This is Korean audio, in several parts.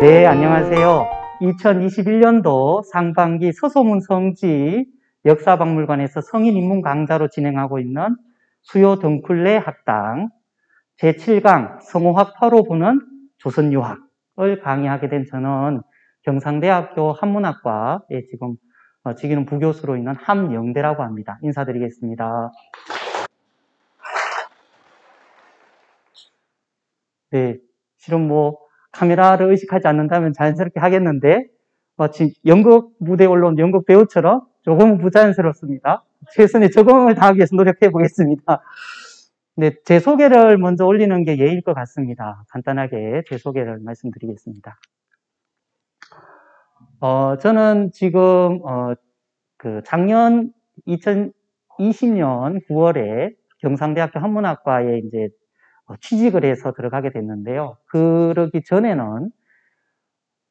네, 안녕하세요. 2021년도 상반기 서소문 성지 역사박물관에서 성인 입문 강좌로 진행하고 있는 수요 덩쿨레 학당 제7강 성호학 8호 부는 조선유학을 강의하게 된 저는 경상대학교 한문학과에 지금 어, 지기는 부교수로 있는 함영대라고 합니다. 인사드리겠습니다. 네, 실은 뭐 카메라를 의식하지 않는다면 자연스럽게 하겠는데 마치 연극 무대에 올라온 연극 배우처럼 조금은 부자연스럽습니다. 최선의 적응을 다하기 위해서 노력해 보겠습니다. 네, 제 소개를 먼저 올리는 게 예의일 것 같습니다. 간단하게 제 소개를 말씀드리겠습니다. 어, 저는 지금, 어, 그 작년 2020년 9월에 경상대학교 한문학과에 이제 어, 취직을 해서 들어가게 됐는데요. 그러기 전에는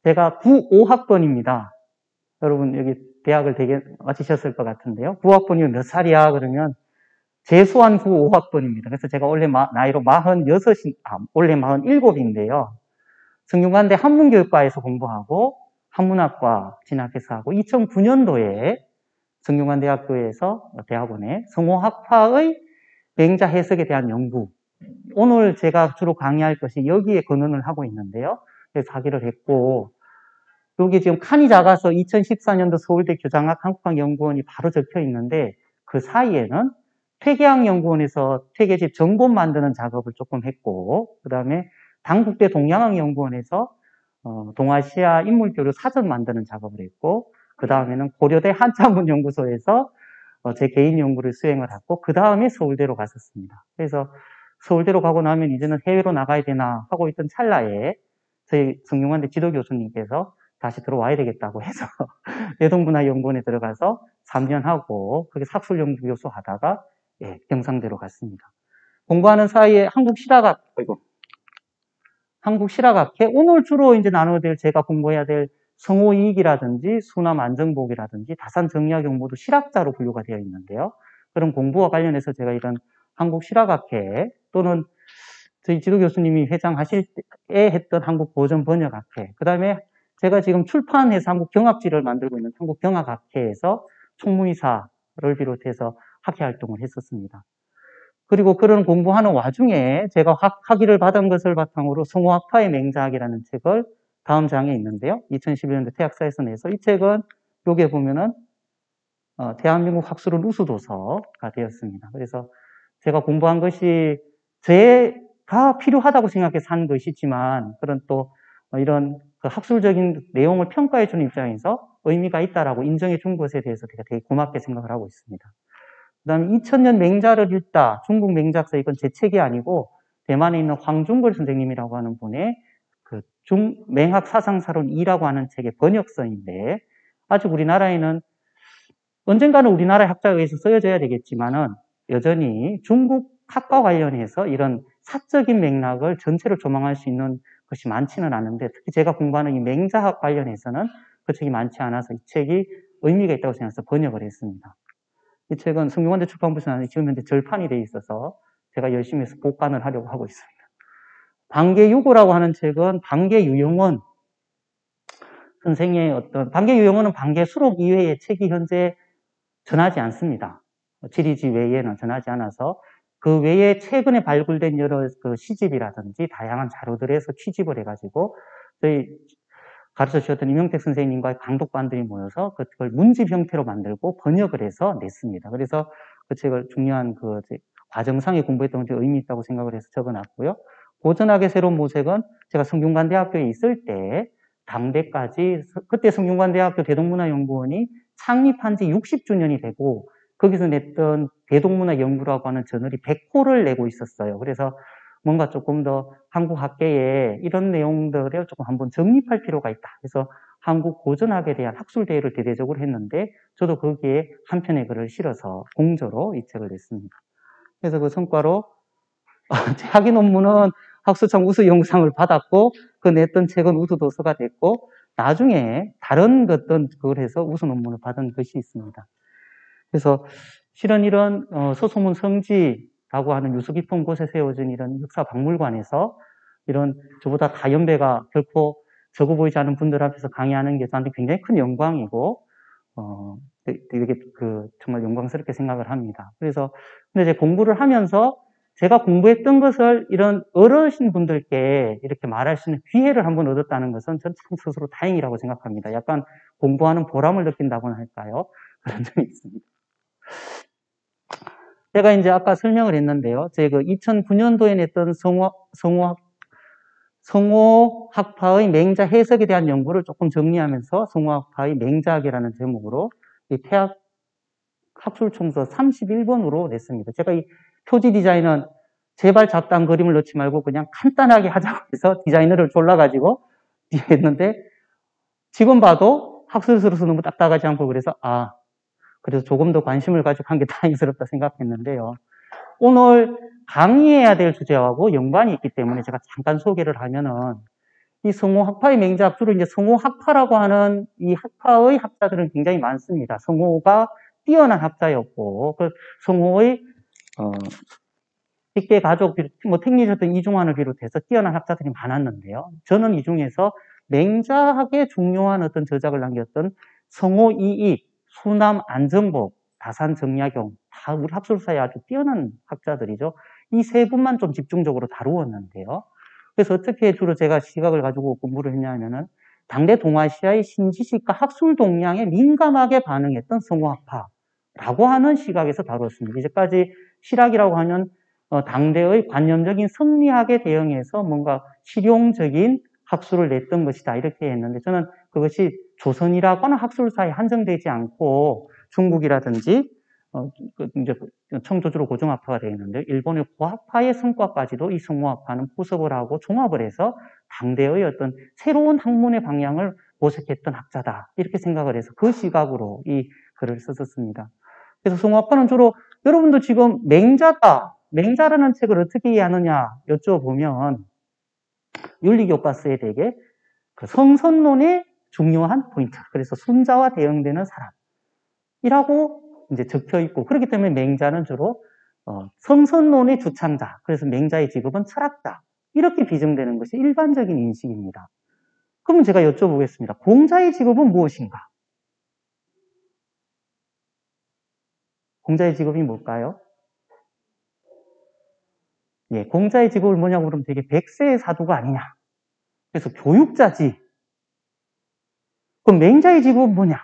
제가 9, 5학번입니다. 여러분 여기 대학을 되게 마치셨을 것 같은데요. 9학번이면 몇 살이야? 그러면 재수한 후 5학번입니다. 그래서 제가 원래 마, 나이로 46이, 아, 원래 47인데요. 성균관대 한문교육과에서 공부하고 한문학과 진학해서 하고 2009년도에 성균관대학교에서 대학원에 성호학파의 맹자 해석에 대한 연구 오늘 제가 주로 강의할 것이 여기에 근원을 하고 있는데요. 그래서 하기를 했고 여기 지금 칸이 작아서 2014년도 서울대 교장학 한국학연구원이 바로 적혀 있는데 그 사이에는 퇴계학연구원에서 퇴계집 정본 만드는 작업을 조금 했고 그 다음에 당국대 동양학연구원에서 어, 동아시아 인물교류 사전 만드는 작업을 했고 그 다음에는 고려대 한자문연구소에서 어, 제 개인 연구를 수행을 했고 그 다음에 서울대로 갔었습니다. 그래서 서울대로 가고 나면 이제는 해외로 나가야 되나 하고 있던 찰나에 저희 성균관대 지도 교수님께서 다시 들어와야 되겠다고 해서 대동문화연구원에 들어가서 3년 하고 그게 삭술연구 교수 하다가 예, 경상대로 갔습니다. 공부하는 사이에 한국 실화학, 아이고, 한국 실화학회 오늘 주로 이제 나눠야 될 제가 공부해야 될 성호 이익이라든지 수남 안정복이라든지 다산 정리학 연구도 실학자로 분류가 되어 있는데요. 그런 공부와 관련해서 제가 이런 한국 실화학회 또는 저희 지도 교수님이 회장하실 때 했던 한국 보존 번역학회 그 다음에 제가 지금 출판해서 한국 경학지를 만들고 있는 한국 경학학회에서 총무이사를 비롯해서 학회 활동을 했었습니다. 그리고 그런 공부하는 와중에 제가 학, 학위를 받은 것을 바탕으로 성호학파의 맹자학이라는 책을 다음 장에 있는데요. 2011년도 태학사에서 내서 이 책은 여기에 보면은 어, 대한민국 학술은 우수도서가 되었습니다. 그래서 제가 공부한 것이 제가 필요하다고 생각해서 한 것이지만 그런 또 이런 그 학술적인 내용을 평가해 주는 입장에서 의미가 있다라고 인정해 준 것에 대해서 제가 되게 고맙게 생각을 하고 있습니다. 그 다음에 2000년 맹자를 읽다 중국 맹작서 이건 제 책이 아니고 대만에 있는 황중걸 선생님이라고 하는 분의 그 중, 맹학 사상사론 2라고 하는 책의 번역서인데 아직 우리나라에는 언젠가는 우리나라 학자에 의해서 쓰여져야 되겠지만은 여전히 중국 학과 관련해서 이런 사적인 맥락을 전체를 조망할 수 있는 것이 많지는 않은데 특히 제가 공부하는 이 맹자학 관련해서는 그 책이 많지 않아서 이 책이 의미가 있다고 생각해서 번역을 했습니다. 이 책은 성균관대 출판부에서 지금 현재 절판이 돼 있어서 제가 열심히 해서 복간을 하려고 하고 있습니다. 반계유고라고 하는 책은 반계유영원 선생의 어떤 반계유영원은 반계수록 이외의 책이 현재 전하지 않습니다. 지리지 외에는 전하지 않아서 그 외에 최근에 발굴된 여러 그 시집이라든지 다양한 자료들에서 취집을 해가지고 저희 가르쳐 주셨던 이명택 선생님과 강독반들이 모여서 그걸 문집 형태로 만들고 번역을 해서 냈습니다. 그래서 그 책을 중요한 그 과정상에 공부했던 게 의미 있다고 생각을 해서 적어놨고요. 고전학의 새로운 모색은 제가 성균관대학교에 있을 때 당대까지 그때 성균관대학교 대동문화연구원이 창립한 지 60주년이 되고 거기서 냈던 대동문화 연구라고 하는 저널이 100호를 내고 있었어요. 그래서 뭔가 조금 더 한국 학계에 이런 내용들을 조금 한번 정립할 필요가 있다. 그래서 한국 고전학에 대한 학술 대회를 대대적으로 했는데 저도 거기에 한 편의 글을 실어서 공저로 이 책을 냈습니다. 그래서 그 성과로 제 학위 논문은 학술청 우수 영상을 받았고 그 냈던 책은 우수 도서가 됐고 나중에 다른 어떤 그걸 해서 우수 논문을 받은 것이 있습니다. 그래서 실은 이런 어, 소소문 성지라고 하는 유수 깊은 곳에 세워진 이런 역사 박물관에서 이런 저보다 다 연배가 결코 적어 보이지 않은 분들 앞에서 강의하는 게 저한테 굉장히 큰 영광이고, 어, 되게 그 정말 영광스럽게 생각을 합니다. 그래서 근데 이제 공부를 하면서 제가 공부했던 것을 이런 어르신 분들께 이렇게 말할 수 있는 기회를 한번 얻었다는 것은 전 참 스스로 다행이라고 생각합니다. 약간 공부하는 보람을 느낀다고나 할까요? 그런 점이 있습니다. 제가 이제 아까 설명을 했는데요. 제가 2009년도에 냈던 성호, 성호, 성호학파의 맹자 해석에 대한 연구를 조금 정리하면서 성호학파의 맹자학이라는 제목으로 이 태학 학술총서 31번으로 냈습니다. 제가 이 표지 디자인은 제발 잡다한 그림을 넣지 말고 그냥 간단하게 하자고 해서 디자이너를 졸라가지고 했는데 지금 봐도 학술서로서 너무 딱딱하지 않고 그래서 아 그래서 조금 더 관심을 가지고 한 게 다행스럽다 생각했는데요. 오늘 강의해야 될 주제하고 연관이 있기 때문에 제가 잠깐 소개를 하면은 이 성호학파의 맹자 주로 이제 성호학파라고 하는 이 학파의 학자들은 굉장히 많습니다. 성호가 뛰어난 학자였고 그 성호의 어, 식대 가족, 뭐 택리셨던 이중환을 비롯해서 뛰어난 학자들이 많았는데요. 저는 이 중에서 맹자학에 중요한 어떤 저작을 남겼던 성호 이익, 수남 안정복, 다산 정약용, 다 우리 학술사에 아주 뛰어난 학자들이죠. 이 세 분만 좀 집중적으로 다루었는데요. 그래서 어떻게 주로 제가 시각을 가지고 공부를 했냐면은 당대 동아시아의 신지식과 학술 동향에 민감하게 반응했던 성호학파라고 하는 시각에서 다루었습니다. 이제까지 실학이라고 하면 어, 당대의 관념적인 성리학에 대응해서 뭔가 실용적인 학술을 냈던 것이다 이렇게 했는데 저는 그것이 조선이라거나 학술사에 한정되지 않고 중국이라든지 어, 그 이제 청조주로 고종학파가 되어 있는데 일본의 고학파의 성과까지도 이 성모학파는 포섭을 하고 종합을 해서 당대의 어떤 새로운 학문의 방향을 모색했던 학자다 이렇게 생각을 해서 그 시각으로 이 글을 썼었습니다. 그래서 성모학파는 주로 여러분도 지금 맹자다 맹자라는 책을 어떻게 이해하느냐 여쭤보면 윤리교과서에 대개 그 성선론의 중요한 포인트 그래서 순자와 대응되는 사람이라고 이제 적혀 있고 그렇기 때문에 맹자는 주로 어, 성선론의 주창자 그래서 맹자의 직업은 철학자 이렇게 비정되는 것이 일반적인 인식입니다. 그러면 제가 여쭤보겠습니다. 공자의 직업은 무엇인가? 공자의 직업이 뭘까요? 예, 공자의 직업을 뭐냐고 그러면 되게 백세의 사두가 아니냐. 그래서 교육자지. 그럼 맹자의 직업은 뭐냐?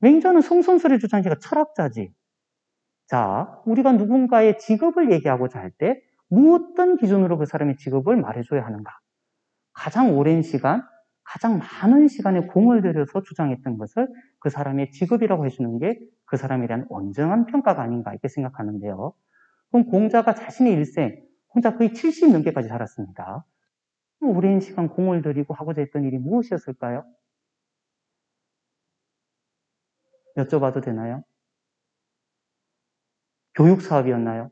맹자는 성선설의 주장자가 철학자지. 자, 우리가 누군가의 직업을 얘기하고자 할 때 무엇떤 기준으로 그 사람의 직업을 말해줘야 하는가? 가장 오랜 시간, 가장 많은 시간에 공을 들여서 주장했던 것을 그 사람의 직업이라고 해주는 게 그 사람에 대한 온전한 평가가 아닌가 이렇게 생각하는데요. 그럼 공자가 자신의 일생, 혼자 거의 70 넘게까지 살았습니다. 오랜 시간 공을 들이고 하고자 했던 일이 무엇이었을까요? 여쭤봐도 되나요? 교육 사업이었나요?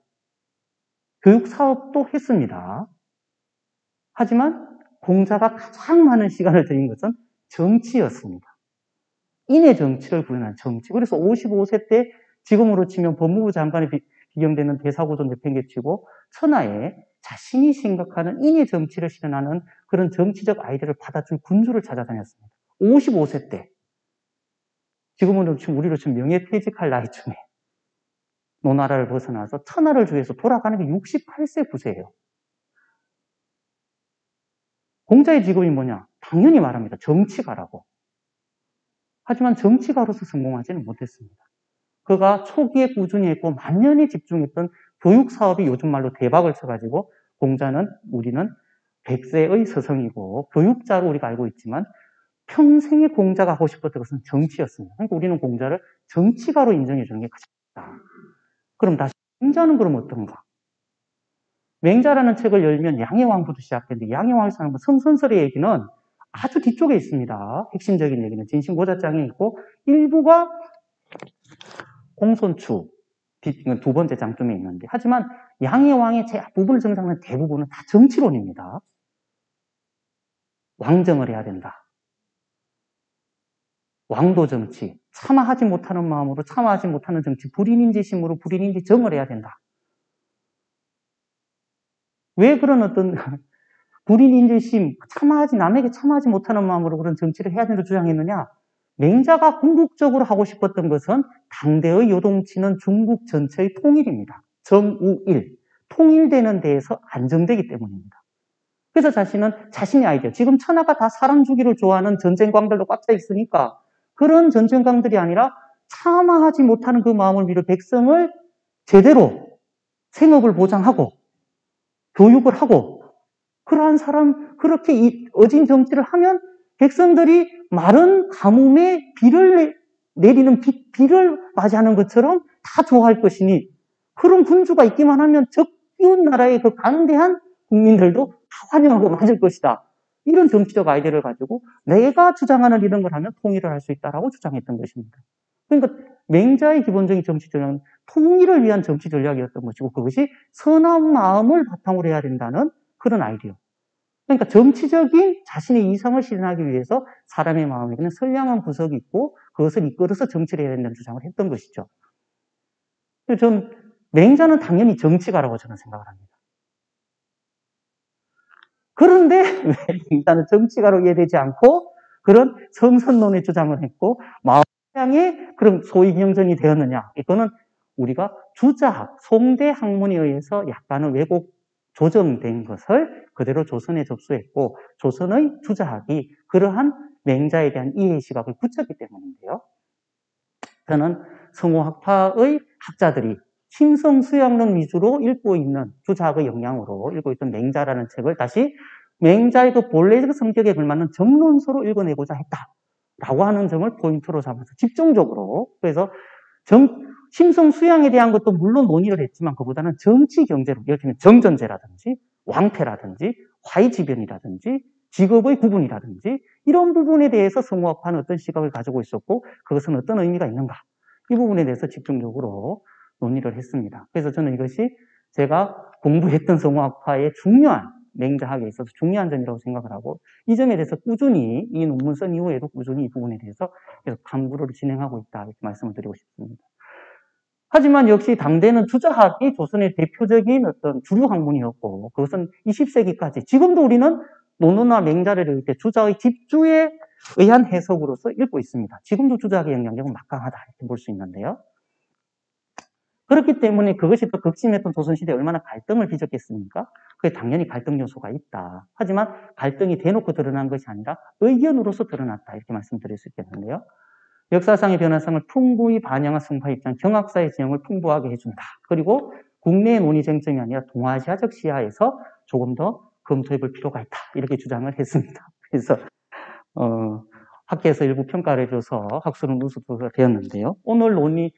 교육 사업도 했습니다. 하지만 공자가 가장 많은 시간을 들인 것은 정치였습니다. 인의 정치를 구현한 정치. 그래서 55세 때 지금으로 치면 법무부 장관에 비경되는 대사고도 내팽개치고 천하에 자신이 생각하는 인의 정치를 실현하는 그런 정치적 아이디어를 받아줄 군주를 찾아다녔습니다. 55세 때. 지금은 지금 우리로 치면 명예 퇴직할 나이쯤에 노나라를 벗어나서 천하를 주위에서 돌아가는 게 68세 부세예요. 공자의 직업이 뭐냐? 당연히 말합니다. 정치가라고. 하지만 정치가로서 성공하지는 못했습니다. 그가 초기에 꾸준히 했고 만년에 집중했던 교육 사업이 요즘 말로 대박을 쳐가지고 공자는 우리는 백세의 서성이고 교육자로 우리가 알고 있지만 평생에 공자가 하고 싶었던 것은 정치였습니다. 그러니까 우리는 공자를 정치가로 인정해 주는 게 가장 좋다. 그럼 다시 맹자는 그럼 어떤가? 맹자라는 책을 열면 양해왕부터 시작했는데 양해왕에서 하는 성선설의 얘기는 아주 뒤쪽에 있습니다. 핵심적인 얘기는 진신고자장에 있고 일부가 공손추 두 번째 장점에 있는데 하지만 양해왕의 제 부분을 정상하는 대부분은 다 정치론입니다. 왕정을 해야 된다. 왕도 정치, 참아하지 못하는 마음으로 참아하지 못하는 정치, 불인인지심으로 불인인지 정을 해야 된다. 왜 그런 어떤 군인 인질심, 참아하지, 남에게 참아하지 못하는 마음으로 그런 정치를 해야 된다고 주장했느냐? 맹자가 궁극적으로 하고 싶었던 것은 당대의 요동치는 중국 전체의 통일입니다. 정우일. 통일되는 데에서 안정되기 때문입니다. 그래서 자신은 자신의 아이디어, 지금 천하가 다 사람 주기를 좋아하는 전쟁광들로 꽉 차 있으니까 그런 전쟁광들이 아니라 참아하지 못하는 그 마음을 미루 백성을 제대로 생업을 보장하고 교육을 하고 그러한 사람 그렇게 어진 정치를 하면 백성들이 마른 가뭄에 비를 내리는 비, 비를 맞이하는 것처럼 다 좋아할 것이니 그런 군주가 있기만 하면 적이웃 나라의 그 강대한 국민들도 다 환영하고 맞을 것이다. 이런 정치적 아이디어를 가지고 내가 주장하는 이런 걸 하면 통일을 할 수 있다라고 주장했던 것입니다. 그러니까 맹자의 기본적인 정치 전략은 통일을 위한 정치 전략이었던 것이고 그것이 선한 마음을 바탕으로 해야 된다는 그런 아이디어. 그러니까 정치적인 자신의 이상을 실현하기 위해서 사람의 마음에는 선량한 구석이 있고 그것을 이끌어서 정치를 해야 된다는 주장을 했던 것이죠. 전 맹자는 당연히 정치가라고 저는 생각을 합니다. 그런데 왜 맹자는 정치가로 이해되지 않고 그런 성선론의 주장을 했고 마음향의 그런 소위 경전이 되었느냐? 이거는 우리가 주자학, 송대 학문에 의해서 약간은 왜곡 조정된 것을 그대로 조선에 접수했고 조선의 주자학이 그러한 맹자에 대한 이해 시각을 굳혔기 때문인데요. 저는 성호학파의 학자들이 신성 수양론 위주로 읽고 있는 주자학의 영향으로 읽고 있던 맹자라는 책을 다시 맹자의 그 본래적 성격에 걸맞는 정론서로 읽어내고자 했다라고 하는 점을 포인트로 삼아서 집중적으로 그래서 정, 심성 수양에 대한 것도 물론 논의를 했지만 그보다는 정치 경제로 예를 들면 정전제라든지 왕패라든지 화이지변이라든지 직업의 구분이라든지 이런 부분에 대해서 성호학파는 어떤 시각을 가지고 있었고 그것은 어떤 의미가 있는가 이 부분에 대해서 집중적으로 논의를 했습니다. 그래서 저는 이것이 제가 공부했던 성호학파의 중요한 맹자학에 있어서 중요한 점이라고 생각을 하고 이 점에 대해서 꾸준히 이 논문 쓴 이후에도 꾸준히 이 부분에 대해서 계속 탐구를 진행하고 있다 이렇게 말씀을 드리고 싶습니다. 하지만 역시 당대는 투자학이 조선의 대표적인 어떤 주류 학문이었고 그것은 20세기까지 지금도 우리는 논어나 맹자를 읽을 때 주자의 집주에 의한 해석으로서 읽고 있습니다. 지금도 주자학의 영향력은 막강하다 이렇게 볼 수 있는데요. 그렇기 때문에 그것이 또 극심했던 조선시대에 얼마나 갈등을 빚었겠습니까? 그게 당연히 갈등 요소가 있다. 하지만 갈등이 대놓고 드러난 것이 아니라 의견으로서 드러났다. 이렇게 말씀드릴 수 있겠는데요. 역사상의 변화성을 풍부히 반영한 성파 입장, 경학사의 지형을 풍부하게 해준다. 그리고 국내의 논의 쟁점이 아니라 동아시아적 시야에서 조금 더 검토해 볼 필요가 있다. 이렇게 주장을 했습니다. 그래서, 어, 학계에서 일부 평가를 해줘서 학술은 우수가 되었는데요. 오늘 논의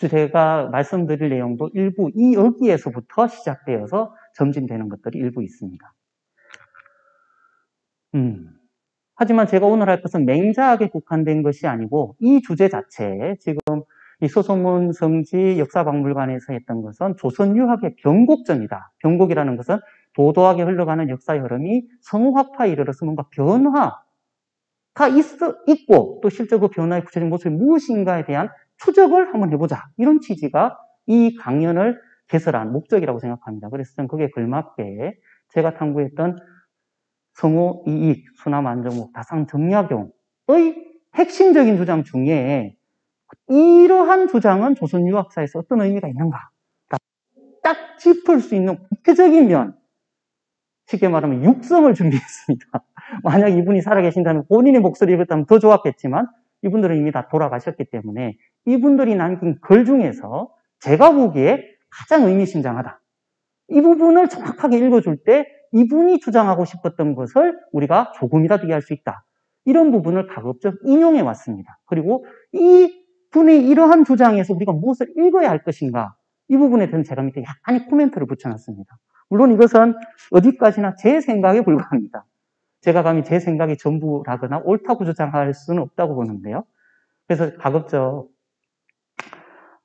제가 말씀드릴 내용도 일부 이 여기에서부터 시작되어서 점진되는 것들이 일부 있습니다. 음. 하지만 제가 오늘 할 것은 맹자학에 국한된 것이 아니고 이 주제 자체, 지금 이 소소문 성지 역사박물관에서 했던 것은 조선유학의 변곡점이다. 변곡이라는 것은 도도하게 흘러가는 역사의 흐름이 성화파에 이르러서 뭔가 변화가 있, 있고 또 실제 그 변화의 구체적인 모습이 무엇인가에 대한 추적을 한번 해보자. 이런 취지가 이 강연을 개설한 목적이라고 생각합니다. 그래서 저는 그게 걸맞게 제가 탐구했던 성호, 이익, 수남, 안정목, 다상, 정약용의 핵심적인 주장 중에 이러한 주장은 조선 유학사에서 어떤 의미가 있는가? 딱 짚을 수 있는 구체적인 면, 쉽게 말하면 육성을 준비했습니다. 만약 이분이 살아계신다면 본인의 목소리를 듣다면 더 좋았겠지만 이분들은 이미 다 돌아가셨기 때문에 이분들이 남긴 글 중에서 제가 보기에 가장 의미심장하다. 이 부분을 정확하게 읽어줄 때 이분이 주장하고 싶었던 것을 우리가 조금이라도 이해할 수 있다. 이런 부분을 가급적 인용해 왔습니다. 그리고 이 분의 이러한 주장에서 우리가 무엇을 읽어야 할 것인가 이 부분에 대해서 제가 밑에 약간의 코멘트를 붙여놨습니다. 물론 이것은 어디까지나 제 생각에 불과합니다. 제가 감히 제 생각이 전부라거나 옳다고 주장할 수는 없다고 보는데요. 그래서 가급적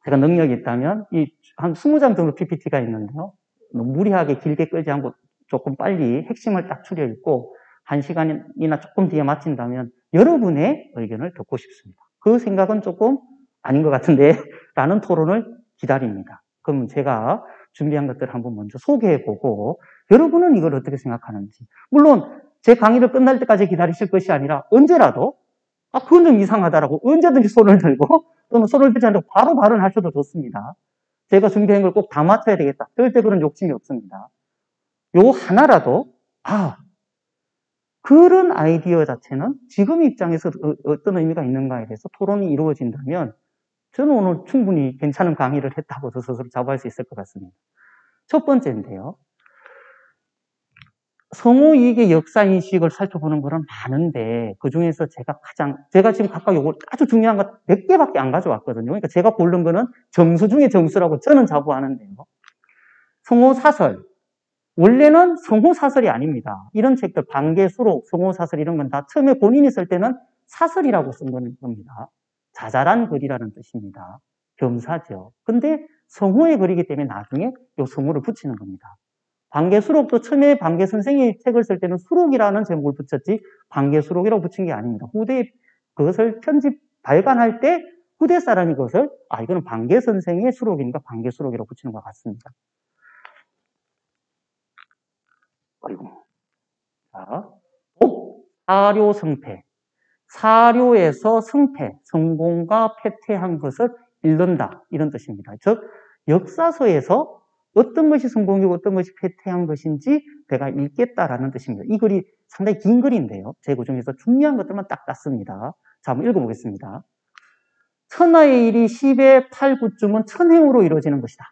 제가 능력이 있다면 이 한 20장 정도 PPT가 있는데요. 무리하게 길게 끌지 않고 조금 빨리 핵심을 딱 추려 읽고 한 시간이나 조금 뒤에 마친다면 여러분의 의견을 듣고 싶습니다. 그 생각은 조금 아닌 것 같은데 라는 토론을 기다립니다. 그럼 제가 준비한 것들을 한번 먼저 소개해보고 여러분은 이걸 어떻게 생각하는지 물론 제 강의를 끝날 때까지 기다리실 것이 아니라 언제라도 아 그건 좀 이상하다라고 언제든지 손을 들고 또는 손을 들지 않고 바로 발언하셔도 좋습니다. 제가 준비한 걸 꼭 다 맞춰야 되겠다. 절대 그런 욕심이 없습니다. 요 하나라도 아 그런 아이디어 자체는 지금 입장에서 어, 어떤 의미가 있는가에 대해서 토론이 이루어진다면 저는 오늘 충분히 괜찮은 강의를 했다고 저 스스로 자부할 수 있을 것 같습니다. 첫 번째인데요. 성우 이익의 역사 인식을 살펴보는 거는 많은데 그 중에서 제가 가장 제가 지금 각각 요걸 아주 중요한 것몇 개밖에 안 가져왔거든요. 그러니까 제가 고른 거는 정수 중에 정수라고 저는 자부하는데요. 성우 사설 원래는 성우 사설이 아닙니다. 이런 책들 반개 수록 성우 사설 이런 건 다 처음에 본인이 쓸 때는 사설이라고 쓴 겁니다. 자잘한 글이라는 뜻입니다. 겸사죠. 근데 성우의 글이기 때문에 나중에 요 성우를 붙이는 겁니다. 반개 수록도 처음에 반개 선생이 책을 쓸 때는 수록이라는 제목을 붙였지 반개 수록이라고 붙인 게 아닙니다. 후대 그것을 편집 발간할 때 후대 사람이 그것을 아 이거는 반개 선생의 수록이니까 반개 수록이라고 붙이는 것 같습니다. 아이고 자, 복, 사료 성패 사료에서 성패, 성공과 패퇴한 것을 읽는다 이런 뜻입니다. 즉 역사서에서 어떤 것이 성공이고 어떤 것이 패퇴한 것인지 내가 읽겠다라는 뜻입니다. 이 글이 상당히 긴 글인데요. 제그 중에서 중요한 것들만 딱 땄습니다. 자, 한번 읽어보겠습니다. 천하의 일이 10의 8, 9쯤은 천행으로 이루어지는 것이다.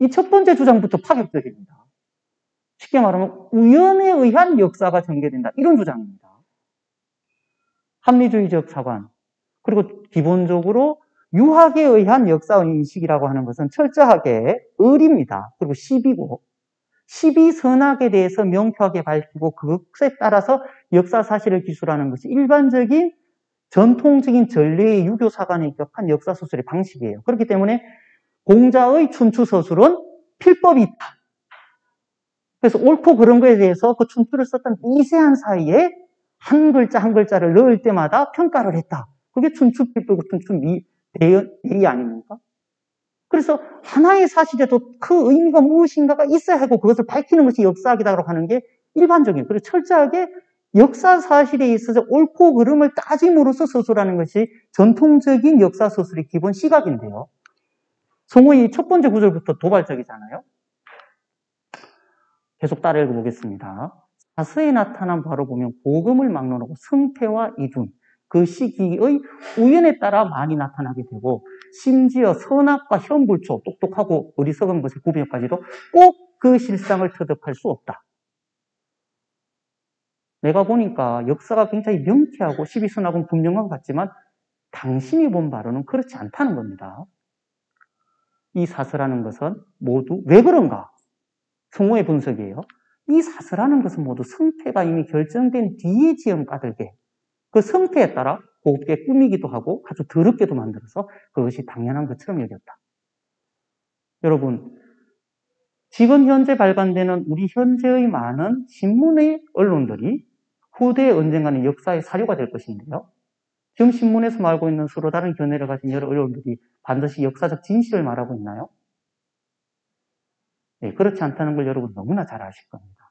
이 첫 번째 주장부터 파격적입니다. 쉽게 말하면 우연에 의한 역사가 전개된다. 이런 주장입니다. 합리주의적 사관. 그리고 기본적으로 유학에 의한 역사 인식이라고 하는 것은 철저하게 을입니다. 그리고 시비고 시비 선악에 대해서 명쾌하게 밝히고 그것에 따라서 역사 사실을 기술하는 것이 일반적인 전통적인 전례의 유교 사관에 격한 역사 소설의 방식이에요. 그렇기 때문에 공자의 춘추 서술은 필법이 있다. 그래서 옳고 그런 거에 대해서 그 춘추를 썼던 미세한 사이에 한 글자 한 글자를 넣을 때마다 평가를 했다. 그게 춘추 필법, 춘추 미, 대의 아닙니까? 그래서 하나의 사실에도 그 의미가 무엇인가가 있어야 하고 그것을 밝히는 것이 역사학이라고 하는 게 일반적인 그리고 철저하게 역사 사실에 있어서 옳고 그름을 따짐으로써 서술하는 것이 전통적인 역사 서술의 기본 시각인데요. 성우의 첫 번째 구절부터 도발적이잖아요. 계속 따라 읽어보겠습니다. 사서에 나타난 바로 보면 복음을 막론하고 성패와 이둔, 그 시기의 우연에 따라 많이 나타나게 되고 심지어 선악과 현불초 똑똑하고 어리석은 것의 구별까지도 꼭 그 실상을 터득할 수 없다. 내가 보니까 역사가 굉장히 명쾌하고 시비선악은 분명한 것 같지만 당신이 본 바로는 그렇지 않다는 겁니다. 이 사설하는 것은 모두 왜 그런가? 성호의 분석이에요. 이 사설하는 것은 모두 성패가 이미 결정된 뒤에 지은 까들게 그 성패에 따라 곱게 꾸미기도 하고 아주 더럽게도 만들어서 그것이 당연한 것처럼 여겼다. 여러분, 지금 현재 발간되는 우리 현재의 많은 신문의 언론들이 후대 언젠가는 역사의 사료가 될 것인데요. 지금 신문에서 말하고 있는 서로 다른 견해를 가진 여러 언론들이 반드시 역사적 진실을 말하고 있나요? 네, 그렇지 않다는 걸 여러분 너무나 잘 아실 겁니다.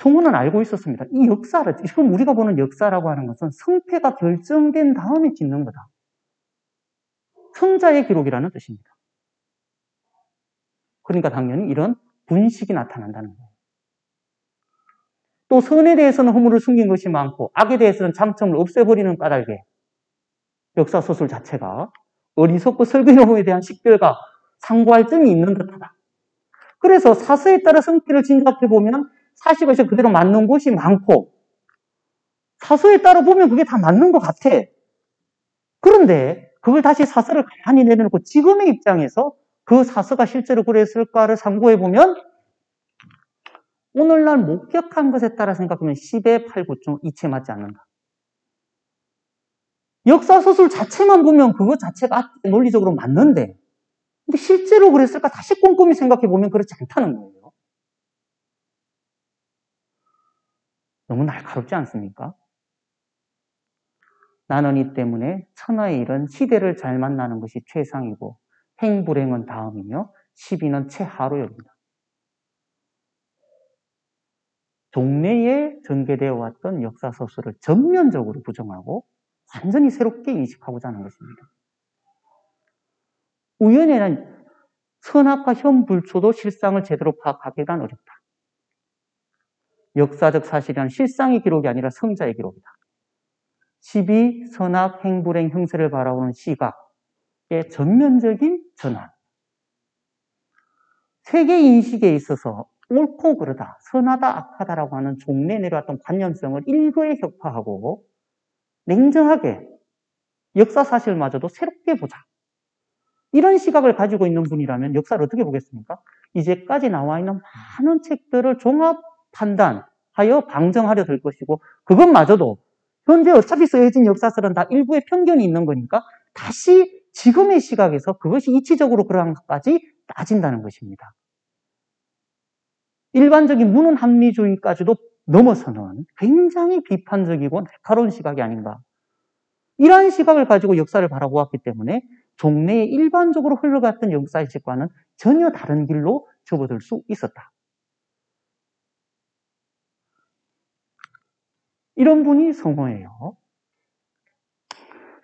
성우는 알고 있었습니다. 이 역사를, 지금 우리가 보는 역사라고 하는 것은 성패가 결정된 다음에 짓는 거다. 성자의 기록이라는 뜻입니다. 그러니까 당연히 이런 분식이 나타난다는 거예요. 또 선에 대해서는 허물을 숨긴 것이 많고 악에 대해서는 장점을 없애버리는 까닭에 역사 소설 자체가 어리석고 설계놈에 대한 식별과 상고할 점이 있는 듯하다. 그래서 사서에 따라 성패를 진작해 보면 사실것이 그대로 맞는 곳이 많고 사서에 따라 보면 그게 다 맞는 것 같아. 그런데 그걸 다시 사서를 가만히 내려놓고 지금의 입장에서 그 사서가 실제로 그랬을까를 참고해 보면 오늘날 목격한 것에 따라 생각하면 10의 8, 9중 이치에 맞지 않는다. 역사 소설 자체만 보면 그것 자체가 논리적으로 맞는데 근데 실제로 그랬을까 다시 꼼꼼히 생각해 보면 그렇지 않다는 거예요. 너무 날카롭지 않습니까? 나는 이 때문에 천하의 일은 시대를 잘 만나는 것이 최상이고 행불행은 다음이며 시비는 최하로 여긴다. 동네에 전개되어 왔던 역사 서술을 전면적으로 부정하고 완전히 새롭게 인식하고자 하는 것입니다. 우연에는 선악과 현불초도 실상을 제대로 파악하기가 어렵다. 역사적 사실이란 실상의 기록이 아니라 성자의 기록이다. 시비, 선악, 행불행, 형세를 바라보는 시각의 전면적인 전환. 세계 인식에 있어서 옳고 그르다, 선하다, 악하다라고 하는 종래 내려왔던 관념성을 일거에 격파하고 냉정하게 역사 사실마저도 새롭게 보자. 이런 시각을 가지고 있는 분이라면 역사를 어떻게 보겠습니까? 이제까지 나와 있는 많은 책들을 종합 판단하여 방정하려 될 것이고 그것마저도 현재 어차피 쓰여진 역사설은 다 일부의 편견이 있는 거니까 다시 지금의 시각에서 그것이 이치적으로 그러한 것까지 따진다는 것입니다. 일반적인 문헌 합리주의까지도 넘어서는 굉장히 비판적이고 날카로운 시각이 아닌가. 이러한 시각을 가지고 역사를 바라보았기 때문에 종래에 일반적으로 흘러갔던 역사의식과는 전혀 다른 길로 접어들 수 있었다. 이런 분이 성호예요.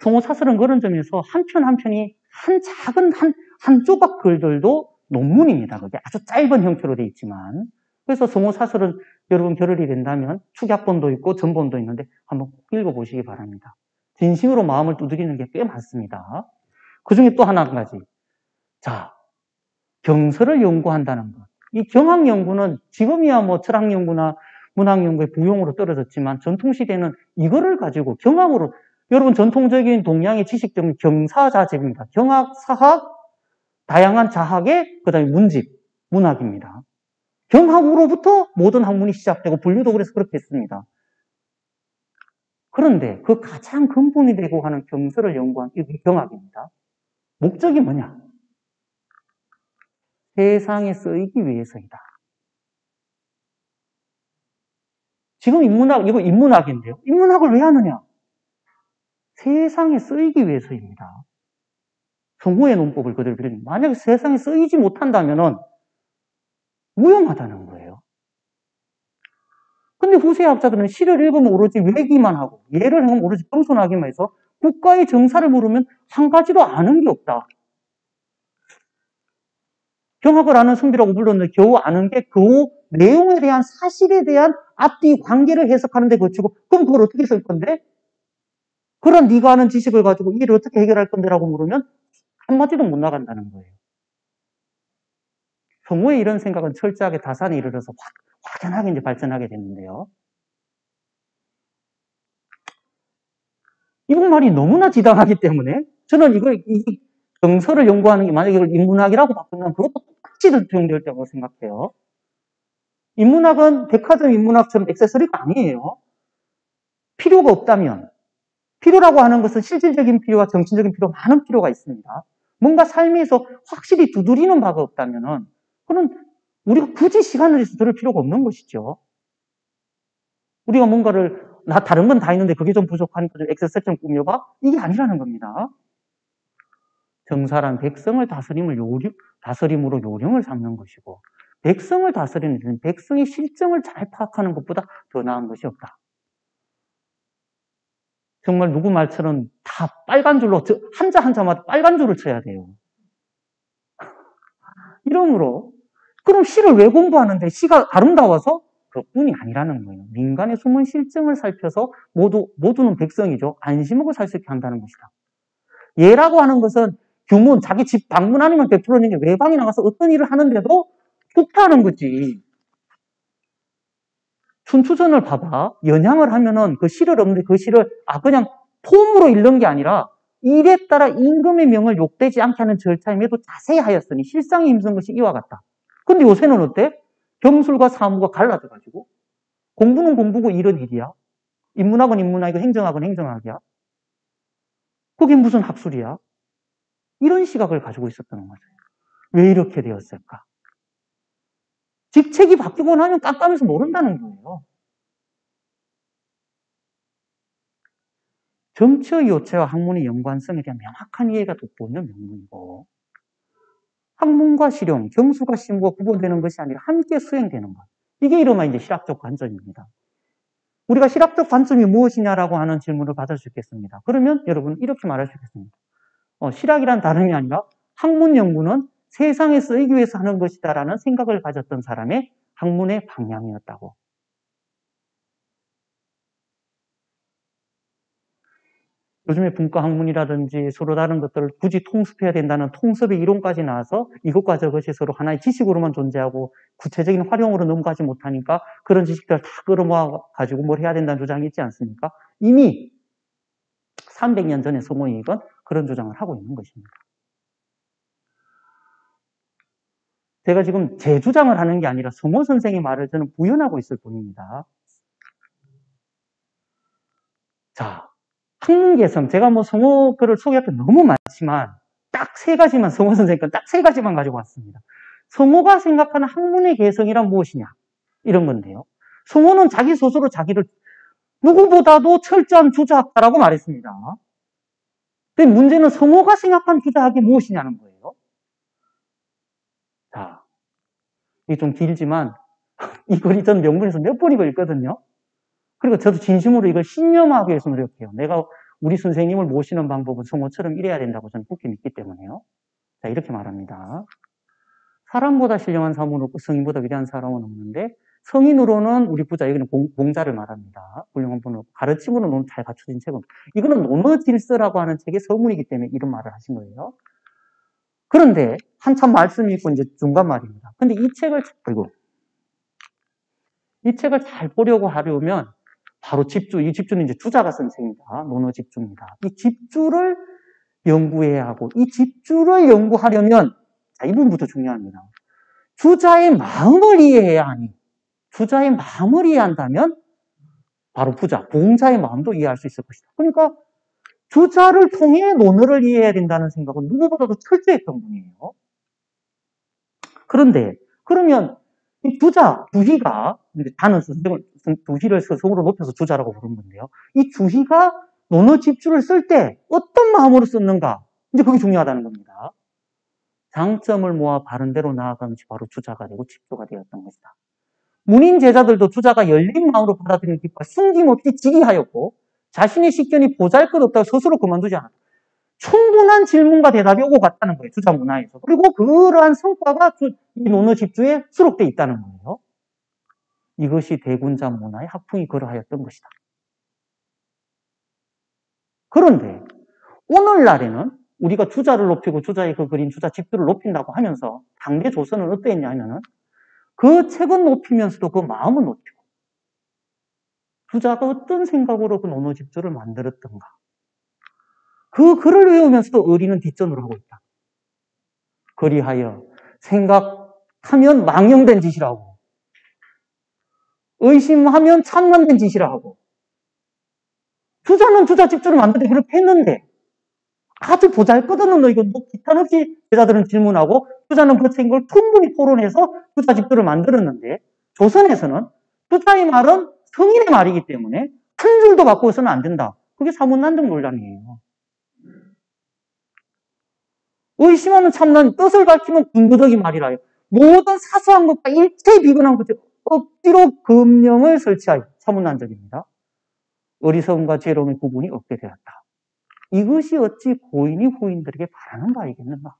성호 사설은 그런 점에서 한편 한편이 한 작은 한, 한 조각 글들도 논문입니다. 그게 아주 짧은 형태로 되어 있지만. 그래서 성호 사설은 여러분 겨를이 된다면 축약본도 있고 전본도 있는데 한번 읽어보시기 바랍니다. 진심으로 마음을 두드리는 게 꽤 많습니다. 그 중에 또 하나 한 가지. 자, 경서를 연구한다는 것. 이 경학 연구는 지금이야 뭐 철학 연구나 문학 연구의 부용으로 떨어졌지만 전통시대는 이거를 가지고 경학으로 여러분 전통적인 동양의 지식적인 경사자재입니다. 경학, 사학, 다양한 자학의 그다음에 문집, 문학입니다. 경학으로부터 모든 학문이 시작되고 분류도 그래서 그렇게 했습니다. 그런데 그 가장 근본이 되고 하는 경서를 연구한 이 경학입니다. 목적이 뭐냐? 세상에 쓰이기 위해서이다. 지금 인문학, 이거 인문학인데요. 인문학을 왜 하느냐? 세상에 쓰이기 위해서입니다. 성우의 논법을 그대로 빌리는 만약에 세상에 쓰이지 못한다면 무용하다는 거예요. 근데 후세 학자들은 시를 읽으면 오로지 외기만 하고 예를 하면 오로지 겸손하기만 해서 국가의 정사를 모르면 한 가지도 아는 게 없다. 경학을 아는 성비라고 불렀는데 겨우 아는 게그 내용에 대한 사실에 대한 앞뒤 관계를 해석하는 데 거치고 그럼 그걸 어떻게 쓸 건데? 그런 네가 아는 지식을 가지고 이를 어떻게 해결할 건데 라고 물으면 한마디도 못 나간다는 거예요. 성우의 이런 생각은 철저하게 다산에 이르러서 확, 확연하게 이제 발전하게 됐는데요. 이분 말이 너무나 지당하기 때문에 저는 이걸 이 정서를 연구하는 게 만약에 이걸 인문학이라고 바꾸면 그것도 똑같이 적용될 거라고 생각해요. 인문학은 백화점 인문학처럼 액세서리가 아니에요. 필요가 없다면 필요라고 하는 것은 실질적인 필요와 정신적인 필요 많은 필요가 있습니다. 뭔가 삶에서 확실히 두드리는 바가 없다면은 그는 우리가 굳이 시간을 내서 들을 필요가 없는 것이죠. 우리가 뭔가를 나 다른 건 다 있는데 그게 좀 부족하니까 좀 엑셀처럼 꾸며봐? 이게 아니라는 겁니다. 정사란 백성을 다스림을 요령, 다스림으로 요령을 삼는 것이고 백성을 다스리는 데는 백성의 실정을 잘 파악하는 것보다 더 나은 것이 없다. 정말 누구 말처럼 다 빨간 줄로 한자 한자마다 빨간 줄을 쳐야 돼요. 이러므로 그럼 시를 왜 공부하는데 시가 아름다워서 그뿐이 아니라는 거예요. 민간의 숨은 실정을 살펴서 모두, 모두는 백성이죠. 안심하고 살 수 있게 한다는 것이다. 예라고 하는 것은 규문, 자기 집 방문 아니면 베풀어낸 게 외방에 나가서 어떤 일을 하는데도 폭파하는 거지. 춘추전을 봐봐. 연양을 하면은 그 시를 없는데 그 시를, 아, 그냥 폼으로 읽는 게 아니라 일에 따라 임금의 명을 욕되지 않게 하는 절차임에도 자세히 하였으니 실상에 힘쓴 것이 이와 같다. 근데 요새는 어때? 경술과 사무가 갈라져가지고 공부는 공부고 일은 일이야. 인문학은 인문학이고 행정학은 행정학이야. 그게 무슨 학술이야? 이런 시각을 가지고 있었다는 거죠. 왜 이렇게 되었을까? 직책이 바뀌고 나면 깜깜해서 모른다는 거예요. 정치의 요체와 학문의 연관성에 대한 명확한 이해가 돋보이는 명문이고 학문과 실용, 경수가 심과 구분되는 것이 아니라 함께 수행되는 것. 이게 이름하 이제 실학적 관점입니다. 우리가 실학적 관점이 무엇이냐라고 하는 질문을 받을 수 있겠습니다. 그러면 여러분 이렇게 말할 수 있겠습니다. 어, 실학이란 다름이 아니라 학문 연구는 세상에 쓰이기 위해서 하는 것이다라는 생각을 가졌던 사람의 학문의 방향이었다고. 요즘에 분과 학문이라든지 서로 다른 것들을 굳이 통습해야 된다는 통습의 이론까지 나와서 이것과 저것이 서로 하나의 지식으로만 존재하고 구체적인 활용으로 넘어가지 못하니까 그런 지식들을 다 끌어모아 가지고 뭘 해야 된다는 주장이 있지 않습니까? 이미 300년 전에 소모이익은 그런 주장을 하고 있는 것입니다. 제가 지금 제 주장을 하는 게 아니라 성호 선생의 말을 저는 부연하고 있을 뿐입니다. 자, 학문개성. 제가 뭐 성호 글을 소개할 게 너무 많지만 딱 세 가지만 성호 선생님 건 딱 세 가지만 가지고 왔습니다. 성호가 생각하는 학문의 개성이란 무엇이냐? 이런 건데요. 성호는 자기 스스로 자기를 누구보다도 철저한 주자학자라고 말했습니다. 근데 문제는 성호가 생각한 주자학이 무엇이냐는 거예요. 자, 이게 좀 길지만 이 글이 전 명문에서 몇번 읽었거든요. 그리고 저도 진심으로 이걸 신념하기 위해서 노력해요. 내가 우리 선생님을 모시는 방법은 성호처럼 이래야 된다고 저는 굳게 믿기 때문에요. 자, 이렇게 말합니다. 사람보다 신령한 사람은 없고 성인보다 위대한 사람은 없는데 성인으로는 우리 부자, 여기는 공, 자를 말합니다. 훌륭한 분은 가르침으로는 잘 갖춰진 책은 이거는 논어 질서라고 하는 책의 서문이기 때문에 이런 말을 하신 거예요. 그런데 한참 말씀이 있고 이제 중간 말입니다. 근데 이 책을 그리고 이 책을 잘 보려고 하려면 바로 집주, 이 집주는 이제 주자가 쓴 책입니다. 논어 집주입니다. 이 집주를 연구해야 하고, 이 집주를 연구하려면, 자, 이 부분부터 중요합니다. 주자의 마음을 이해해야 하니, 주자의 마음을 이해한다면, 바로 부자, 봉자의 마음도 이해할 수 있을 것이다. 그러니까, 주자를 통해 논어를 이해해야 된다는 생각은 누구보다도 철저했던 분이에요. 그런데, 그러면, 이 주자, 부희가, 단어 선생을, 두희를 성으로 높여서 주자라고 부르는 건데요. 이 주희가 논어 집주를 쓸 때 어떤 마음으로 썼는가? 이제 그게 중요하다는 겁니다. 장점을 모아 바른대로 나아가는 것이 바로 주자가 되고 집주가 되었던 것이다. 문인 제자들도 주자가 열린 마음으로 받아들이는 기뻐 숨김없이 지기하였고 자신의 식견이 보잘것없다고 스스로 그만두지 않았다. 충분한 질문과 대답이 오고 갔다는 거예요. 주자 문화에서. 그리고 그러한 성과가 이 논어 집주에 수록되어 있다는 거예요. 이것이 대군자 문화의 학풍이 그러하였던 것이다. 그런데 오늘날에는 우리가 주자를 높이고 주자의 그 그린 주자 집들을 높인다고 하면서 당대 조선은 어땠냐 하면은 그 책은 높이면서도 그 마음은 높이 고 주자가 어떤 생각으로 그 논어 집주를 만들었던가. 그 글을 외우면서도 어리는 뒷전으로 하고 있다. 그리하여 생각하면 망령된 짓이라고. 의심하면 참남된 짓이라 하고. 주자는 주자 집주를 만들때 그렇게 했는데 아주 보잘것없는 너 이거 뭐 기탄 없이 제자들은 질문하고 주자는 그 책을 충분히 토론해서 주자 집주를 만들었는데 조선에서는 주자의 말은 성인의 말이기 때문에 한 줄도 바꾸어서는 안 된다. 그게 사문난등 논란이에요. 의심하면 참난 뜻을 밝히면 군부덕이 말이라요. 모든 사소한 것과 일체에 비근한 것들 억지로 금령을 설치하여 사문난적입니다. 어리석음과 죄로움의 구분이 없게 되었다. 이것이 어찌 고인이 후인들에게 바라는 바이겠는가?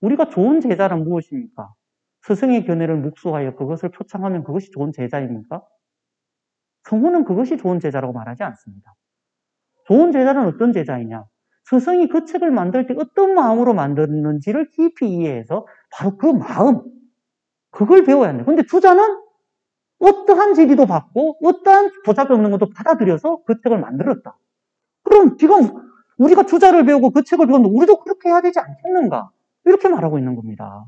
우리가 좋은 제자란 무엇입니까? 스승의 견해를 묵수하여 그것을 표창하면 그것이 좋은 제자입니까? 성우는 그것이 좋은 제자라고 말하지 않습니다. 좋은 제자는 어떤 제자이냐? 스승이 그 책을 만들 때 어떤 마음으로 만들었는지를 깊이 이해해서 바로 그 마음, 그걸 배워야 한다. 근데 투자는 어떠한 제비도 받고 어떠한 보잡이 없는 것도 받아들여서 그 책을 만들었다. 그럼 지금 우리가 투자를 배우고 그 책을 배웠는데 우리도 그렇게 해야 되지 않겠는가? 이렇게 말하고 있는 겁니다.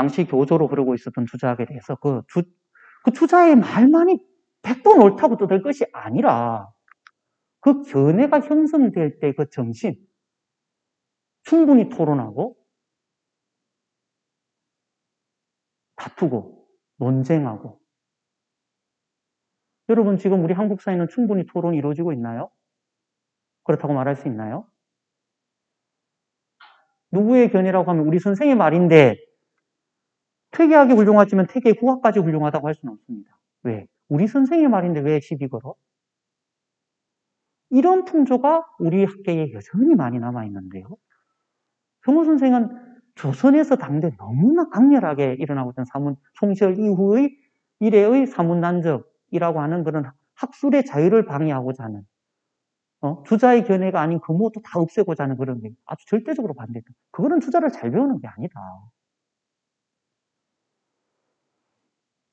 당시 교조로 그러고 있었던 투자학에 대해서 그, 주, 그 투자의 말만이 100번 옳다고 뜯을 것이 아니라 그 견해가 형성될 때 그 정신 충분히 토론하고 다투고 논쟁하고 여러분 지금 우리 한국 사회는 충분히 토론이 이루어지고 있나요? 그렇다고 말할 수 있나요? 누구의 견해라고 하면 우리 선생의 말인데 퇴계하기 훌륭하지만 퇴계 후학까지 훌륭하다고 할 수는 없습니다. 왜? 우리 선생의 말인데 왜 시비 걸어? 이런 풍조가 우리 학계에 여전히 많이 남아있는데요. 정호 선생은 조선에서 당대 너무나 강렬하게 일어나고 있던 사문, 총시절 이후의 이래의 사문난적이라고 하는 그런 학술의 자유를 방해하고자 하는 어? 주자의 견해가 아닌 그 무엇도 다 없애고자 하는 그런 게 아주 절대적으로 반대다. 그거는 주자를 잘 배우는 게 아니다.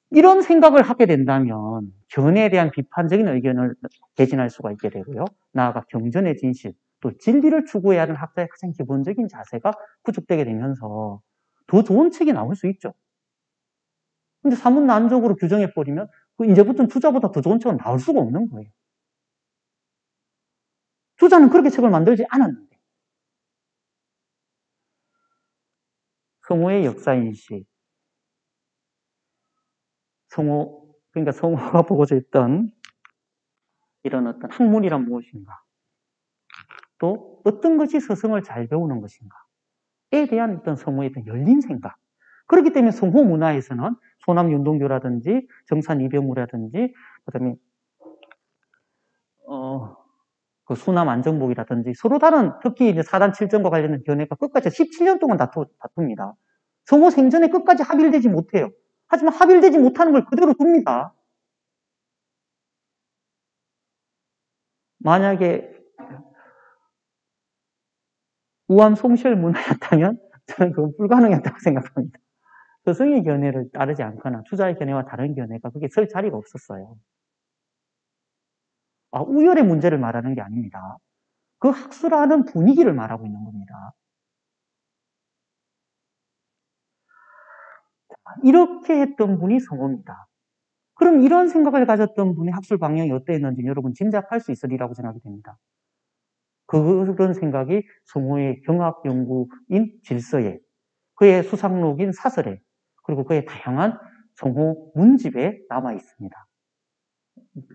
이런 생각을 하게 된다면 견해에 대한 비판적인 의견을 개진할 수가 있게 되고요. 나아가 경전의 진실, 또 진리를 추구해야 하는 학자의 가장 기본적인 자세가 구축되게 되면서 더 좋은 책이 나올 수 있죠. 근데 사문난적으로 규정해버리면 그 이제부터는 투자보다 더 좋은 책은 나올 수가 없는 거예요. 투자는 그렇게 책을 만들지 않았는데. 성호의 역사인식. 성호, 그러니까 성호가 보고자 했던 이런 어떤 학문이란 무엇인가. 또 어떤 것이 스승을 잘 배우는 것인가에 대한 어떤 성호의 어떤 열린 생각. 그렇기 때문에 성호 문화에서는 소남 윤동교라든지 정산 이병우라든지 그다음에 어, 그 수남 안정복이라든지 서로 다른 특히 이제 사단 칠정과 관련된 견해가 끝까지 17년 동안 다투, 다툽니다. 성호 생전에 끝까지 합일되지 못해요. 하지만 합일되지 못하는 걸 그대로 둡니다. 만약에 우암 송실 문화였다면 저는 그건 불가능했다고 생각합니다. 스승의 견해를 따르지 않거나 투자의 견해와 다른 견해가 그게 설 자리가 없었어요. 아, 우열의 문제를 말하는 게 아닙니다. 그 학술하는 분위기를 말하고 있는 겁니다. 이렇게 했던 분이 성호입니다. 그럼 이런 생각을 가졌던 분의 학술 방향이 어떠했는지 여러분 짐작할 수 있으리라고 생각이 됩니다. 그런 생각이 성호의 경학 연구인 질서에, 그의 수상록인 사설에, 그리고 그의 다양한 성호 문집에 남아 있습니다.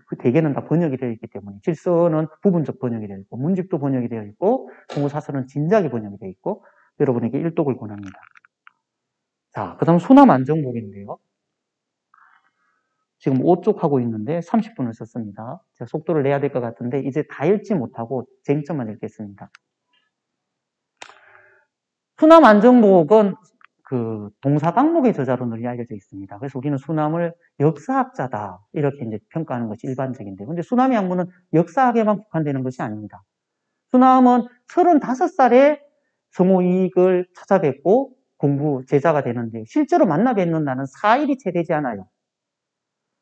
그 대개는 다 번역이 되어 있기 때문에 질서는 부분적 번역이 되어 있고 문집도 번역이 되어 있고 성호 사설은 진작에 번역이 되어 있고 여러분에게 일독을 권합니다. 자, 그 다음 수남 안정복인데요. 지금 5쪽 하고 있는데 30분을 썼습니다. 제가 속도를 내야 될 것 같은데 이제 다 읽지 못하고 쟁점만 읽겠습니다. 수남 안정복은 그 동사 강목의 저자로 널리 알려져 있습니다. 그래서 우리는 수남을 역사학자다 이렇게 이제 평가하는 것이 일반적인데, 근데 수남의 학문은 역사학에만 국한되는 것이 아닙니다. 수남은 35살에 성호 이익을 찾아뵙고 공부 제자가 되는데 실제로 만나 뵙는 날은 4일이 채 되지 않아요.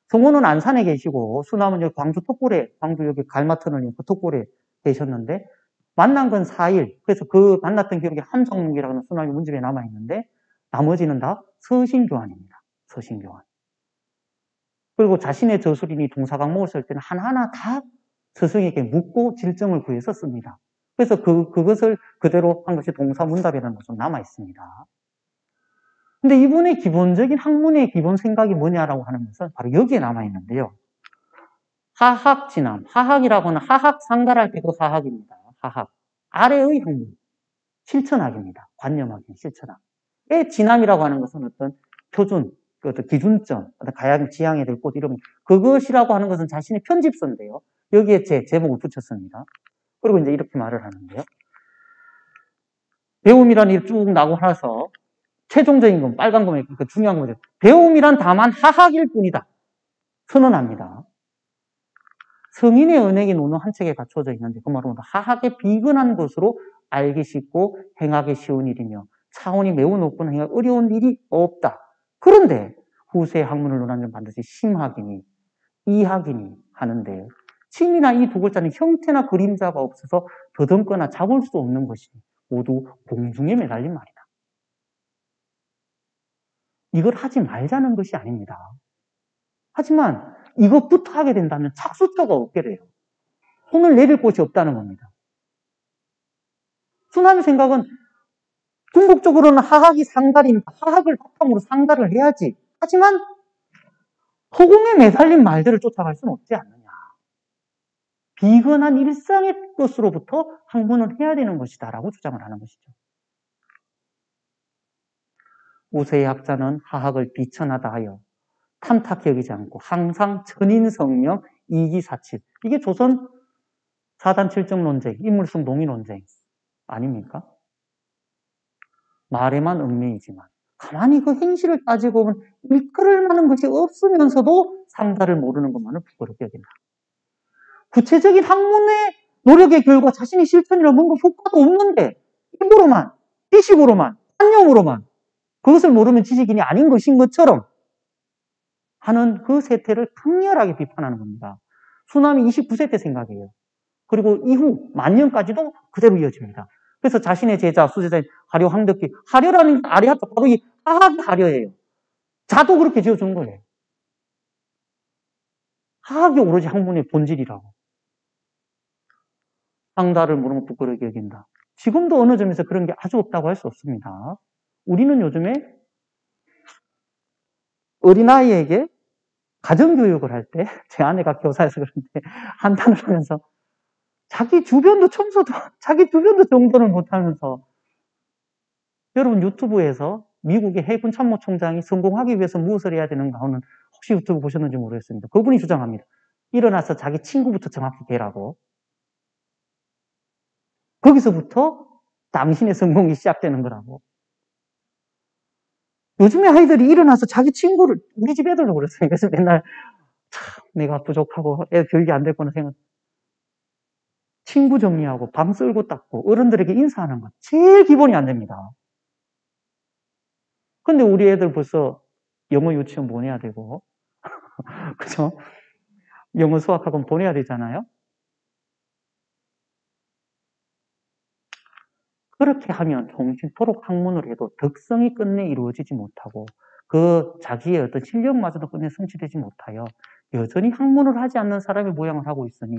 성호는 안산에 계시고 수남은 여기 광주 톡골에 광주 여기 갈마터널 그 톡골에 계셨는데 만난 건 4일. 그래서 그 만났던 기록이 한정목이라는 수남의 문집에 남아 있는데 나머지는 다 서신교환입니다. 서신교환. 그리고 자신의 저술인이 동사강목을 쓸 때는 하나하나 다 스승에게 묻고 질정을 구해서 씁니다. 그래서 그, 그것을 그대로 한 것이 동사문답이라는 것으로 남아 있습니다. 근데 이분의 기본적인 학문의 기본 생각이 뭐냐라고 하는 것은 바로 여기에 남아 있는데요. 하학 진함. 하학이라고는 하학 상가할 때그 하학입니다. 하학. 아래의 학문. 실천학입니다. 관념학이 실천학. 의 진함이라고 하는 것은 어떤 표준, 그 어떤 기준점, 어떤 가양 지향에 될곳 이런 그것이라고 하는 것은 자신의 편집서인데요. 여기에 제 제목을 붙였습니다. 그리고 이제 이렇게 말을 하는데요. 배움이라는 일이 쭉 나고 나서 최종적인 건 빨간 거면 그 중요한 거죠. 배움이란 다만 하학일 뿐이다. 선언합니다. 성인의 은행이 노는 한 책에 갖춰져 있는데 그 말은 하학에 비근한 것으로 알기 쉽고 행하기 쉬운 일이며 차원이 매우 높은 행위 어려운 일이 없다. 그런데 후세 학문을 논하면 반드시 심학이니 이학이니 하는데 침이나 이 두 글자는 형태나 그림자가 없어서 더듬거나 잡을 수 없는 것이 모두 공중에 매달린 말이다. 이걸 하지 말자는 것이 아닙니다. 하지만 이것부터 하게 된다면 착수처가 없게 돼요. 손을 내릴 곳이 없다는 겁니다. 순환의 생각은 궁극적으로는 하학이 상달입니다. 하학을 바탕으로 상달을 해야지. 하지만 허공에 매달린 말들을 쫓아갈 수는 없지 않느냐. 비근한 일상의 것으로부터 학문을 해야 되는 것이다라고 주장을 하는 것이죠. 우세의 학자는 하학을 비천하다 하여 탐탁히 여기지 않고 항상 천인성명, 이기사칠. 이게 조선 사단 칠정 논쟁, 인물성 동의 논쟁 아닙니까? 말에만 얽매이지만 가만히 그 행실을 따지고 보면 일컬을 만한 것이 없으면서도 상다를 모르는 것만을 부끄럽게 여긴다. 구체적인 학문의 노력의 결과 자신의 실천이라 뭔가 효과도 없는데 입으로만, 지식으로만, 한념으로만 그것을 모르면 지식인이 아닌 것인 것처럼 하는 그 세태를 강렬하게 비판하는 겁니다. 수남이 29세 때 생각이에요. 그리고 이후 만년까지도 그대로 이어집니다. 그래서 자신의 제자, 수제자인 하려 황덕기, 하려라는 아리하도 바로 이 하학이 하려예요. 자도 그렇게 지어준 거예요. 하학이 오로지 학문의 본질이라고. 상다를 모르면 부끄럽게 여긴다. 지금도 어느 점에서 그런 게 아주 없다고 할 수 없습니다. 우리는 요즘에 어린아이에게 가정교육을 할 때, 제 아내가 교사여서 그런데 한탄을 하면서 자기 주변도 청소도, 자기 주변도 정돈을 못하면서 여러분 유튜브에서 미국의 해군 참모총장이 성공하기 위해서 무엇을 해야 되는가 하는 혹시 유튜브 보셨는지 모르겠습니다. 그분이 주장합니다. 일어나서 자기 친구부터 정확히 대라고. 거기서부터 당신의 성공이 시작되는 거라고. 요즘에 아이들이 일어나서 자기 친구를, 우리 집 애들도 그랬어요. 그래서 맨날, 참, 내가 부족하고 애 교육이 안 됐구나 생각. 친구 정리하고 방 쓸고 닦고 어른들에게 인사하는 것. 제일 기본이 안 됩니다. 근데 우리 애들 벌써 영어 유치원 보내야 되고, 그죠? 영어 수학학원 보내야 되잖아요? 그렇게 하면 정신토록 학문을 해도 덕성이 끝내 이루어지지 못하고 그 자기의 어떤 실력마저도 끝내 성취되지 못하여 여전히 학문을 하지 않는 사람의 모양을 하고 있으니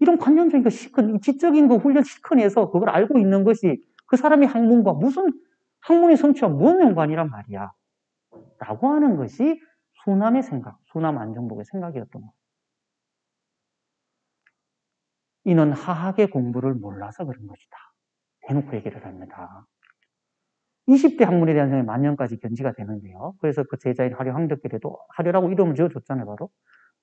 이런 관념적인 그 시큰, 지적인 그 훈련 시큰에서 그걸 알고 있는 것이 그 사람의 학문과 무슨 학문의 성취와 무슨 연관이란 말이야. 라고 하는 것이 수남의 생각, 수남 안정복의 생각이었던 거. 이는 하학의 공부를 몰라서 그런 것이다. 대놓고 얘기를 합니다. 20대 학문에 대한 생각이 만년까지 견지가 되는데요. 그래서 그 제자인 하려 황덕길에도 하려라고 이름을 지어줬잖아요, 바로.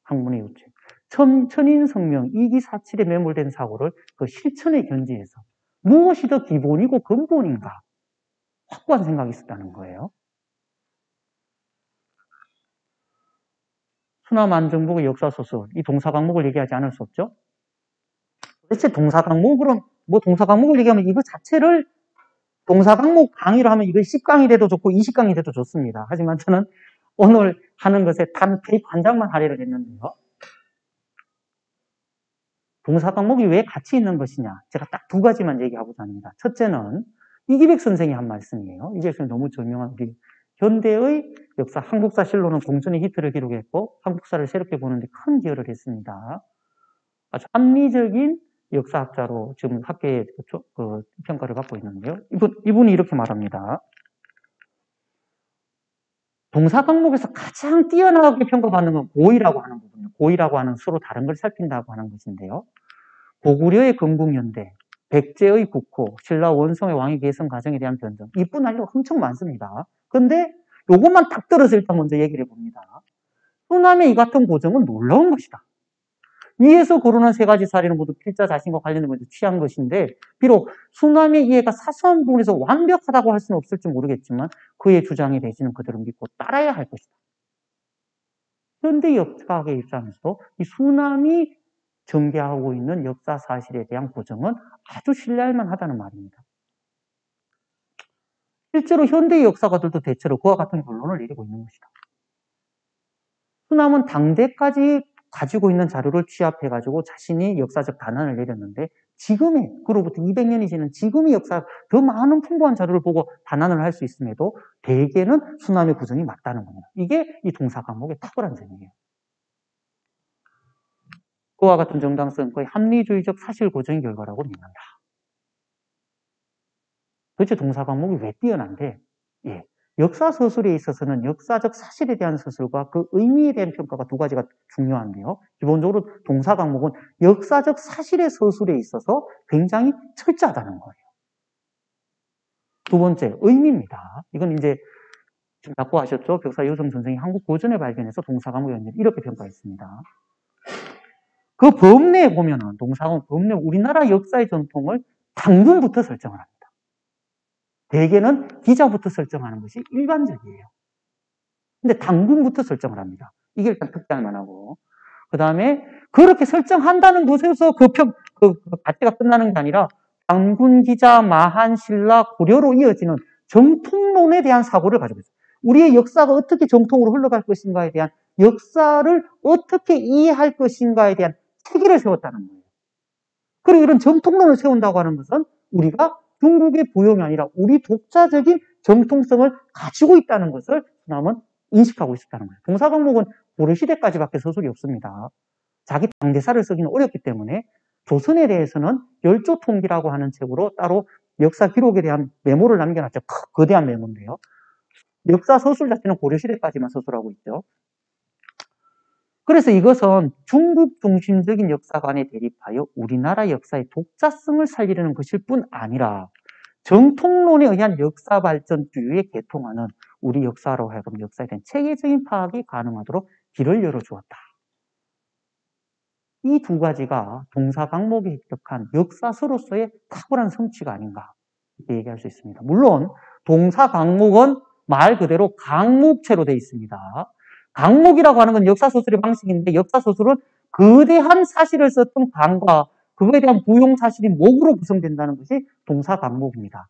학문의 요체. 천, 천인성명, 이기사칠에 매몰된 사고를 그 실천에 견지해서 무엇이 더 기본이고 근본인가 확고한 생각이 있었다는 거예요. 순암 안정복의 역사 서술, 이 동사강목을 얘기하지 않을 수 없죠. 도대체 동사강목으로 뭐 동사강목을 얘기하면 이거 자체를 동사강목 강의로 하면 이거 10강이 돼도 좋고 20강이 돼도 좋습니다. 하지만 저는 오늘 하는 것에 단 페이퍼 한 장만 할애를 했는데요. 동사강목이 왜 가치 있는 것이냐. 제가 딱 두 가지만 얘기하고자 합니다. 첫째는 이기백 선생이 한 말씀이에요. 이기백 선생이 너무 유명한 우리 현대의 역사, 한국사 실로는 공전의 히트를 기록했고 한국사를 새롭게 보는데 큰 기여를 했습니다. 아주 합리적인 역사학자로 지금 학계에 그, 그 평가를 받고 있는데요. 이분, 이분이 이렇게 말합니다. 동사 과목에서 가장 뛰어나게 평가받는 건 고의라고 하는 부분이에요. 고의라고 하는 서로 다른 걸 살핀다고 하는 것인데요. 고구려의 건국연대, 백제의 국호, 신라 원성의 왕위 계승 과정에 대한 변정. 이뿐 아니고 엄청 많습니다. 근데 요것만 딱 들어서 일단 먼저 얘기를 해봅니다. 호남의 이 같은 고정은 놀라운 것이다. 위에서 거론한 세 가지 사례는 모두 필자 자신과 관련된 것을 취한 것인데 비록 수남의 이해가 사소한 부분에서 완벽하다고 할 수는 없을지 모르겠지만 그의 주장에 대해서는 그대로 믿고 따라야 할 것이다. 현대 역사학의 입장에서도 이 수남이 전개하고 있는 역사 사실에 대한 고정은 아주 신뢰할 만하다는 말입니다. 실제로 현대 역사가들도 대체로 그와 같은 결론을 내리고 있는 것이다. 수남은 당대까지 가지고 있는 자료를 취합해가지고 자신이 역사적 단안을 내렸는데 지금의 그로부터 200년이 지난 지금의 역사 더 많은 풍부한 자료를 보고 단안을 할 수 있음에도 대개는 수남의 구성이 맞다는 겁니다. 이게 이 동사 과목의 탁월한 점이에요. 그와 같은 정당성은 거의 합리주의적 사실 고정의 결과라고 믿는다. 도대체 동사 과목이 왜 뛰어난데? 예, 역사 서술에 있어서는 역사적 사실에 대한 서술과 그 의미에 대한 평가가 두 가지가 중요한데요. 기본적으로 동사 강목은 역사적 사실의 서술에 있어서 굉장히 철저하다는 거예요. 두 번째, 의미입니다. 이건 이제 지금 자꾸 하셨죠? 벽사 여성 선생이 한국 고전에 발견해서 동사 강목 연결 이렇게 평가했습니다. 그 법내에 보면은 동사강 법내 우리나라 역사의 전통을 당군부터 설정을 합니다. 대개는 기자부터 설정하는 것이 일반적이에요. 근데 당군부터 설정을 합니다. 이게 일단 특별 만하고. 그 다음에 그렇게 설정한다는 것에서 그 평, 그, 그 가치가 끝나는 게 아니라 당군, 기자, 마한, 신라, 고려로 이어지는 정통론에 대한 사고를 가지고 있어요. 우리의 역사가 어떻게 정통으로 흘러갈 것인가에 대한 역사를 어떻게 이해할 것인가에 대한 체계를 세웠다는 거예요. 그리고 이런 정통론을 세운다고 하는 것은 우리가 중국의 부용이 아니라 우리 독자적인 정통성을 가지고 있다는 것을 남은 인식하고 있었다는 거예요. 동사 강목은 고려 시대까지밖에 서술이 없습니다. 자기 당대사를 쓰기는 어렵기 때문에 조선에 대해서는 열조통기라고 하는 책으로 따로 역사 기록에 대한 메모를 남겨놨죠. 거대한 메모인데요. 역사 서술 자체는 고려 시대까지만 서술하고 있죠. 그래서 이것은 중국 중심적인 역사관에 대립하여 우리나라 역사의 독자성을 살리려는 것일 뿐 아니라 정통론에 의한 역사 발전주의에 개통하는 우리 역사로 하여금 역사에 대한 체계적인 파악이 가능하도록 길을 열어주었다. 이 두 가지가 동사 강목이 획득한 역사서로서의 탁월한 성취가 아닌가 이렇게 얘기할 수 있습니다. 물론 동사 강목은 말 그대로 강목체로 되어 있습니다. 강목이라고 하는 건 역사소설의 방식인데 역사소설은 거대한 사실을 썼던 강과 그거에 대한 부용 사실이 목으로 구성된다는 것이 동사 강목입니다.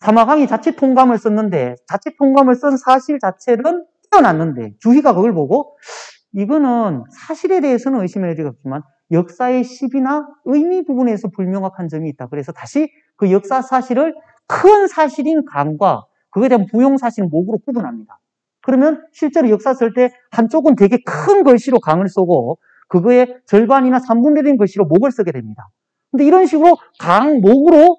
사마강이 자칫 통감을 썼는데 자칫 통감을 쓴 사실 자체는 뛰어났는데 주희가 그걸 보고 이거는 사실에 대해서는 의심을 해지가 없지만 역사의 시비나 의미 부분에서 불명확한 점이 있다. 그래서 다시 그 역사 사실을 큰 사실인 강과 그거에 대한 부용 사실 목으로 구분합니다. 그러면 실제로 역사 쓸 때 한쪽은 되게 큰 글씨로 강을 쓰고 그거의 절반이나 3분의 1인 글씨로 목을 쓰게 됩니다. 근데 이런 식으로 강, 목으로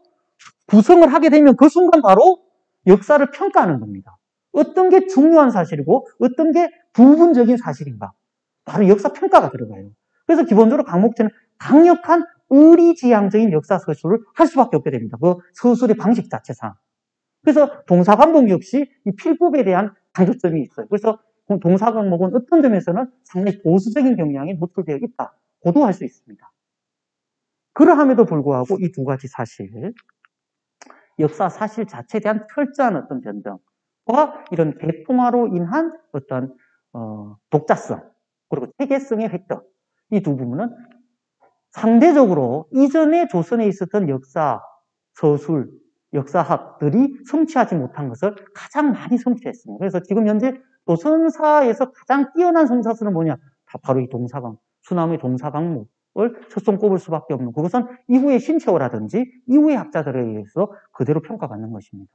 구성을 하게 되면 그 순간 바로 역사를 평가하는 겁니다. 어떤 게 중요한 사실이고 어떤 게 부분적인 사실인가. 바로 역사 평가가 들어가요. 그래서 기본적으로 강목체는 강력한 의리지향적인 역사 서술을 할 수밖에 없게 됩니다. 그 서술의 방식 자체상. 그래서 동사 관목 역시 이 필법에 대한 강조점이 있어요. 그래서 동사 강목은 어떤 점에서는 상당히 보수적인 경향이 노출되어 있다. 고도할 수 있습니다. 그러함에도 불구하고 이 두 가지 사실, 역사 사실 자체에 대한 철저한 어떤 변동과 이런 대통화로 인한 어떤 어, 독자성 그리고 체계성의 획득 이 두 부분은 상대적으로 이전에 조선에 있었던 역사, 서술, 역사학들이 성취하지 못한 것을 가장 많이 성취했습니다. 그래서 지금 현재 조선사에서 가장 뛰어난 성사수는 뭐냐? 다 바로 이 동사강, 수나무의 동사강목을 첫손 꼽을 수밖에 없는 그것은 이후의 신채호라든지 이후의 학자들에 의해서 그대로 평가받는 것입니다.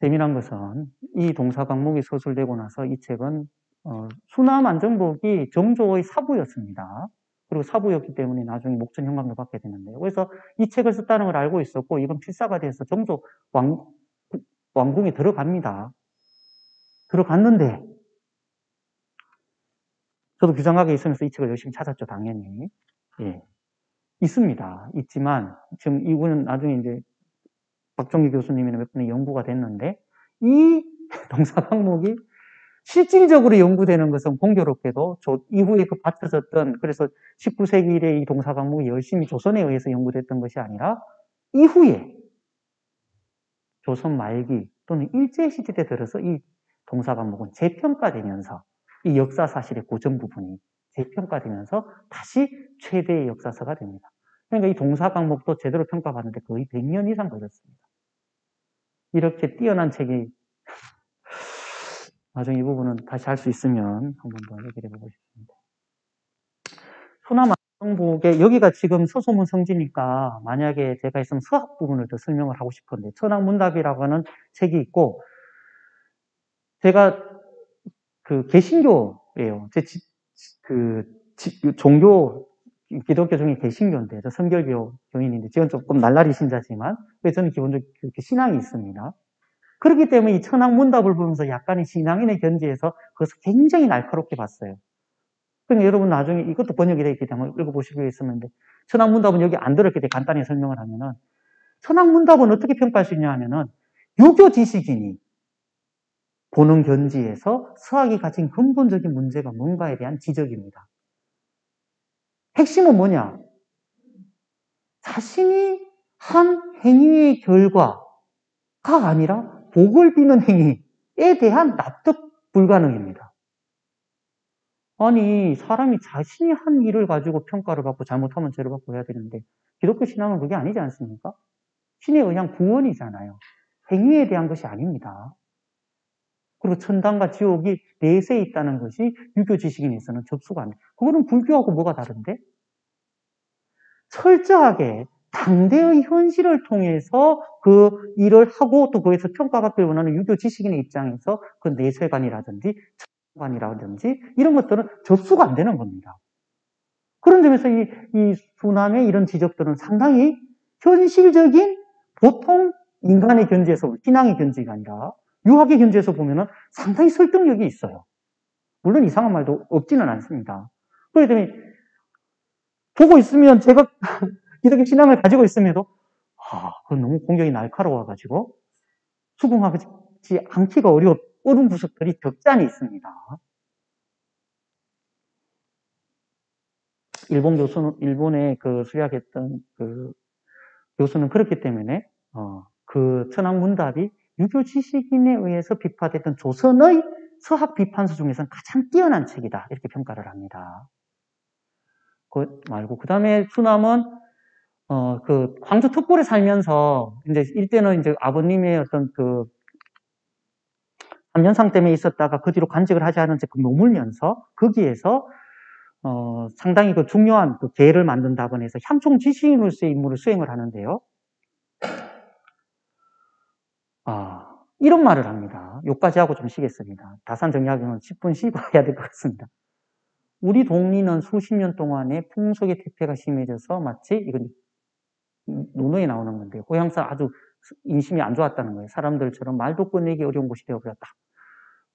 재미난 것은 이 동사 강목이 서술되고 나서 이 책은 어, 수남 안정복이 정조의 사부였습니다. 그리고 사부였기 때문에 나중에 목전 형광도 받게 되는데요. 그래서 이 책을 썼다는 걸 알고 있었고 이건 필사가 돼서 정조 왕, 왕궁에 들어갑니다. 들어갔는데 저도 규장각에 있으면서 이 책을 열심히 찾았죠, 당연히. 예. 있습니다. 있지만 지금 이분은 나중에 이제 박정기 교수님이나 몇 분의 연구가 됐는데 이 동사 항목이 실질적으로 연구되는 것은 공교롭게도 이후에 그 받쳐졌던 그래서 19세기 이래 이 동사 강목이 열심히 조선에 의해서 연구됐던 것이 아니라 이후에 조선 말기 또는 일제시대 때 들어서 이 동사 강목은 재평가되면서 이 역사 사실의 고전 부분이 재평가되면서 다시 최대의 역사서가 됩니다. 그러니까 이 동사 강목도 제대로 평가받는데 거의 100년 이상 걸렸습니다. 이렇게 뛰어난 책이 나중에 이 부분은 다시 할 수 있으면 한 번 더 얘기를 해보고 싶습니다. 안 정복에 여기가 지금 서소문 성지니까 만약에 제가 있으면 서학 부분을 더 설명을 하고 싶은데 천학문답이라고 하는 책이 있고 제가 그 개신교예요. 제 지, 그 지, 종교 기독교 중에 개신교인데, 저 성결교 교인인데, 지금 조금 날라리 신자지만, 저는 기본적으로 신앙이 있습니다. 그렇기 때문에 이 천황 문답을 보면서 약간의 신앙인의 견지에서 그것을 굉장히 날카롭게 봤어요. 그러니까 여러분 나중에 이것도 번역이 되어 있기 때문에 읽어보실 수 있으면 돼. 천황 문답은 여기 안 들었기 때문에 간단히 설명을 하면은, 천황 문답은 어떻게 평가할 수 있냐 하면은, 유교 지식인이 보는 견지에서 서학이 가진 근본적인 문제가 뭔가에 대한 지적입니다. 핵심은 뭐냐? 자신이 한 행위의 결과가 아니라 복을 비는 행위에 대한 납득 불가능입니다. 아니, 사람이 자신이 한 일을 가지고 평가를 받고 잘못하면 죄를 받고 해야 되는데, 기독교 신앙은 그게 아니지 않습니까? 신의 의향 구원이잖아요. 행위에 대한 것이 아닙니다. 그리고 천당과 지옥이 내세에 있다는 것이 유교 지식인에서는 접수가 안 돼. 그거는 불교하고 뭐가 다른데? 철저하게 당대의 현실을 통해서 그 일을 하고 또 거기서 평가받길 원하는 유교 지식인의 입장에서 그 내세관이라든지 천 관이라든지 이런 것들은 접수가 안 되는 겁니다. 그런 점에서 이, 이 수남의 이런 지적들은 상당히 현실적인 보통 인간의 견지에서 신앙의 견지가 아니라 유학의 견지에서 보면은 상당히 설득력이 있어요. 물론 이상한 말도 없지는 않습니다. 그렇기 때문에 보고 있으면 제가 기독교 신앙을 가지고 있음에도 아, 그건 너무 공격이 날카로워가지고 수긍하지 않기가 어려운 어려운 구석들이 격잔이 있습니다. 일본 교수는 일본에 그 수리학했던 그 교수는 그렇기 때문에 어, 그 천황 문답이 유교 지식인에 의해서 비판됐던 조선의 서학 비판서 중에서는 가장 뛰어난 책이다 이렇게 평가를 합니다. 그 말고 그 다음에 수남은 어 그 광주 특볼에 살면서 이제 일대는 이제 아버님의 어떤 그 감면상 때문에 있었다가 그 뒤로 간직을 하지 않은 그 노물면서 거기에서 어 상당히 그 중요한 그 계를 만든다고 해서 향총 지식인으로서의 임무를 수행을 하는데요. 아, 이런 말을 합니다. 욕까지 하고 좀 쉬겠습니다. 다산 정리하기는 10분 쉬고 해야 될 것 같습니다. 우리 동리는 수십 년 동안에 풍속의 태폐가 심해져서 마치 이건 논어에 나오는 건데 호양사 아주 인심이 안 좋았다는 거예요. 사람들처럼 말도 꺼내기 어려운 곳이 되어버렸다.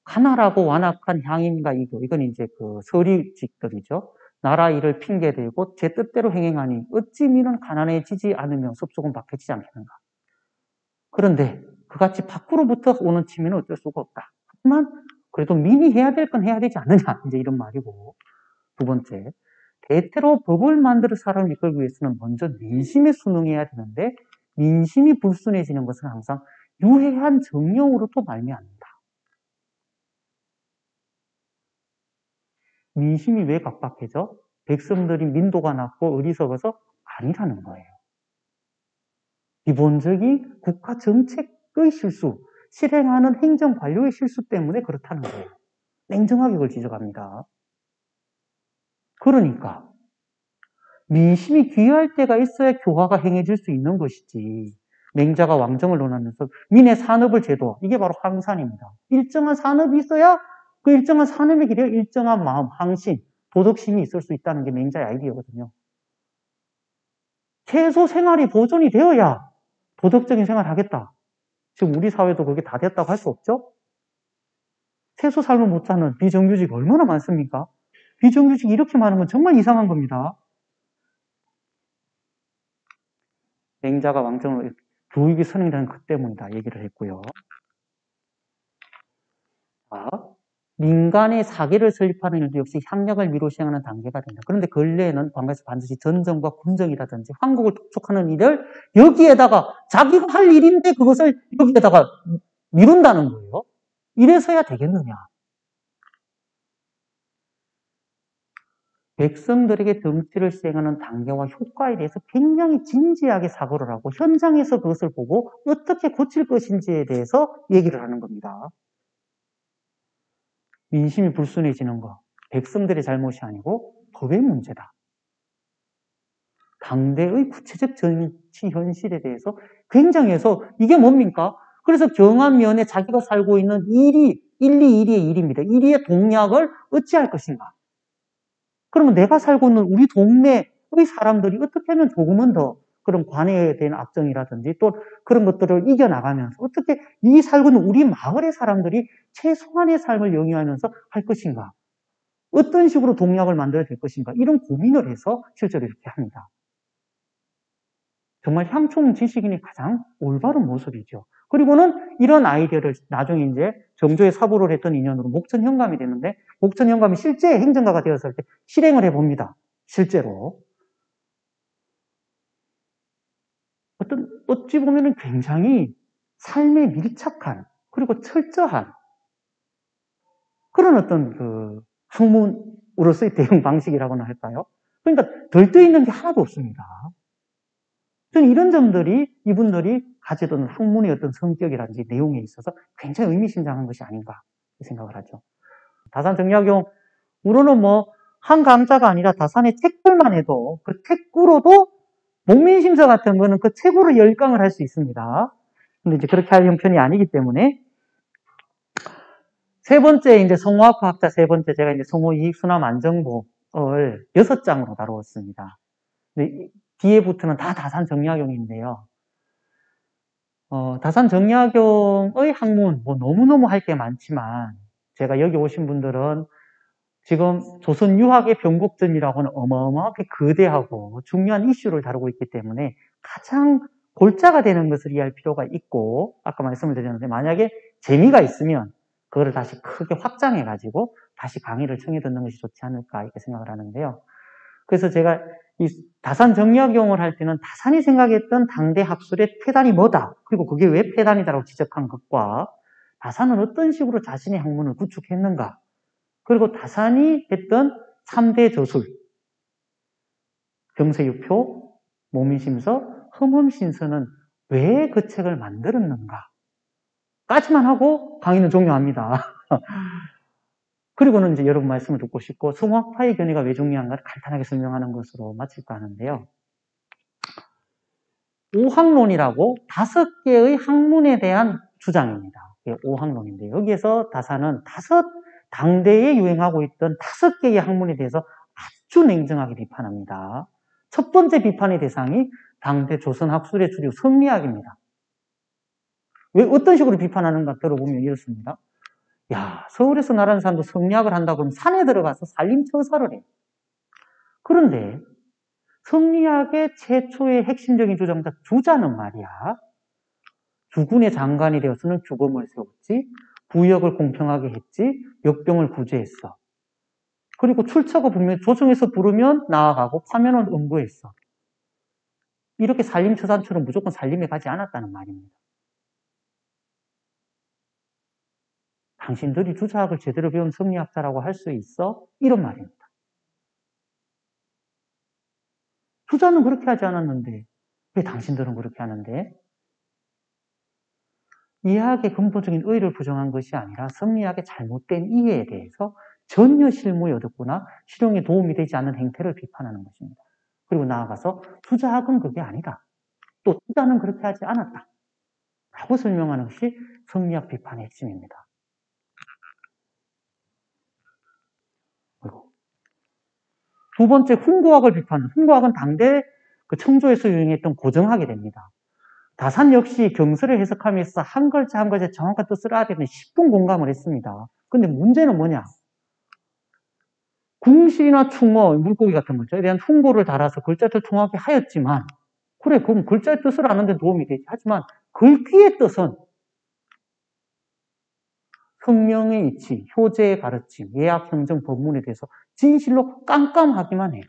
가난하고 완악한 향인가 이거 이건 이제 그 서리직들이죠. 나라 일을 핑계대고 제 뜻대로 행행하니 어찌 미는 가난해지지 않으며 섭속은 박해지지 않겠는가. 그런데 그같이 밖으로부터 오는 치매는 어쩔 수가 없다. 하지만 그래도 미리 해야 될 건 해야 되지 않느냐. 이제 이런 말이고. 두 번째, 대체로 법을 만들어 사람을 이끌기 위해서는 먼저 민심에 순응해야 되는데 민심이 불순해지는 것은 항상 유해한 정령으로도 말미암는다. 민심이 왜 각박해져? 백성들이 민도가 낮고 어리석어서 아니라는 거예요. 기본적인 국가 정책의 실수, 실행하는 행정 관료의 실수 때문에 그렇다는 거예요. 냉정하게 그걸 지적합니다. 그러니까 민심이 귀할 때가 있어야 교화가 행해질 수 있는 것이지. 맹자가 왕정을 논하면서 민의 산업을 제도 이게 바로 항산입니다. 일정한 산업이 있어야 그 일정한 산업의 길에 일정한 마음, 항신, 도덕심이 있을 수 있다는 게 맹자의 아이디어거든요. 최소 생활이 보존이 되어야 도덕적인 생활을 하겠다. 지금 우리 사회도 그게 다 됐다고 할 수 없죠? 최소 삶을 못 사는 비정규직 얼마나 많습니까? 비정규직이 이렇게 많은 건 정말 이상한 겁니다. 맹자가 왕정을 교육이 선행되는 것 때문이다 얘기를 했고요. 자, 민간의 사계를 설립하는 일도 역시 협력을 미루 시행하는 단계가 된다. 그런데 근래에는 관계에서 반드시 전정과 군정이라든지 황국을 독촉하는 일을 여기에다가 자기가 할 일인데 그것을 여기에다가 미룬다는 거예요. 이래서야 되겠느냐. 백성들에게 정치를 시행하는 단계와 효과에 대해서 굉장히 진지하게 사고를 하고 현장에서 그것을 보고 어떻게 고칠 것인지에 대해서 얘기를 하는 겁니다. 민심이 불순해지는 거, 백성들의 잘못이 아니고 법의 문제다. 당대의 구체적 정치 현실에 대해서 굉장히 해서 이게 뭡니까? 그래서 경안면에 자기가 살고 있는 일이 1, 2, 1위의 일입니다. 1위의 동약을 어찌할 것인가? 그러면 내가 살고 있는 우리 동네 사람들이 어떻게 하면 조금은 더 그런 관해에 대한 압정이라든지 또 그런 것들을 이겨나가면서 어떻게 이 살고 있는 우리 마을의 사람들이 최소한의 삶을 영위하면서 할 것인가? 어떤 식으로 동력을 만들어야 될 것인가? 이런 고민을 해서 실제로 이렇게 합니다. 정말 향총 지식인이 가장 올바른 모습이죠. 그리고는 이런 아이디어를 나중에 이제 정조의 사부를 했던 인연으로 목천 현감이 됐는데 목천 현감이 실제 행정가가 되었을 때 실행을 해봅니다. 실제로. 어떤 어찌 보면은 굉장히 삶에 밀착한 그리고 철저한 그런 어떤 그 학문으로서의 대응 방식이라고나 할까요? 그러니까 덜떠 있는 게 하나도 없습니다. 저는 이런 점들이 이분들이 가지던 학문의 어떤 성격이라든지 내용에 있어서 굉장히 의미심장한 것이 아닌가 생각을 하죠. 다산 정약용 우로는 뭐 한 강자가 아니라 다산의 책들만 해도 그 책구로도 목민심서 같은 거는 그 책으로 열강을 할 수 있습니다. 근데 이제 그렇게 할 형편이 아니기 때문에 세 번째 이제 성호학과학자 세 번째 제가 이제 성호 이익순환 안정보를 여섯 장으로 다루었습니다. 뒤에부터는 다 다산 정약용인데요. 어, 다산 정약용의 학문 뭐 너무너무 할 게 많지만 제가 여기 오신 분들은 지금 조선 유학의 변곡점이라고는 어마어마하게 거대하고 중요한 이슈를 다루고 있기 때문에 가장 골자가 되는 것을 이해할 필요가 있고 아까 말씀을 드렸는데 만약에 재미가 있으면 그거를 다시 크게 확장해 가지고 다시 강의를 청해 듣는 것이 좋지 않을까 이렇게 생각을 하는데요. 그래서 제가 이 다산 정약용을 할 때는 다산이 생각했던 당대 학술의 폐단이 뭐다 그리고 그게 왜 폐단이다라고 지적한 것과 다산은 어떤 식으로 자신의 학문을 구축했는가 그리고 다산이 했던 3대 저술, 경세유표, 모민심서, 흠흠신서는 왜 그 책을 만들었는가? 까지만 하고 강의는 종료합니다. 그리고는 이제 여러분 말씀을 듣고 싶고 성화파의 견해가 왜 중요한가를 간단하게 설명하는 것으로 마칠까 하는데요. 오학론이라고 다섯 개의 학문에 대한 주장입니다. 오학론인데 여기에서 다사는 다섯 당대에 유행하고 있던 다섯 개의 학문에 대해서 아주 냉정하게 비판합니다. 첫 번째 비판의 대상이 당대 조선 학술의 주류 성리학입니다. 왜 어떤 식으로 비판하는가 들어보면 이렇습니다. 야, 서울에서 나라는 사람도 성리학을 한다 그러면 산에 들어가서 산림청사를 해. 그런데 성리학의 최초의 핵심적인 주장자 주자는 말이야. 주군의 장관이 되어서는 규범을 세웠지. 부역을 공평하게 했지, 역병을 구제했어. 그리고 출처가 분명히 조정에서 부르면 나아가고 파면은 응부했어. 이렇게 살림 처산처럼 무조건 살림에 가지 않았다는 말입니다. 당신들이 주자학을 제대로 배운 성리학자라고 할 수 있어? 이런 말입니다. 주자는 그렇게 하지 않았는데 왜 당신들은 그렇게 하는데? 이해학의 근본적인 의의를 부정한 것이 아니라 성리학의 잘못된 이해에 대해서 전혀 실무에 얻었거나 실용에 도움이 되지 않는 행태를 비판하는 것입니다. 그리고 나아가서 투자학은 그게 아니다. 또 투자는 그렇게 하지 않았다. 라고 설명하는 것이 성리학 비판의 핵심입니다. 두 번째 훈고학을 비판하는 훈고학은 당대 그 청조에서 유행했던 고정학이 됩니다. 다산 역시 경서를 해석하면서 한 글자 한 글자 정확한 뜻을 알아내는 10분 공감을 했습니다. 근데 문제는 뭐냐? 궁실이나 충어, 물고기 같은 것에 대한 훈고를 달아서 글자를 통하게 하였지만, 그래, 그럼 글자의 뜻을 아는 데 도움이 되지. 하지만 글귀의 뜻은 성명의 이치, 효제의 가르침, 예약, 형정, 법문에 대해서 진실로 깜깜하기만 해요.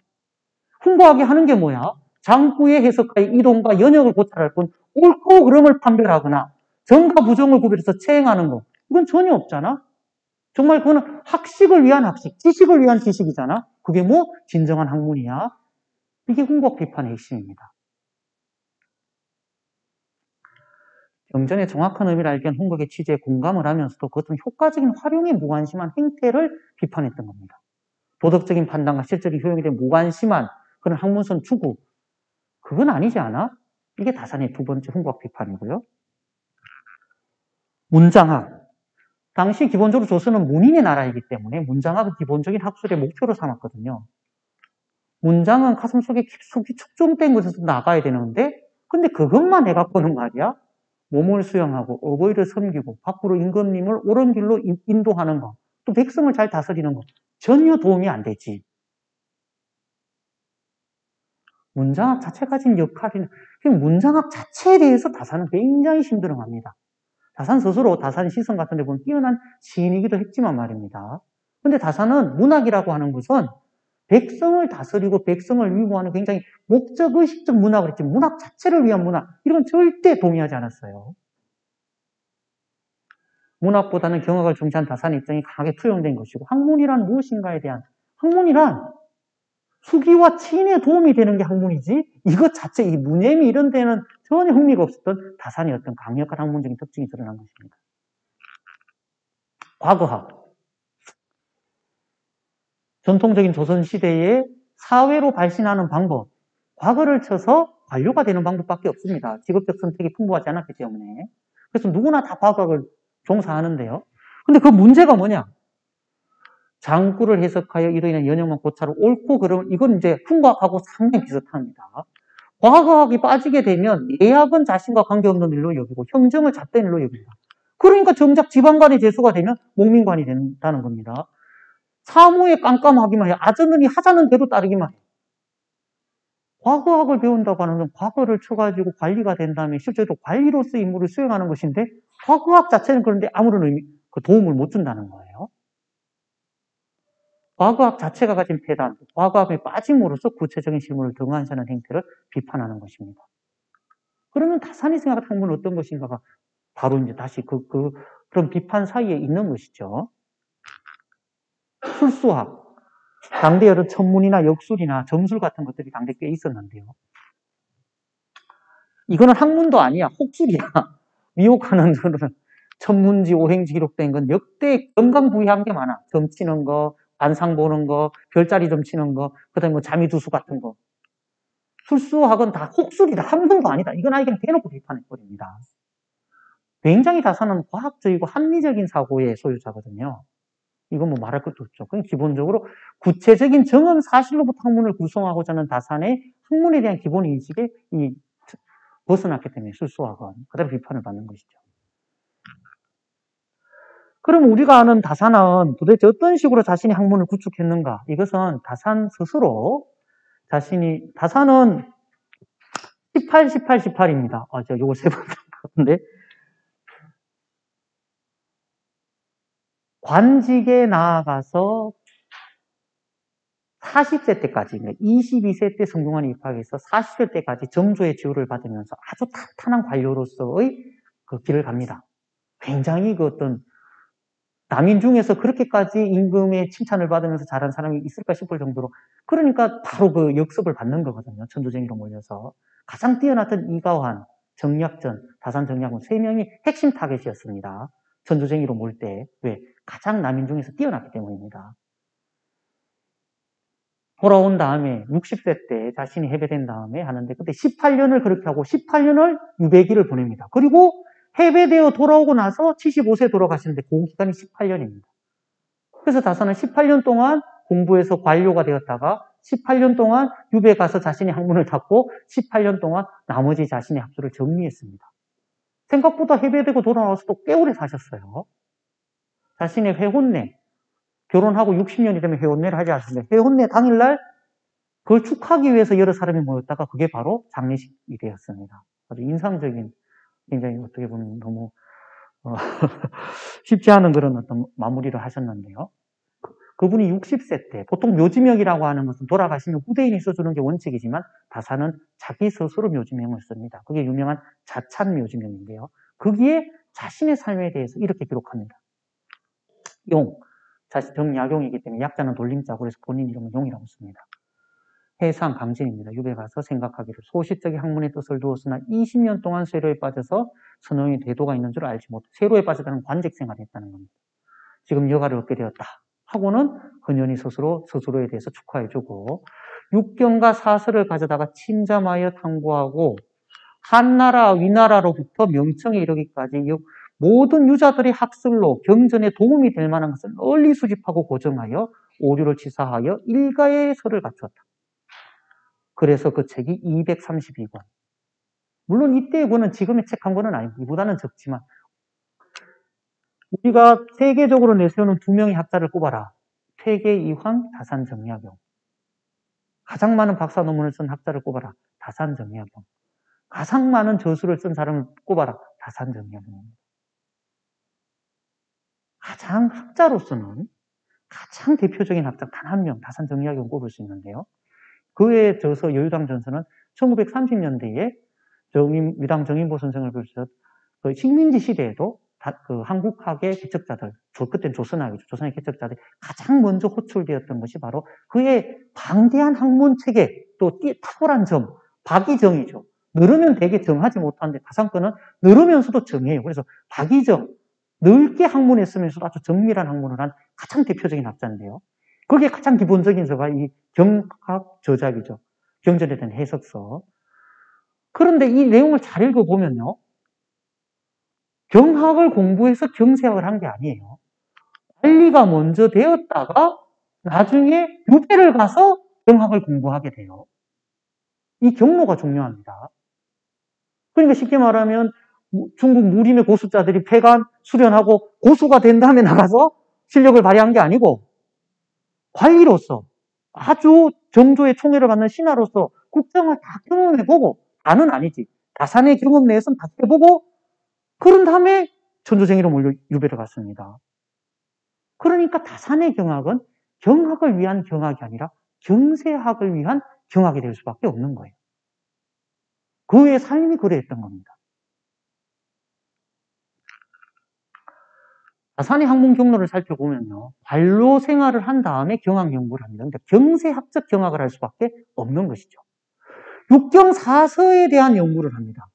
훈고하게 하는 게 뭐야? 장구의 해석가의 이동과 연역을 고찰할 뿐 옳고 그름을 판별하거나 정과 부정을 구별해서 체행하는 거 이건 전혀 없잖아. 정말 그거는 학식을 위한 학식, 지식을 위한 지식이잖아. 그게 뭐 진정한 학문이야. 이게 훈곡 비판의 핵심입니다. 경전의 정확한 의미를 알기 위한 훈곡의 취지에 공감을 하면서도 그것은 효과적인 활용에 무관심한 행태를 비판했던 겁니다. 도덕적인 판단과 실적인 효용에 대해 무관심한 그런 학문선 추구 그건 아니지 않아? 이게 다산의 두 번째 훈각 비판이고요. 문장학. 당시 기본적으로 조선은 문인의 나라이기 때문에 문장학은 기본적인 학술의 목표로 삼았거든요. 문장은 가슴 속에 깊숙이 축종된 곳에서 나가야 되는데, 근데 그것만 해갖고는 말이야. 몸을 수영하고 어버이를 섬기고 밖으로 임금님을 옳은 길로 인도하는 거, 또 백성을 잘 다스리는 거 전혀 도움이 안 되지. 문장학 자체 가 진 역할이 문장학 자체에 대해서 다산은 굉장히 힘들어합니다. 다산 스스로 다산 시선 같은 데 보면 뛰어난 시인이기도 했지만 말입니다. 근데 다산은 문학이라고 하는 것은 백성을 다스리고 백성을 위고하는 굉장히 목적의식적 문학을 했지 문학 자체를 위한 문학 이런 절대 동의하지 않았어요. 문학보다는 경학을 중시한 다산 입장이 강하게 투영된 것이고 학문이란 무엇인가에 대한 학문이란 수기와 치인에 도움이 되는 게 학문이지 이것 자체 이 문예미 이런 데는 전혀 흥미가 없었던 다산의 어떤 강력한 학문적인 특징이 드러난 것입니다. 과거학 전통적인 조선시대의 사회로 발신하는 방법, 과거를 쳐서 관료가 되는 방법밖에 없습니다. 직업적 선택이 풍부하지 않았기 때문에. 그래서 누구나 다 과학을 종사하는데요. 근데 그 문제가 뭐냐? 장구를 해석하여 이로 인한 연영만 고찰을 옳고 그러면 이건 이제 훈과학하고 상당히 비슷합니다. 과학이 빠지게 되면 예학은 자신과 관계없는 일로 여기고 형정을 잣된 일로 여깁니다. 그러니까 정작 지방관이 재수가 되면 목민관이 된다는 겁니다. 사무에 깜깜하기만 해. 아저는이 하자는 대로 따르기만 해. 과거학을 배운다고 하는 건 과거를 쳐가지고 관리가 된 다음에 실제로 관리로서 임무를 수행하는 것인데 과거학 자체는 그런데 아무런 의미, 그 도움을 못 준다는 거예요. 과거학 자체가 가진 폐단, 과거학에 빠짐으로써 구체적인 실물을 등한시하는 행태를 비판하는 것입니다. 그러면 다산이 생각한 학문은 어떤 것인가가 바로 이제 다시 그, 그, 그런 비판 사이에 있는 것이죠. 술수학, 당대 여러 천문이나 역술이나 점술 같은 것들이 당대 꽤 있었는데요. 이거는 학문도 아니야. 혹술이야. 미혹하는 그런 천문지, 오행지 기록된 건 역대 건강 부위한 게 많아. 점치는 거, 반상 보는 거, 별자리 점치는 거, 그 다음에 뭐 자미두수 같은 거. 술수학은 다 혹술이다. 학문도 아니다. 이건 아예 그냥 대놓고 비판해버립니다. 굉장히 다산은 과학적이고 합리적인 사고의 소유자거든요. 이건 뭐 말할 것도 없죠. 그냥 기본적으로 구체적인 정언 사실로부터 학문을 구성하고자 하는 다산의 학문에 대한 기본 인식에 이 벗어났기 때문에 술수학은 그대로 비판을 받는 것이죠. 그럼 우리가 아는 다산은 도대체 어떤 식으로 자신이 학문을 구축했는가? 이것은 다산 스스로 자신이 다산은 18, 18, 18입니다. 아, 제가 요거 세번 같은데 관직에 나아가서 40세 때까지, 22세 때 성공한 입학해서 40세 때까지 정조의 지호를 받으면서 아주 탄탄한 관료로서의 그 길을 갑니다. 굉장히 그 어떤 남인 중에서 그렇게까지 임금의 칭찬을 받으면서 잘한 사람이 있을까 싶을 정도로 그러니까 바로 그 역습을 받는 거거든요. 천도쟁이로 몰려서 가장 뛰어났던 이가환, 정약전, 다산 정약은 세 명이 핵심 타겟이었습니다. 전조쟁이로 몰 때. 왜? 가장 남인 중에서 뛰어났기 때문입니다. 돌아온 다음에 60세 때 자신이 해배된 다음에 하는데 그때 18년을 그렇게 하고 18년을 유배기를 보냅니다. 그리고 해배되어 돌아오고 나서 75세 돌아가시는데 그 기간이 18년입니다. 그래서 다사는 18년 동안 공부해서 관료가 되었다가 18년 동안 유배 가서 자신의 학문을 닫고 18년 동안 나머지 자신의 학술을 정리했습니다. 생각보다 해배되고 돌아와서 또꽤 오래 사셨어요. 자신의 회혼례, 결혼하고 60년이 되면 회혼례를 하지 않습니까? 회혼례 당일날 그걸 축하하기 위해서 여러 사람이 모였다가 그게 바로 장례식이 되었습니다. 아주 인상적인, 굉장히 어떻게 보면 너무 어, 쉽지 않은 그런 어떤 마무리를 하셨는데요. 그, 분이 60세 때, 보통 묘지명이라고 하는 것은 돌아가시면 후대인이 써주는 게 원칙이지만 다사는 자기 스스로 묘지명을 씁니다. 그게 유명한 자찬 묘지명인데요. 거기에 자신의 삶에 대해서 이렇게 기록합니다. 용. 사실 정약용이기 때문에 약자는 돌림자고 그래서 본인 이름은 용이라고 씁니다. 해상 강진입니다. 유배 가서 생각하기를 소시적인 학문의 뜻을 두었으나 20년 동안 세로에 빠져서 선호의 대도가 있는 줄 알지 못 세로에 빠졌다는 관직 생활을 했다는 겁니다. 지금 여가를 얻게 되었다. 하고는 근연이 스스로 스스로에 대해서 축하해주고 육경과 사설을 가져다가 침잠하여 탐구하고 한나라 위나라로부터 명청에 이르기까지 모든 유자들의 학술로 경전에 도움이 될 만한 것을 널리 수집하고 고정하여 오류를 치사하여 일가의 설을 갖추었다. 그래서 그 책이 232권. 물론 이때의 권은 지금의 책 한 권은 아니고 이보다는 적지만 우리가 세계적으로 내세우는 두 명의 학자를 꼽아라. 퇴계 이황, 다산 정약용. 가장 많은 박사 논문을 쓴 학자를 꼽아라. 다산 정약용. 가장 많은 저수를 쓴 사람을 꼽아라. 다산 정약용입니다. 가장 학자로서는 가장 대표적인 학자 단 한 명, 다산 정약용 꼽을 수 있는데요. 그의 저서 여유당 전서는 1930년대에 정임, 위당 정인보 선생을 비롯해서 그 식민지 시대에도 그 한국학의 개척자들, 그땐 조선학이죠. 조선의 개척자들이 가장 먼저 호출되었던 것이 바로 그의 방대한 학문 체계, 또 탁월한 점, 박이정이죠. 늘으면 되게 정하지 못하는데 가상권은 늘으면서도 정해요. 그래서 박이정, 넓게 학문했으면서도 아주 정밀한 학문을 한 가장 대표적인 학자인데요. 그게 가장 기본적인 저가 이 경학 저작이죠. 경전에 대한 해석서. 그런데 이 내용을 잘 읽어보면요. 경학을 공부해서 경세학을 한 게 아니에요. 관리가 먼저 되었다가 나중에 유배를 가서 경학을 공부하게 돼요. 이 경로가 중요합니다. 그러니까 쉽게 말하면 중국 무림의 고수자들이 폐간 수련하고 고수가 된 다음에 나가서 실력을 발휘한 게 아니고 관리로서 아주 정조의 총애를 받는 신하로서 국정을 다 경험해보고 다는 아니지. 다산의 경험 내에서는 다 해보고 그런 다음에 천조쟁이로 몰려 유배를 갔습니다. 그러니까 다산의 경학은 경학을 위한 경학이 아니라 경세학을 위한 경학이 될 수밖에 없는 거예요. 그의 삶이 그러했던 겁니다. 다산의 학문 경로를 살펴보면요. 관로 생활을 한 다음에 경학 연구를 합니다. 그러니까 경세학적 경학을 할 수밖에 없는 것이죠. 육경 사서에 대한 연구를 합니다.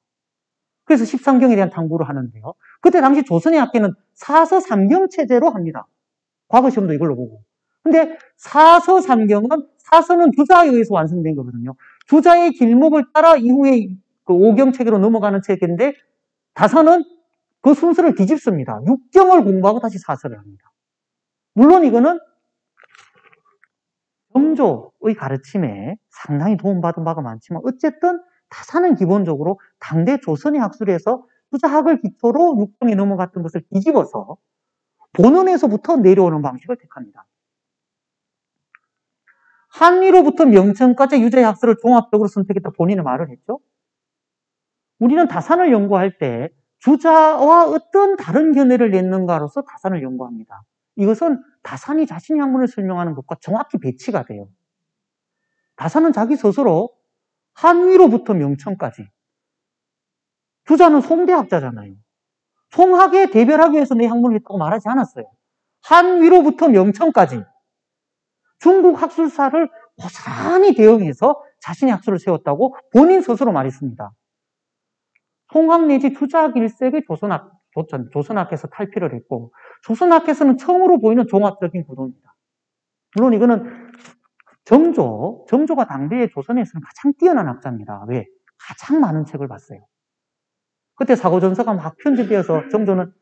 그래서 13경에 대한 탐구를 하는데요. 그때 당시 조선의 학계는 사서 삼경 체제로 합니다. 과거 시험도 이걸로 보고. 근데 사서 삼경은 사서는 주자에 의해서 완성된 거거든요. 주자의 길목을 따라 이후에 그 오경 체계로 넘어가는 체계인데 다서는 그 순서를 뒤집습니다. 육경을 공부하고 다시 사서를 합니다. 물론 이거는 정조의 가르침에 상당히 도움받은 바가 많지만 어쨌든 타사는 기본적으로 당대 조선의 학술에서 투자학을 기초로 육경에 넘어갔던 것을 뒤집어서 본원에서부터 내려오는 방식을 택합니다. 한위로부터 명천까지 유자의 학술을 종합적으로 선택했다 본인은 말을 했죠. 우리는 다산을 연구할 때 주자와 어떤 다른 견해를 냈는가로서 다산을 연구합니다. 이것은 다산이 자신의 학문을 설명하는 것과 정확히 배치가 돼요. 다산은 자기 스스로 한위로부터 명천까지 주자는 송대학자잖아요. 송학에 대별하기 위해서 내 학문을 했다고 말하지 않았어요. 한위로부터 명천까지 중국 학술사를 고스란히 대응해서 자신의 학술을 세웠다고 본인 스스로 말했습니다. 송학 내지 주자학 일색의 조선학 조선학에서 탈피를 했고 조선학에서는 처음으로 보이는 종합적인 구도입니다. 물론 이거는 정조, 정조가 당대의 조선에서는 가장 뛰어난 학자입니다. 왜? 가장 많은 책을 봤어요. 그때 사고전서가 막 편집되어서 정조는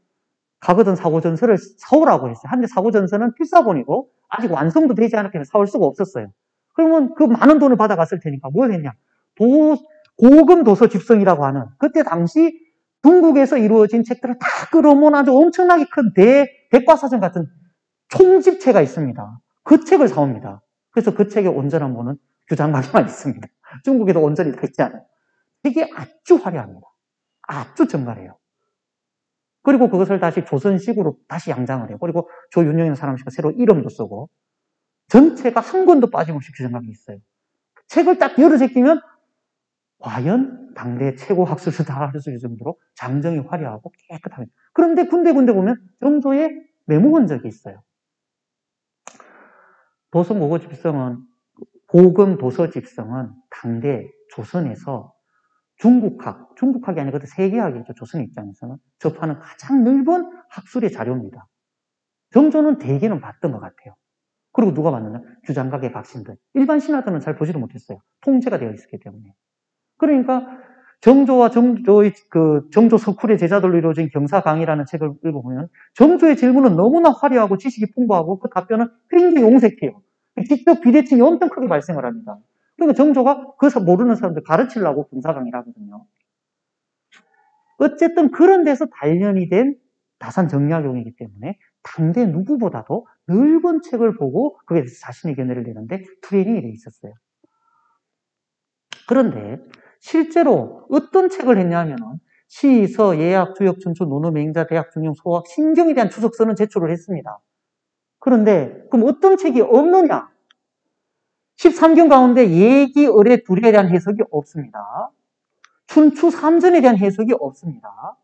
가거든 사고전서를 사오라고 했어요. 한데 사고전서는 필사본이고 아직 완성도 되지 않았기 때문에 사올 수가 없었어요. 그러면 그 많은 돈을 받아갔을 테니까 뭘 했냐? 도, 고금 도서 집성이라고 하는 그때 당시 중국에서 이루어진 책들을 다 끌어모은 아주 엄청나게 큰 대, 백과사전 같은 총집체가 있습니다. 그 책을 사옵니다. 그래서 그 책의 온전한 모는 규장막에만 있습니다. 중국에도 온전히 다 있지 않아요. 이게 아주 화려합니다. 아주 정갈해요. 그리고 그것을 다시 조선식으로 다시 양장을 해요. 그리고 조윤영이라는 사람씨가 새로 이름도 쓰고 전체가 한 권도 빠짐없이 규정각이 있어요. 책을 딱 열어 제끼면 과연 당대 최고 학술을 다할 수 있을 정도로 장정이 화려하고 깨끗합니다. 그런데 군데군데 보면 정조의 메모한 적이 있어요. 도성고고 집성은 고금 도서 집성은 당대 조선에서 중국학, 중국학이 아니라 그때 세계학이죠. 조선 입장에서는 접하는 가장 넓은 학술의 자료입니다. 정조는 대개는 봤던 것 같아요. 그리고 누가 봤느냐? 규장각의 각신들. 일반 신하들은 잘 보지도 못했어요. 통제가 되어 있었기 때문에. 그러니까 정조와 정조의 그 정조 석굴의 제자들로 이루어진 경사강이라는 책을 읽어보면 정조의 질문은 너무나 화려하고 지식이 풍부하고 그 답변은 굉장히 용색해요. 직접 비대칭이 엄청 크게 발생을 합니다. 그러니까 정조가 그래서 모르는 사람들 가르치려고 군사강의라거든요. 어쨌든 그런 데서 단련이 된 다산 정약용이기 때문에 당대 누구보다도 넓은 책을 보고 그에 대해서 자신의 견해를 내는데 트레이닝이 돼 있었어요. 그런데 실제로 어떤 책을 했냐면은 시, 서, 예약, 주역, 춘추, 논어, 맹자, 대학, 중용, 소학, 신경에 대한 추석서는 제출을 했습니다. 그런데 그럼 어떤 책이 없느냐? 13경 가운데 예기, 의례, 둘에 대한 해석이 없습니다. 춘추 3전에 대한 해석이 없습니다.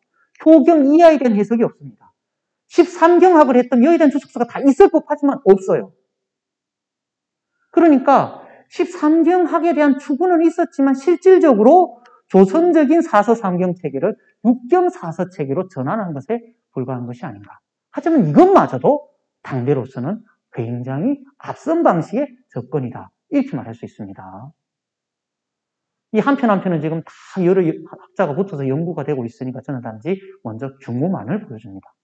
효경 이하에 대한 해석이 없습니다. 13경학을 했던 여에 대한 추석서가 다 있을 법하지만 없어요. 그러니까 13경학에 대한 추구는 있었지만 실질적으로 조선적인 사서 삼경 체계를 육경 사서 체계로 전환한 것에 불과한 것이 아닌가. 하지만 이것마저도 당대로서는 굉장히 앞선 방식의 접근이다. 이렇게 말할 수 있습니다. 이 한편 한편은 지금 다 여러 학자가 붙어서 연구가 되고 있으니까 저는 단지 먼저 규모만을 보여줍니다.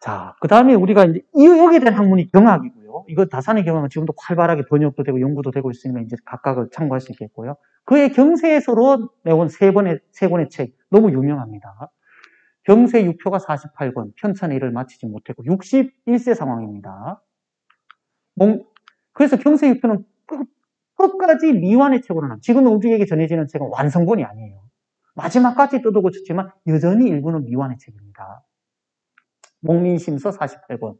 자, 그 다음에 우리가 이제 여기에 대한 학문이 경학이고 요. 이거 다산의 경학은 지금도 활발하게 번역도 되고 연구도 되고 있으니까 이제 각각을 참고할 수 있겠고요. 그의 경세에서로 내온 세 권의, 세 권의 책, 너무 유명합니다. 경세 6표가 48권, 편찬의 일을 마치지 못했고, 61세 상황입니다. 그래서 경세 6표는 끝까지 미완의 책으로 나. 지금 우리에게 전해지는 책은 완성본이 아니에요. 마지막까지 뜯어고쳤지만 여전히 일부는 미완의 책입니다. 목민심서 48권.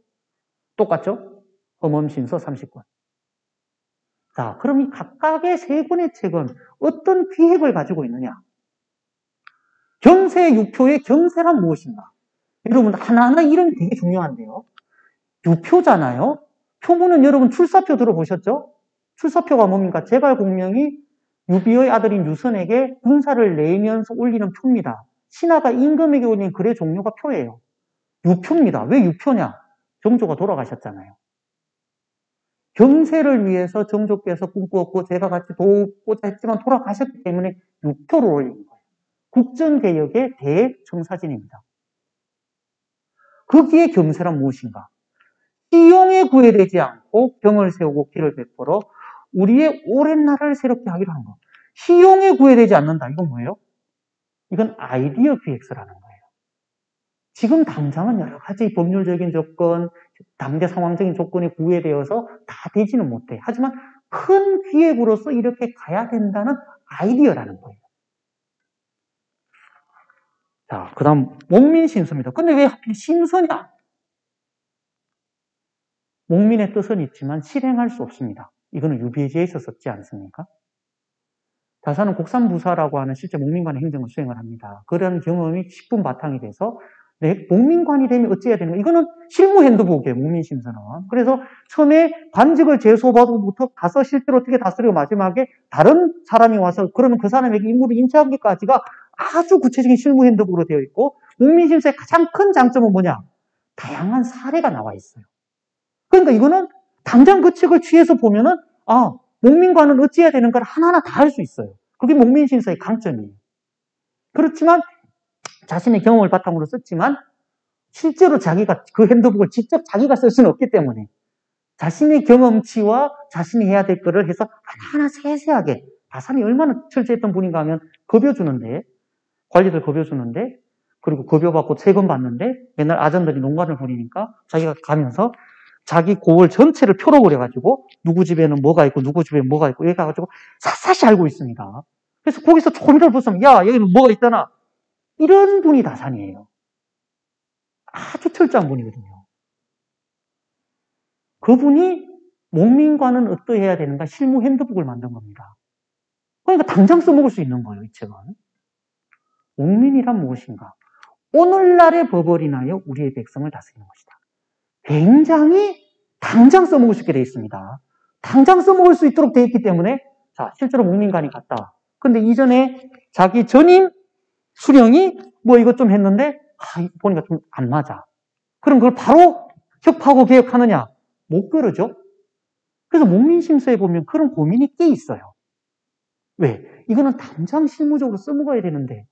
똑같죠? 범엄심서 30권. 자, 그럼 이 각각의 세 권의 책은 어떤 기획을 가지고 있느냐? 경세 유표의 경세란 무엇인가? 여러분, 하나하나 이름이 되게 중요한데요. 유표잖아요? 표문은 여러분 출사표 들어보셨죠? 출사표가 뭡니까? 제갈 공명이 유비의 아들인 유선에게 군사를 내면서 올리는 표입니다. 신하가 임금에게 올린 글의 종류가 표예요. 유표입니다. 왜 유표냐? 정조가 돌아가셨잖아요. 경세를 위해서 정조께서 꿈꾸었고 제가 같이 돕고자 했지만 돌아가셨기 때문에 유표를 올린 거예요. 국정개혁의 대청사진입니다. 거기에 경세란 무엇인가? 시용에 구애되지 않고 병을 세우고 길을 베풀어 우리의 오랜 나라를 새롭게 하기로 한 거. 시용에 구애되지 않는다. 이건 뭐예요? 이건 아이디어 기획서라는 거예요. 지금 당장은 여러 가지 법률적인 조건, 당대 상황적인 조건이 구애되어서 다 되지는 못해. 하지만 큰 기획으로서 이렇게 가야 된다는 아이디어라는 거예요. 자, 그 다음, 목민심서입니다. 근데 왜 하필 심서냐? 목민의 뜻은 있지만 실행할 수 없습니다. 이거는 유비지에 있었었지 않습니까? 다사는 곡산부사라고 하는 실제 목민관의 행정을 수행을 합니다. 그런 경험이 10분 바탕이 돼서 네, 목민관이 되면 어찌해야 되는 가 이거는 실무 핸드북이에요, 목민심서는. 그래서 처음에 관직을 제소받고부터 가서 실제로 어떻게 다스리고 마지막에 다른 사람이 와서 그러면 그 사람에게 임무를 인차하기까지가 아주 구체적인 실무 핸드북으로 되어 있고 목민심서의 가장 큰 장점은 뭐냐? 다양한 사례가 나와 있어요. 그러니까 이거는 당장 그 책을 취해서 보면은 아, 목민관은 어찌해야 되는 걸 하나하나 다 할 수 있어요. 그게 목민심서의 강점이에요. 그렇지만 자신의 경험을 바탕으로 썼지만 실제로 자기가 그 핸드북을 직접 자기가 쓸 수는 없기 때문에 자신의 경험치와 자신이 해야 될 거를 해서 하나하나 세세하게 다산이 얼마나 철저했던 분인가 하면 급여 주는데 관리들 급여 주는데 그리고 급여 받고 세금 받는데 맨날 아전들이 농간을 부리니까 자기가 가면서 자기 고을 전체를 표로 그려가지고 누구 집에는 뭐가 있고 누구 집에 뭐가 있고 이렇게 가지고 샅샅이 알고 있습니다. 그래서 거기서 조금이라도 보시면 야 여기는 뭐가 있잖아 이런 분이 다산이에요. 아주 철저한 분이거든요. 그분이 목민과는 어떠해야 되는가 실무 핸드북을 만든 겁니다. 그러니까 당장 써먹을 수 있는 거예요, 이 책은. 목민이란 무엇인가? 오늘날의 인하여 우리의 백성을 다스리는 것이다. 굉장히 당장 써먹을 수 있게 되어 있습니다. 당장 써먹을 수 있도록 되어 있기 때문에 자 실제로 목민관이 갔다. 근데 이전에 자기 전임 수령이 뭐 이것 좀 했는데 아, 보니까 좀 안 맞아. 그럼 그걸 바로 협하고 개혁하느냐? 못 그러죠. 그래서 목민심서에 보면 그런 고민이 꽤 있어요. 왜? 이거는 당장 실무적으로 써먹어야 되는데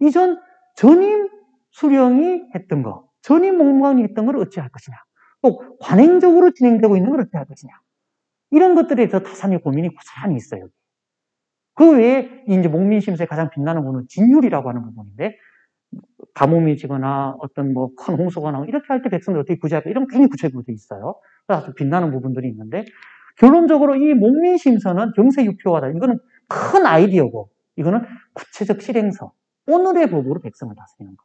이전 전임 수령이 했던 거, 전임 목관이 했던 걸 어찌할 것이냐? 또 관행적으로 진행되고 있는 걸 어찌할 것이냐? 이런 것들에 대해서 다산의 고민이 고스란히 있어요. 그 외에 이제 목민심서에 가장 빛나는 부분은 진율이라고 하는 부분인데 가뭄이 지거나 어떤 뭐 큰 홍수가 나고 이렇게 할 때 백성들 어떻게 구제할까 이런 굉장히 구체적으로 돼 있어요. 아주 빛나는 부분들이 있는데 결론적으로 이 목민심서는 경세유표화다. 이거는 큰 아이디어고 이거는 구체적 실행서 오늘의 법으로 백성을 다스리는 거.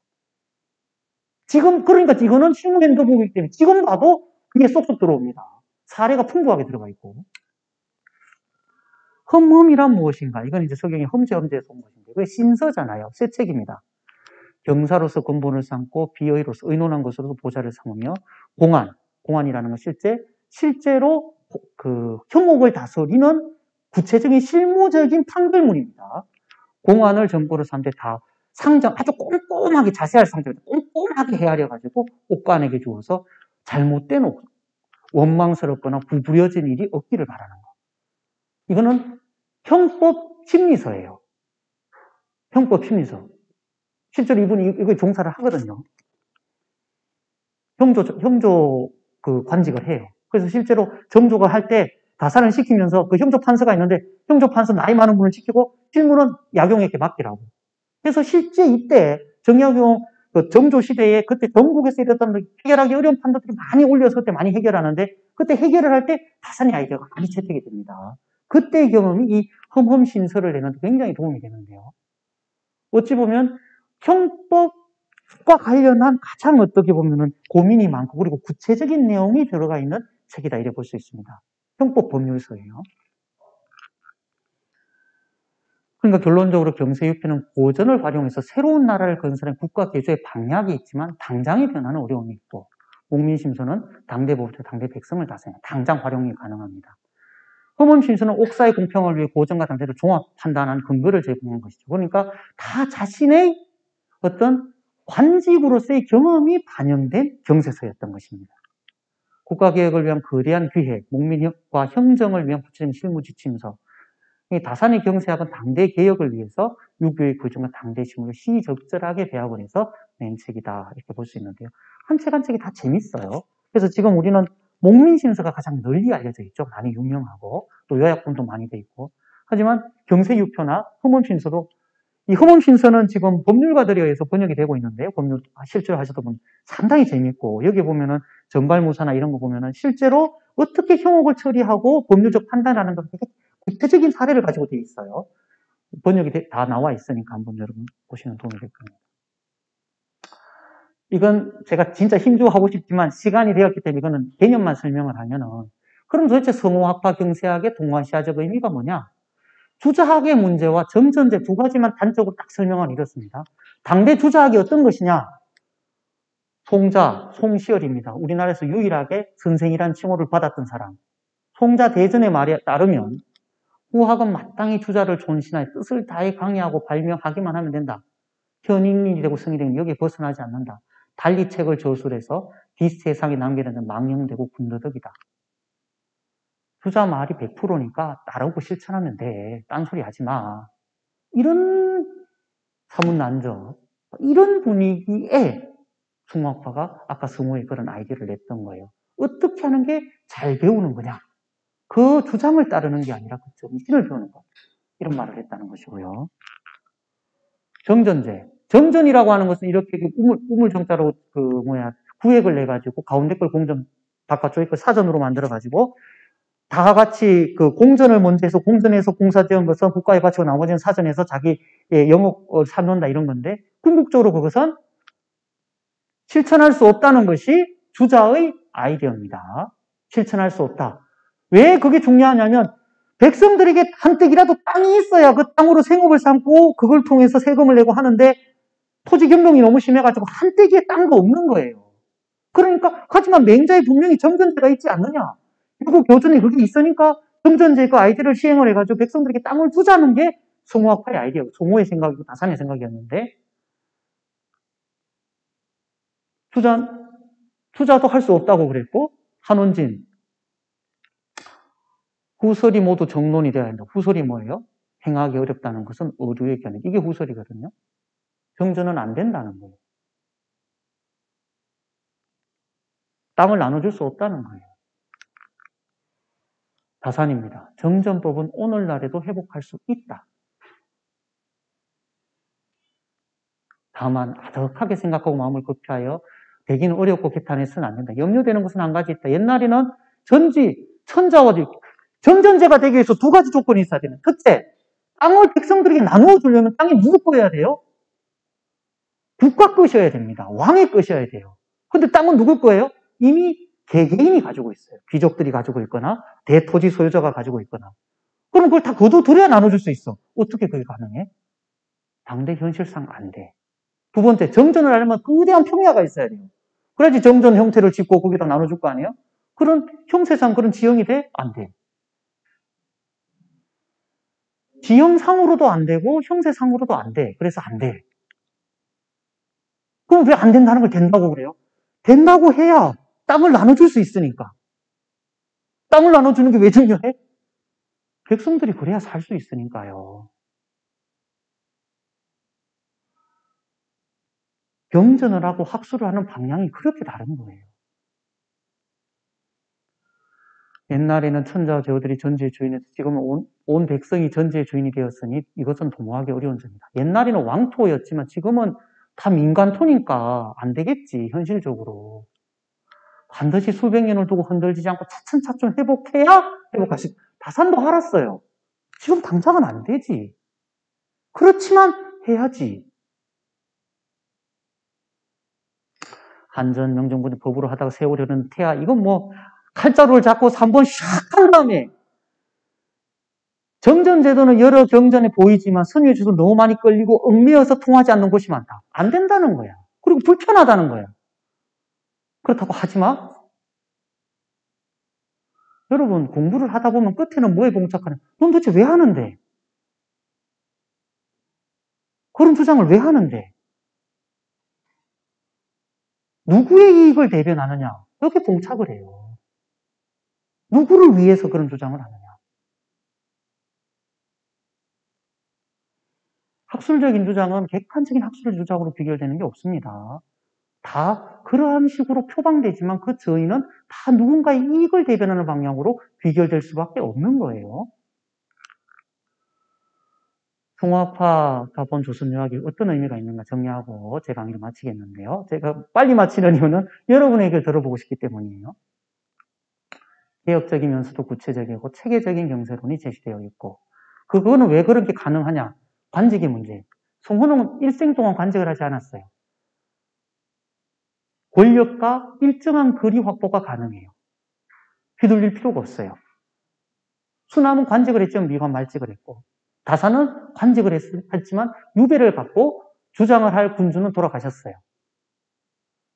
지금 그러니까 이거는 실무행도보기 때문에 지금 봐도 그게 쏙쏙 들어옵니다. 사례가 풍부하게 들어가 있고 험험이란 무엇인가? 이건 이제 석영이 험제 험제에서 온 것인데 그게 신서잖아요. 새 책입니다. 경사로서 근본을 삼고 비의로서 의논한 것으로서 보좌를 삼으며 공안, 공안이라는 건 실제 실제로 그 형옥을 다스리는 구체적인 실무적인 판결문입니다. 공안을 정보로 삼되 다 상정 아주 꼼꼼하게 자세할 상태로 꼼꼼하게 헤아려 가지고 옥관에게 주어서 잘못된 옥, 원망스럽거나 부부려진 일이 없기를 바라는 거. 이거는 형법 심리서예요. 형법 심리서. 실제로 이분이 이거 종사를 하거든요. 형조, 형조 그 관직을 해요. 그래서 실제로 정조가 할 때 다산을 시키면서 그 형조 판서가 있는데 형조 판서 나이 많은 분을 시키고 실무는 약용에게 맡기라고. 그래서 실제 이때 정약용 그 정조 시대에 그때 전국에서 일었던 해결하기 어려운 판도들이 많이 올려서 그때 많이 해결하는데 그때 해결을 할 때 다산의 아이디어가 많이 채택이 됩니다. 그때의 경험이 이 험험 신설을 내는데 굉장히 도움이 되는데요. 어찌 보면 형법과 관련한 가장 어떻게 보면은 고민이 많고 그리고 구체적인 내용이 들어가 있는 책이다 이래 볼 수 있습니다. 형법 법률서예요. 그러니까 결론적으로 경세유표는 고전을 활용해서 새로운 나라를 건설한 국가 개조의 방향이 있지만 당장의 변화는 어려움이 있고 목민심서는 당대법부터 당대 백성을 다스리는 당장 활용이 가능합니다. 허문심서는 옥사의 공평을 위해 고전과 당대를 종합 판단한 근거를 제공한 것이죠. 그러니까 다 자신의 어떤 관직으로서의 경험이 반영된 경세서였던 것입니다. 국가개혁을 위한 거대한 기획, 목민과 형정을 위한 구체적인 실무 지침서, 다산의 경세학은 당대 개혁을 위해서 유교의 구조와 당대 신문을 시적절하게 배합을 해서 낸 책이다 이렇게 볼 수 있는데요. 한 책한 책이 다 재밌어요. 그래서 지금 우리는 목민심서가 가장 널리 알려져 있죠. 많이 유명하고 또 요약본도 많이 돼 있고 하지만 경세유표나 허문심서도 이 허문신서는 지금 법률가들에 의해서 번역이 되고 있는데요. 법률 실제로 하셔도 보면 상당히 재밌고 여기 보면은 정발무사나 이런 거 보면은 실제로 어떻게 형옥을 처리하고 법률적 판단하는 것 되게 구체적인 사례를 가지고 돼 있어요. 번역이 다 나와 있으니까 한번 여러분 보시면 도움이 될 겁니다. 이건 제가 진짜 힘주어 하고 싶지만 시간이 되었기 때문에 이거는 개념만 설명을 하면은 그럼 도대체 성호학파 경세학의 동아시아적 의미가 뭐냐? 주자학의 문제와 점전제 두 가지만 단적으로 딱 설명을 이렇습니다. 당대 주자학이 어떤 것이냐? 송자, 송시열입니다. 우리나라에서 유일하게 선생이란 칭호를 받았던 사람. 송자 대전의 말에 따르면 후학은 마땅히 주자를 존신하여 뜻을 다해 강의하고 발명하기만 하면 된다. 현인이 되고 성이 되면 여기에 벗어나지 않는다. 달리 책을 저술해서 뒷세상에 남기는 망령되고 군더덕이다. 투자 말이 100%니까 따르고 실천하면 돼. 딴소리 하지 마. 이런 사문난저, 이런 분위기에 중학파가 아까 성우의 그런 아이디어를 냈던 거예요. 어떻게 하는 게 잘 배우는 거냐? 그 주장을 따르는 게 아니라 그 정신을 배우는 거. 이런 말을 했다는 것이고요. 정전제. 정전이라고 하는 것은 이렇게 우물, 우물 정자로 그 뭐야 구획을 내 가지고 가운데 걸 공전 바깥쪽에 걸 사전으로 만들어 가지고 다 같이 그 공전을 먼저 해서 공전에서 공사 지은 것은 국가에 바치고 나머지는 사전에서 자기 영역을 삼는다 이런 건데 궁극적으로 그것은 실천할 수 없다는 것이 주자의 아이디어입니다. 실천할 수 없다. 왜 그게 중요하냐면 백성들에게 한뜩이라도 땅이 있어야 그 땅으로 생업을 삼고 그걸 통해서 세금을 내고 하는데 토지 경동이 너무 심해가지고 한때기에 땅도 없는 거예요. 그러니까 하지만 맹자에 분명히 정전제가 있지 않느냐. 그리고 교전에 그게 있으니까 정전제 그 아이디어를 시행을 해가지고 백성들에게 땅을 주자는 게 송호학파의 아이디어, 송호의 생각이고 다산의 생각이었는데 투자, 투자도 할 수 없다고 그랬고 한원진 후설이 모두 정론이 되어야 한다. 후설이 뭐예요? 행하기 어렵다는 것은 어류의 견해. 이게 후설이거든요. 정전은 안 된다는 거예요. 땅을 나눠줄 수 없다는 거예요. 다산입니다. 정전법은 오늘날에도 회복할 수 있다. 다만 아득하게 생각하고 마음을 급히하여 되기는 어렵고 개탄해서는 안 된다. 염려되는 것은 한 가지 있다. 옛날에는 전지, 천자와 전전제가 되기 위해서 두 가지 조건이 있어야 되는. 첫째, 땅을 백성들에게 나누어 주려면 땅이 누구 거여야 돼요? 국가 것이어야 됩니다. 왕의 것이어야 돼요. 근데 땅은 누구 거예요? 이미 개개인이 가지고 있어요. 귀족들이 가지고 있거나 대토지 소유자가 가지고 있거나. 그럼 그걸 다 거둬들여야 나눠줄 수 있어. 어떻게 그게 가능해? 당대 현실상 안 돼. 두 번째, 정전을 하려면 거대한 평야가 있어야 돼요. 그래야지 정전 형태를 짓고 거기다 나눠줄 거 아니에요? 그런 형세상 그런 지형이 돼? 안 돼. 지형상으로도 안 되고 형세상으로도 안 돼. 그래서 안 돼. 그럼 왜 안 된다는 걸 된다고 그래요? 된다고 해야 땅을 나눠줄 수 있으니까. 땅을 나눠주는 게 왜 중요해? 백성들이 그래야 살 수 있으니까요. 경전을 하고 학술을 하는 방향이 그렇게 다른 거예요. 옛날에는 천자 제후들이 전지의 주인에서 지금은 온, 온, 백성이 전지의 주인이 되었으니 이것은 도모하기 어려운 점이다. 옛날에는 왕토였지만 지금은 다 민간 토니까 안 되겠지, 현실적으로. 반드시 수백 년을 두고 흔들리지 않고 차츰차츰 회복해야 회복할 수, 다산도 알았어요. 지금 당장은 안 되지. 그렇지만 해야지. 한전 명정군이 법으로 하다가 세우려는 태아, 이건 뭐, 칼자루를 잡고 3번 샥 한 다음에, 정전제도는 여러 경전에 보이지만 선유주도 너무 많이 끌리고 얽매여서 통하지 않는 곳이 많다. 안 된다는 거야. 그리고 불편하다는 거야. 그렇다고 하지 마. 여러분, 공부를 하다 보면 끝에는 뭐에 봉착하냐? 넌 도대체 왜 하는데? 그런 주장을 왜 하는데? 누구의 이익을 대변하느냐? 여기 봉착을 해요. 누구를 위해서 그런 주장을 하느냐? 학술적인 주장은 객관적인 학술 주장으로 비결되는 게 없습니다. 다 그러한 식으로 표방되지만 그 저희는 다 누군가의 이익을 대변하는 방향으로 비결될 수밖에 없는 거예요. 통합화 가본 조선유학이 어떤 의미가 있는가 정리하고 제 강의를 마치겠는데요. 제가 빨리 마치는 이유는 얘기를 들어보고 싶기 때문이에요. 개혁적이면서도 구체적이고 체계적인 경세론이 제시되어 있고 그거는 왜 그렇게 가능하냐? 관직의 문제. 송호는 일생 동안 관직을 하지 않았어요. 권력과 일정한 거리 확보가 가능해요. 휘둘릴 필요가 없어요. 수남은 관직을 했지만 미관 말직을 했고 다사는 관직을 했, 지만 유배를 갖고 주장을 할 군주는 돌아가셨어요.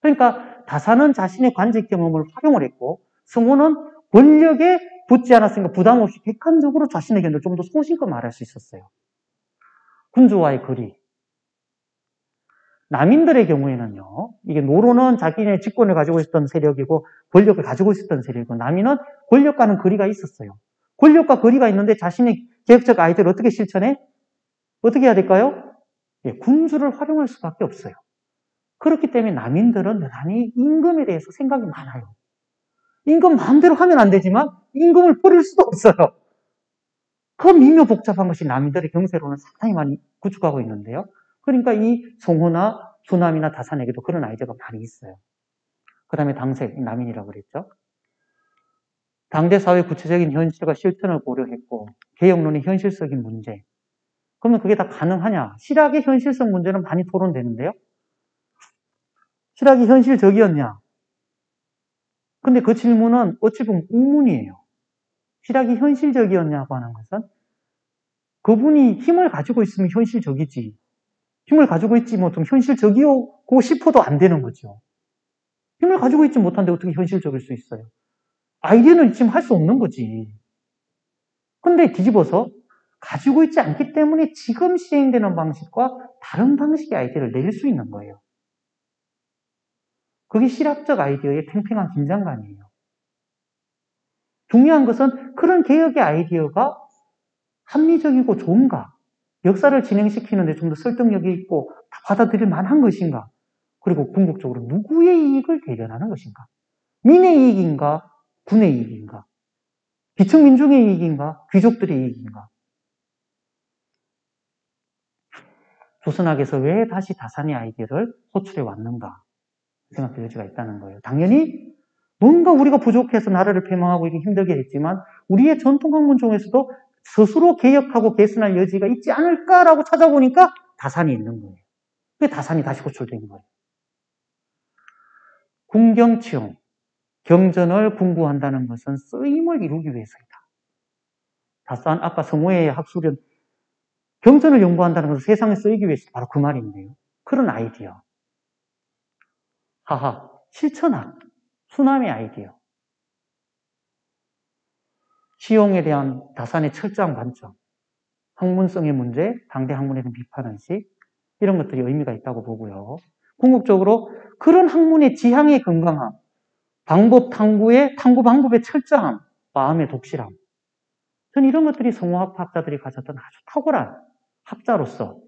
그러니까 다사는 자신의 관직 경험을 활용을 했고 성호는 권력에 붙지 않았으니까 부담 없이 객관적으로 자신의 견을 좀더 소신껏 말할 수 있었어요. 군주와의 거리, 남인들의 경우에는요, 이게 노로는 자기네 직권을 가지고 있었던 세력이고 권력을 가지고 있었던 세력이고 남인은 권력과는 거리가 있었어요. 권력과 거리가 있는데 자신의 계획적 아이디어를 어떻게 실천해? 어떻게 해야 될까요? 예, 군주를 활용할 수밖에 없어요. 그렇기 때문에 남인들은 여전히 임금에 대해서 생각이 많아요. 임금 마음대로 하면 안 되지만 임금을 버릴 수도 없어요. 그 미묘 복잡한 것이 남인들의 경세로는 상당히 많이 구축하고 있는데요. 그러니까 이 송호나 수남이나 다산에게도 그런 아이디어가 많이 있어요. 그 다음에 당색, 남인이라고 그랬죠. 당대 사회 구체적인 현실과 실천을 고려했고 개혁론의 현실적인 문제. 그러면 그게 다 가능하냐? 실학의 현실성 문제는 많이 토론되는데요. 실학이 현실적이었냐? 근데 그 질문은 어찌 보면 의문이에요. 실학이 현실적이었냐고 하는 것은 그분이 힘을 가지고 있으면 현실적이지. 힘을 가지고 있지 뭐좀 현실적이고 싶어도 안 되는 거죠. 힘을 가지고 있지 못한데 어떻게 현실적일 수 있어요? 아이디어는 지금 할 수 없는 거지. 근데 뒤집어서 가지고 있지 않기 때문에 지금 시행되는 방식과 다른 방식의 아이디어를 낼 수 있는 거예요. 그게 실학적 아이디어의 팽팽한 긴장감이에요. 중요한 것은 그런 개혁의 아이디어가 합리적이고 좋은가? 역사를 진행시키는데 좀 더 설득력이 있고 받아들일 만한 것인가? 그리고 궁극적으로 누구의 이익을 대변하는 것인가? 민의 이익인가? 군의 이익인가? 기층 민중의 이익인가? 귀족들의 이익인가? 조선학에서 왜 다시 다산의 아이디어를 호출해 왔는가 생각될 여지가 있다는 거예요. 당연히 뭔가 우리가 부족해서 나라를 폐망하고 이게 힘들게 했지만 우리의 전통 학문 중에서도 스스로 개혁하고 개선할 여지가 있지 않을까라고 찾아보니까 다산이 있는 거예요. 왜 다산이 다시 호출된 거예요? 궁경치용, 경전을 공부한다는 것은 쓰임을 이루기 위해서이다. 다산, 아까 성호의 학술은 경전을 연구한다는 것은 세상에 쓰이기 위해서 바로 그 말인데요. 그런 아이디어. 하하, 실천학, 수남의 아이디어. 시용에 대한 다산의 철저한 관점, 학문성의 문제, 당대 학문에 대한 비판의식, 이런 것들이 의미가 있다고 보고요. 궁극적으로 그런 학문의 지향의 건강함, 방법 탐구의, 탐구 방법의 철저함, 마음의 독실함. 저는 이런 것들이 성호학학자들이 가졌던 아주 탁월한 학자로서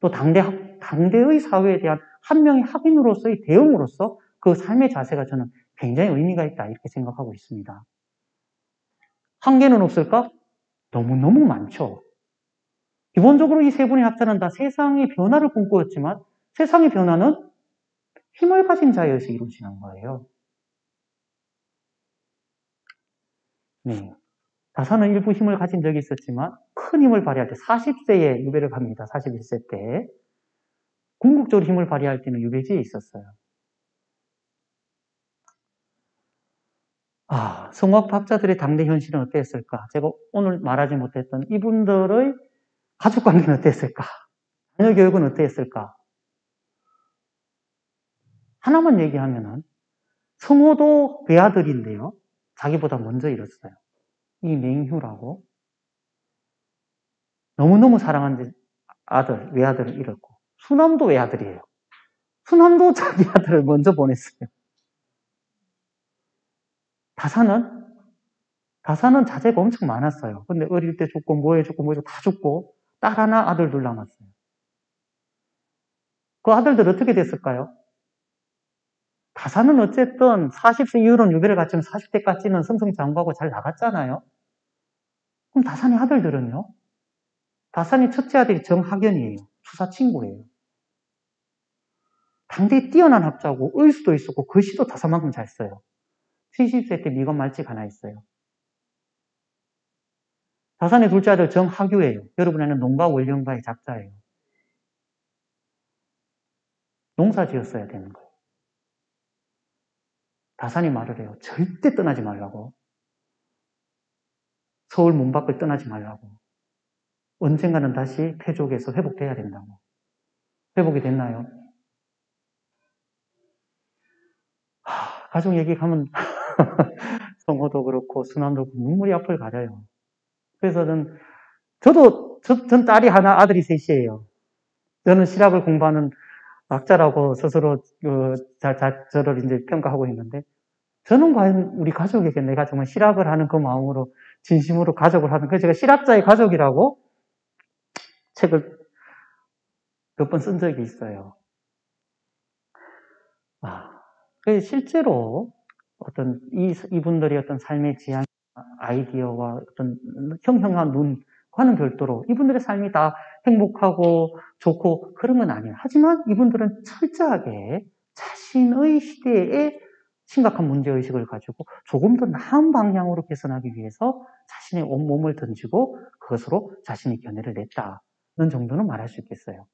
또 당대, 당대의 사회에 대한 한 명의 학인으로서의 대응으로서 그 삶의 자세가 저는 굉장히 의미가 있다 이렇게 생각하고 있습니다. 한계는 없을까? 너무너무 많죠. 기본적으로 이 세 분의 학자는 다 세상의 변화를 꿈꾸었지만 세상의 변화는 힘을 가진 자에 의해서 이루어지는 거예요. 네. 다산은 일부 힘을 가진 적이 있었지만 큰 힘을 발휘할 때 40세에 유배를 갑니다. 41세 때. 궁극적으로 힘을 발휘할 때는 유배지에 있었어요. 아, 성악학자들의 당대 현실은 어땠을까? 제가 오늘 말하지 못했던 이분들의 가족 관계는 어땠을까? 자녀 교육은 어땠을까? 하나만 얘기하면은 성호도 외아들인데요. 자기보다 먼저 잃었어요. 이 맹휴라고 너무너무 사랑하는 아들, 외아들을 잃었고 수남도 외아들이에요. 수남도 자기 아들을 먼저 보냈어요. 다사는 다사는 자제가 엄청 많았어요. 근데 어릴 때 죽고 뭐해 죽고 뭐해 죽고 다 죽고 딸 하나 아들 둘 남았어요. 그 아들들 어떻게 됐을까요? 다사는 어쨌든 40세 이후로는 유배를 갔지만 40대까지는 성성장구하고 잘 나갔잖아요. 그럼 다산의 아들들은요? 다산의 첫째 아들이 정학연이에요. 수사 친구예요. 당대에 뛰어난 학자고 의수도 있었고 글씨도 다사만큼 잘 써요. 70세 때 미건 말직 하나 있어요. 다산의 둘째 아들 정학유예요. 여러분 에는 농가 원령가의 작자예요. 농사 지었어야 되는 거예요. 다산이 말을 해요. 절대 떠나지 말라고. 서울 문 밖을 떠나지 말라고. 언젠가는 다시 폐족에서 회복돼야 된다고. 회복이 됐나요? 하, 가족 얘기 가면 성호도 그렇고 순환도 그렇고 눈물이 앞을 가려요. 그래서 전 저도 저, 전 딸이 하나 아들이 셋이에요. 저는 실학을 공부하는 학자라고 스스로 그, 자, 자, 저를 이제 평가하고 있는데 저는 과연 우리 가족에게 내가 정말 실학을 하는 그 마음으로 진심으로 가족을 하는 그래서 제가 실학자의 가족이라고 책을 몇 번 쓴 적이 있어요. 아, 실제로 어떤 이, 이분들이 어떤 삶의 지향, 아이디어와 어떤 형형한 눈과는 별도로 이분들의 삶이 다 행복하고 좋고 그런 건 아니에요. 하지만 이분들은 철저하게 자신의 시대에 심각한 문제의식을 가지고 조금 더 나은 방향으로 개선하기 위해서 자신의 온몸을 던지고 그것으로 자신의 견해를 냈다는 정도는 말할 수 있겠어요.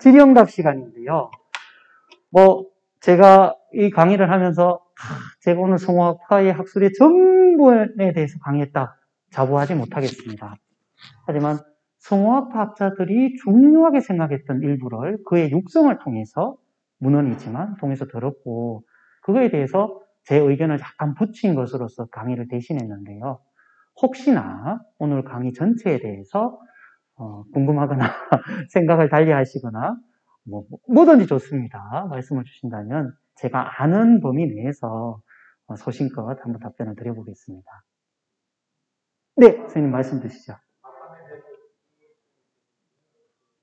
질의응답 시간인데요. 뭐 제가 이 강의를 하면서 제가 오늘 성화학파의 학술의 전부에 대해서 강의했다 자부하지 못하겠습니다. 하지만 성화학파 학자들이 중요하게 생각했던 일부를 그의 육성을 통해서 문헌이지만 통해서 들었고 그거에 대해서 제 의견을 약간 붙인 것으로서 강의를 대신했는데요. 혹시나 오늘 강의 전체에 대해서 어, 궁금하거나 생각을 달리 하시거나 뭐, 뭐든지 좋습니다. 말씀을 주신다면 제가 아는 범위 내에서 어, 소신껏 한번 답변을 드려보겠습니다. 네, 선생님 말씀 주시죠.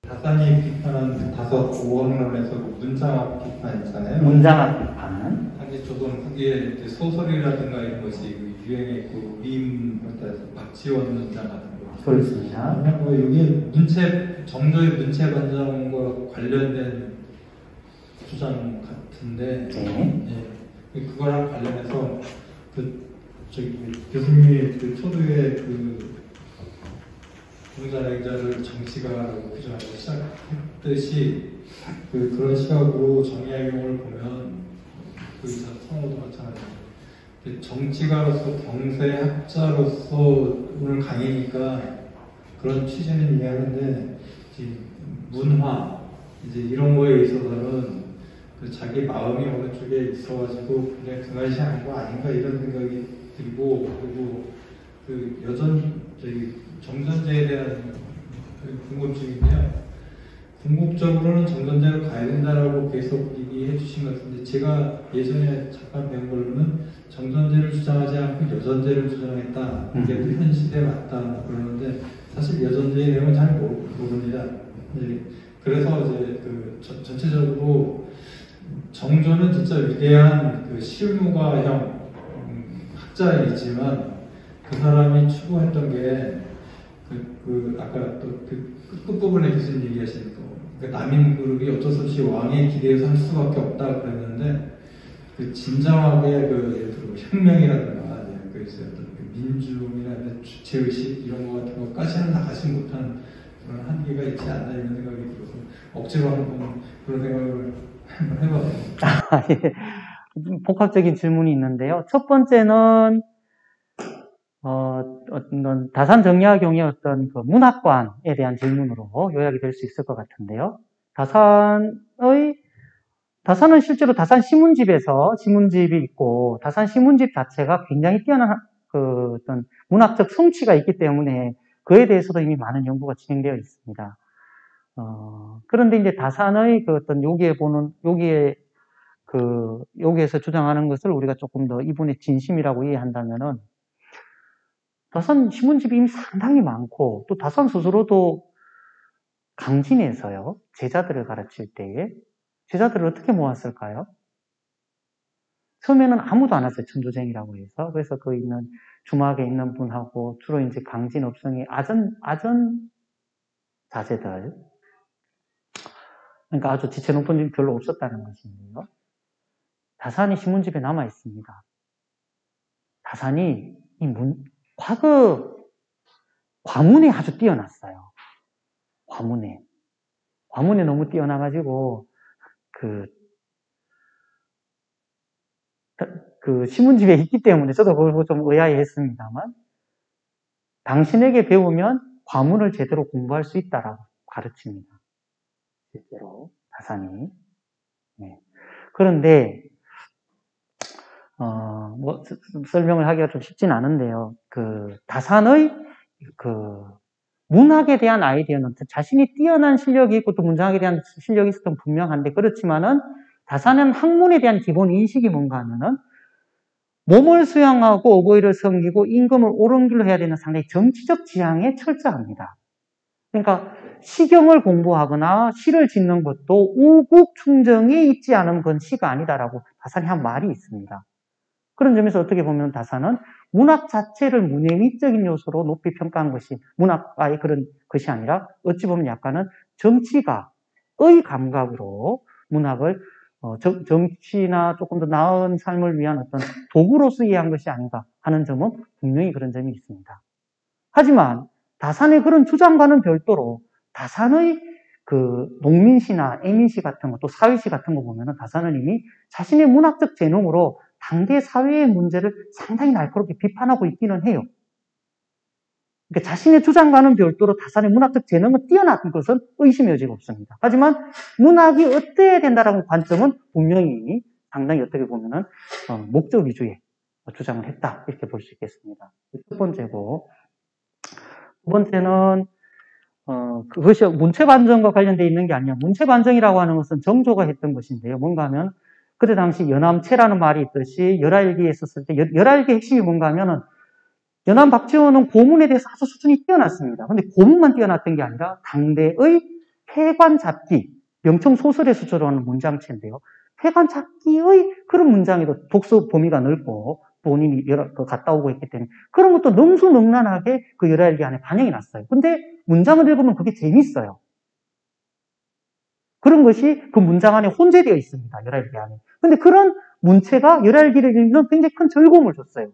다산이 비판한 그 다섯 오원론에서 그 문장학 비판 있잖아요. 문장학 비판. 아니 조금 이제 소설이라든가 이런 것이 그 유행에 있고 밈 박지원 문장 같은 거. 그렇습니다. 뭐 여기 문체 정조의 문체 반정과 관련된 주장 같은데 네. 예, 그거랑 관련해서 그 저기 교수님이 그 초두에 그 공자행자를 정치가라고 규정하기 시작했듯이 그 그런 시각으로 경우를 보면 그 이사 성우도 마찬가지입니다. 그 정치가로서 경세 학자로서 오늘 강의니까 그런 취지는 이해하는데 문화 이제 이런 거에 있어서는 그 자기 마음이 어느 쪽에 있어가지고 그냥 그 맛이 아닌 거 아닌가 이런 생각이 들고 그리고 그 여전 저기 정전제에 대한 그 궁금증인데요. 궁극적으로는 정전제로 가야 된다라고 계속 얘기해 주신 것 같은데 제가 예전에 잠깐 배운 걸로는 정전제를 주장하지 않고 여전제를 주장했다. 이게 음. 현 시대에 맞다 그러는데 사실 여전제의 내용은 잘 모르, 모릅니다. 네. 그래서 이제 그 전- 전체적으로 정조는 진짜 위대한 그 실무가형 음, 학자이지만 그 사람이 추구했던 게 그, 그 아까 또 그 끝부분에 교수님 얘기하신 거, 그 남인 그룹이 어쩔 수 없이 왕의 기대에 살 수밖에 없다 그랬는데 그 진정하게 그 예를 들어 혁명이라든가 예, 그 있어요. 어떤 그 민중이나 주체 의식 이런 거 같은 것까지는 나가지 못한 그런 한계가 있지 않나 이런 생각이 들어서 억지로 한번 그런 생각을 한번 해봤습니다. 아, 예. 좀 복합적인 질문이 있는데요. 첫 번째는 어, 어떤 다산 정약용의 어떤 그 문학관에 대한 질문으로 요약이 될 수 있을 것 같은데요. 다산의 다산은 실제로 다산 신문집에서 신문집이 있고 다산 신문집 자체가 굉장히 뛰어난 그 어떤 문학적 성취가 있기 때문에 그에 대해서도 이미 많은 연구가 진행되어 있습니다. 어, 그런데 이제 다산의 그 어떤 여기에 보는 여기에 그 여기에서 주장하는 것을 우리가 조금 더 이분의 진심이라고 이해한다면은 다산 신문집이 이미 상당히 많고 또 다산 스스로도 강진에서요 제자들을 가르칠 때에 제자들을 어떻게 모았을까요? 처음에는 아무도 안 왔어요 천도쟁이라고 해서 그래서 그 있는 주막에 있는 분하고 주로 이제 강진 업성의 아전 아전 자제들 그러니까 아주 지체 높은 집 별로 없었다는 것인데요. 다산이 신문집에 남아 있습니다. 다산이 이 문, 과거 과문에 아주 뛰어났어요. 과문에. 과문에 너무 뛰어나가지고, 그, 그 신문집에 있기 때문에 저도 그걸 좀 의아해 했습니다만, 당신에게 배우면 과문을 제대로 공부할 수 있다라고 가르칩니다. 실제로, 다산이. 네. 그런데, 어, 뭐, 설명을 하기가 좀 쉽진 않은데요. 그, 다산의 그, 문학에 대한 아이디어는 자신이 뛰어난 실력이 있고 또 문장에 대한 실력이 있었던 분명한데 그렇지만은 다산은 학문에 대한 기본 인식이 뭔가 하면은 몸을 수양하고 어버이를 섬기고 임금을 옳은 길로 해야 되는 상당히 정치적 지향에 철저합니다. 그러니까 시경을 공부하거나 시를 짓는 것도 우국 충정에 있지 않은 건 시가 아니다라고 다산이 한 말이 있습니다. 그런 점에서 어떻게 보면 다산은 문학 자체를 문예미적인 요소로 높이 평가한 것이 문학과의 그런 것이 아니라 어찌 보면 약간은 정치가의 감각으로 문학을 어, 정, 정치나 조금 더 나은 삶을 위한 어떤 도구로서 이해한 것이 아닌가 하는 점은 분명히 그런 점이 있습니다. 하지만 다산의 그런 주장과는 별도로 다산의 그 농민시나 애민시 같은 거 또 사회시 같은 거 보면은 다산은 이미 자신의 문학적 재능으로 당대 사회의 문제를 상당히 날카롭게 비판하고 있기는 해요. 그러니까 자신의 주장과는 별도로 다산의 문학적 재능은 뛰어난 것은 의심의 여지가 없습니다. 하지만 문학이 어때야 된다라는 관점은 분명히 상당히 어떻게 보면은 어, 목적 위주의 주장을 했다 이렇게 볼 수 있겠습니다. 첫 번째고 두 번째는 어, 그것이 문체 반정과 관련되어 있는 게 아니라 문체 반정이라고 하는 것은 정조가 했던 것인데요. 뭔가 하면 그때 당시 연암체라는 말이 있듯이 열알기에 있었을 때 열- 열알기 핵심이 뭔가 하면은 연암 박지원은 고문에 대해서 아주 수준이 뛰어났습니다. 근데 고문만 뛰어났던 게 아니라 당대의 폐관 잡기, 명청 소설에서 주로 하는 문장체인데요. 폐관 찾기의 그런 문장에도 독서 범위가 넓고 본인이 여러 그 갔다 오고 있기 때문에 그런 것도 능수능란하게 그 열알기 안에 반영이 났어요. 근데 문장을 읽으면 그게 재밌어요. 그런 것이 그 문장 안에 혼재되어 있습니다. 열알기 안에. 근데 그런 문체가 열알기를 읽는 굉장히 큰 즐거움을 줬어요.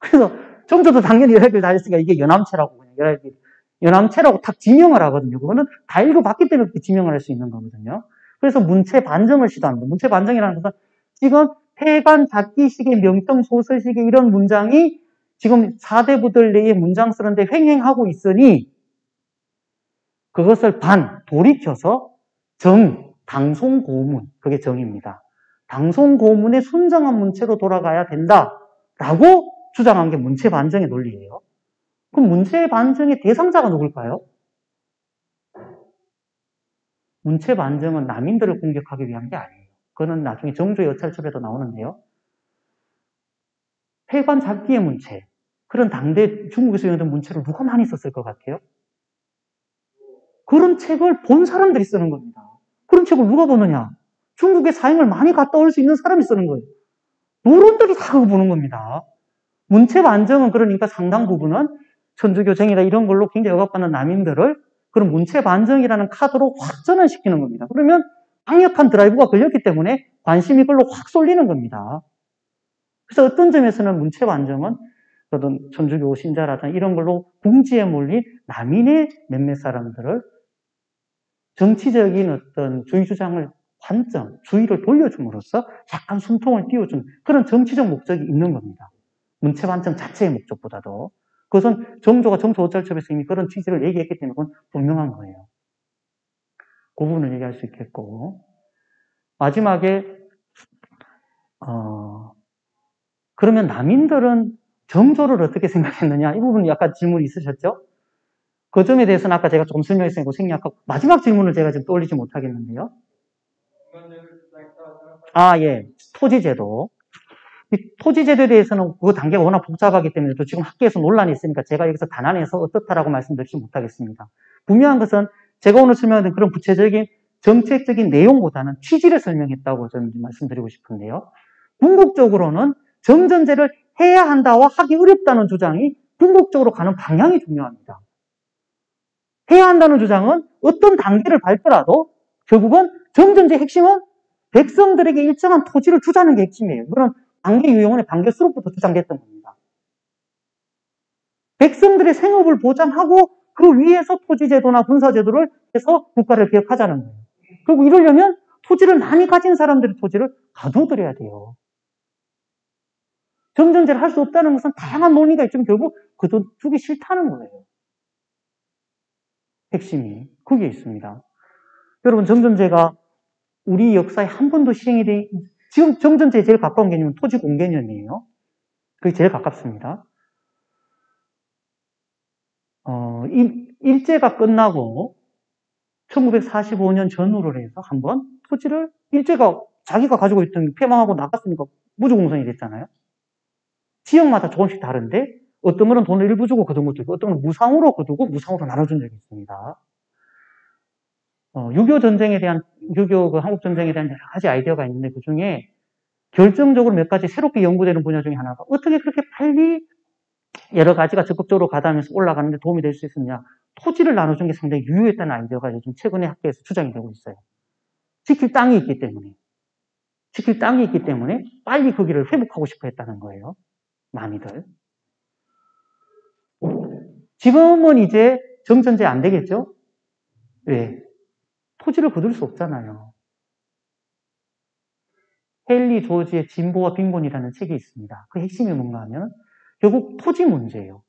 그래서 정조도 당연히 열알기를 다 했으니까 이게 연암체라고 그냥 열알기 연암체라고 탁 지명을 하거든요. 그거는 다 읽어봤기 때문에 그렇게 지명을 할 수 있는 거거든요. 그래서 문체 반정을 시도합니다. 문체 반정이라는 것은 지금 폐관 잡기식의 명성 소설식의 이런 문장이 지금 4대 부들 내에 문장 쓰는데 횡행하고 있으니 그것을 반, 돌이켜서 정, 당송고문, 그게 정입니다. 당송고문의 순정한 문체로 돌아가야 된다라고 주장한 게 문체 반정의 논리예요. 그럼 문체 반정의 대상자가 누굴까요? 문체 반정은 남인들을 공격하기 위한 게 아니에요. 그거는 나중에 정조의 여찰첩에도 나오는데요. 폐관 잡기의 문체, 그런 당대 중국에서 유행했던 문체를 누가 많이 썼을 것 같아요? 그런 책을 본 사람들이 쓰는 겁니다. 그런 책을 누가 보느냐? 중국의 사행을 많이 갔다 올 수 있는 사람이 쓰는 거예요. 노론들이 다 그거 보는 겁니다. 문체 반정은 그러니까 상당 부분은 천주교쟁이다 이런 걸로 굉장히 억압받는 남인들을 그런 문체 반정이라는 카드로 확 전환시키는 겁니다. 그러면 강력한 드라이브가 걸렸기 때문에 관심이 그걸로 확 쏠리는 겁니다. 그래서 어떤 점에서는 문체 반정은 어떤 천주교 신자라든가 이런 걸로 궁지에 몰린 남인의 몇몇 사람들을 정치적인 어떤 주의 주장을 관점, 주의를 돌려줌으로써 약간 숨통을 띄워준 그런 정치적 목적이 있는 겁니다. 문체 반정 자체의 목적보다도. 그것은 정조가 정조 어쩔첩에서 이미 그런 취지를 얘기했기 때문에 그건 분명한 거예요. 그 부분을 얘기할 수 있겠고. 마지막에, 어, 그러면 남인들은 정조를 어떻게 생각했느냐? 이 부분 약간 질문이 있으셨죠? 그 점에 대해서는 아까 제가 조금 설명했으니까 생략하고, 마지막 질문을 제가 지금 떠올리지 못하겠는데요. 아, 예. 토지제도. 토지제도에 대해서는 그 단계가 워낙 복잡하기 때문에 또 지금 학계에서 논란이 있으니까 제가 여기서 단안해서 어떻다라고 말씀드리지 못하겠습니다. 분명한 것은 제가 오늘 설명한 그런 구체적인 정책적인 내용보다는 취지를 설명했다고 저는 말씀드리고 싶은데요. 궁극적으로는 정전제를 해야 한다와 하기 어렵다는 주장이 궁극적으로 가는 방향이 중요합니다. 해야 한다는 주장은 어떤 단계를 밟더라도 결국은 정전제 핵심은 백성들에게 일정한 토지를 주자는 게 핵심이에요. 그런 반개 유형원의 반개 수록부터 주장됐던 겁니다. 백성들의 생업을 보장하고 그 위에서 토지제도나 군사제도를 해서 국가를 개혁하자는 거예요. 그리고 이러려면 토지를 많이 가진 사람들의 토지를 가둬들여야 돼요. 정전제를 할 수 없다는 것은 다양한 논의가 있지만 결국 그돈 주기 싫다는 거예요. 핵심이 그게 있습니다. 여러분 정전제가 우리 역사에 한 번도 시행이 돼 지금 정전제에 제일 가까운 개념은 토지 공개념이에요. 그게 제일 가깝습니다. 어, 일, 일제가 끝나고 1945년 전후로 해서 한번 토지를 일제가 자기가 가지고 있던 폐망하고 나갔으니까 무주공선이 됐잖아요. 지역마다 조금씩 다른데 어떤 분은 돈을 일부 주고 거둔 것도 있고 어떤 분은 무상으로 거두고 무상으로 나눠준 적이 있습니다. 어, 6.25 전쟁에 대한, 6.25 그 한국 전쟁에 대한 여러 가지 아이디어가 있는데 그 중에 결정적으로 몇 가지 새롭게 연구되는 분야 중에 하나가 어떻게 그렇게 빨리 여러 가지가 적극적으로 가다하면서 올라가는데 도움이 될 수 있었냐. 토지를 나눠준 게 상당히 유효했다는 아이디어가 요즘 최근에 학계에서 주장이 되고 있어요. 지킬 땅이 있기 때문에. 지킬 땅이 있기 때문에 빨리 거기를 회복하고 싶어 했다는 거예요. 많이들. 지금은 이제 정전제 안 되겠죠? 왜? 토지를 거둘 수 없잖아요. 헨리 조지의 진보와 빈곤이라는 책이 있습니다. 그 핵심이 뭔가 하면 결국 토지 문제예요.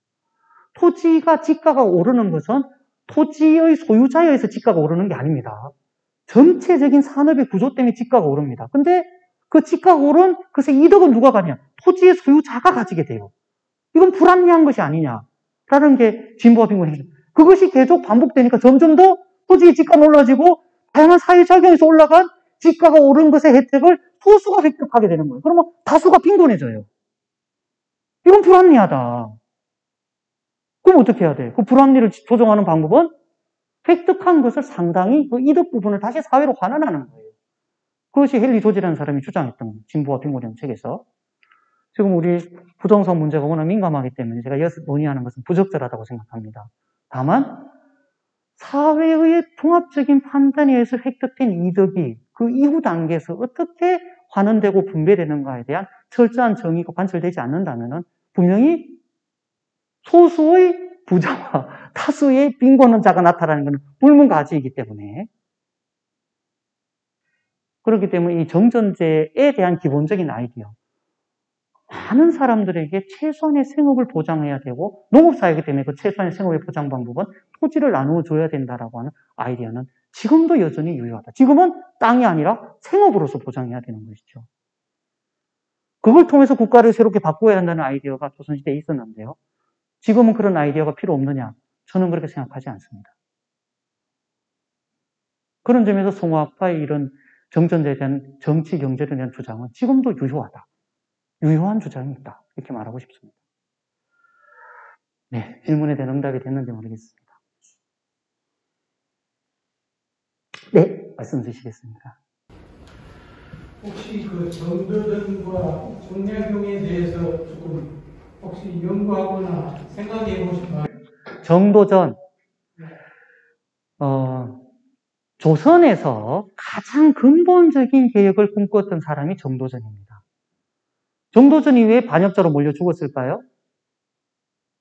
토지가 지가가 오르는 것은 토지의 소유자에 의해서 지가가 오르는 게 아닙니다. 전체적인 산업의 구조 때문에 지가가 오릅니다. 근데 그 지가가 오른 그래서 이득은 누가 가냐? 토지의 소유자가 가지게 돼요. 이건 불합리한 것이 아니냐 라는 게 진보와 빈곤이죠. 그것이 계속 반복되니까 점점 더 토지의 지가가 올라지고 다양한 사회작용에서 올라간 지가가 오른 것의 혜택을 소수가 획득하게 되는 거예요. 그러면 다수가 빈곤해져요. 이건 불합리하다. 그럼 어떻게 해야 돼? 그 불합리를 조정하는 방법은 획득한 것을 상당히 그 이득 부분을 다시 사회로 환원하는 거예요. 그것이 헨리 조지라는 사람이 주장했던 진보와 빈곤형 책에서 지금 우리 부동산 문제가 워낙 민감하기 때문에 제가 여기서 논의하는 것은 부적절하다고 생각합니다. 다만 사회의 종합적인 판단에 의해서 획득된 이득이 그 이후 단계에서 어떻게 환원되고 분배되는가에 대한 철저한 정의가 관철되지 않는다면 분명히 소수의 부자와 타수의 빈곤자가 나타나는 것은 불문가지이기 때문에 그렇기 때문에 이 정전제에 대한 기본적인 아이디어 많은 사람들에게 최소한의 생업을 보장해야 되고 농업사회이기 때문에 그 최소한의 생업의 보장 방법은 토지를 나누어 줘야 된다라고 하는 아이디어는 지금도 여전히 유효하다. 지금은 땅이 아니라 생업으로서 보장해야 되는 것이죠. 그걸 통해서 국가를 새롭게 바꾸어야 한다는 아이디어가 조선시대에 있었는데요. 지금은 그런 아이디어가 필요 없느냐? 저는 그렇게 생각하지 않습니다. 그런 점에서 송화학파의 이런 정전제에 대한 정치 경제에 대한 주장은 지금도 유효하다. 유효한 주장이 있다. 이렇게 말하고 싶습니다. 네, 질문에 대한 응답이 됐는지 모르겠습니다. 네, 말씀 주시겠습니까? 혹시 그 정도전과 정약용에 대해서 조금 혹시 연구하거나 생각해 보신 바 정도전, 어, 조선에서 가장 근본적인 개혁을 꿈꿨던 사람이 정도전입니다. 정도전이 왜 반역자로 몰려 죽었을까요?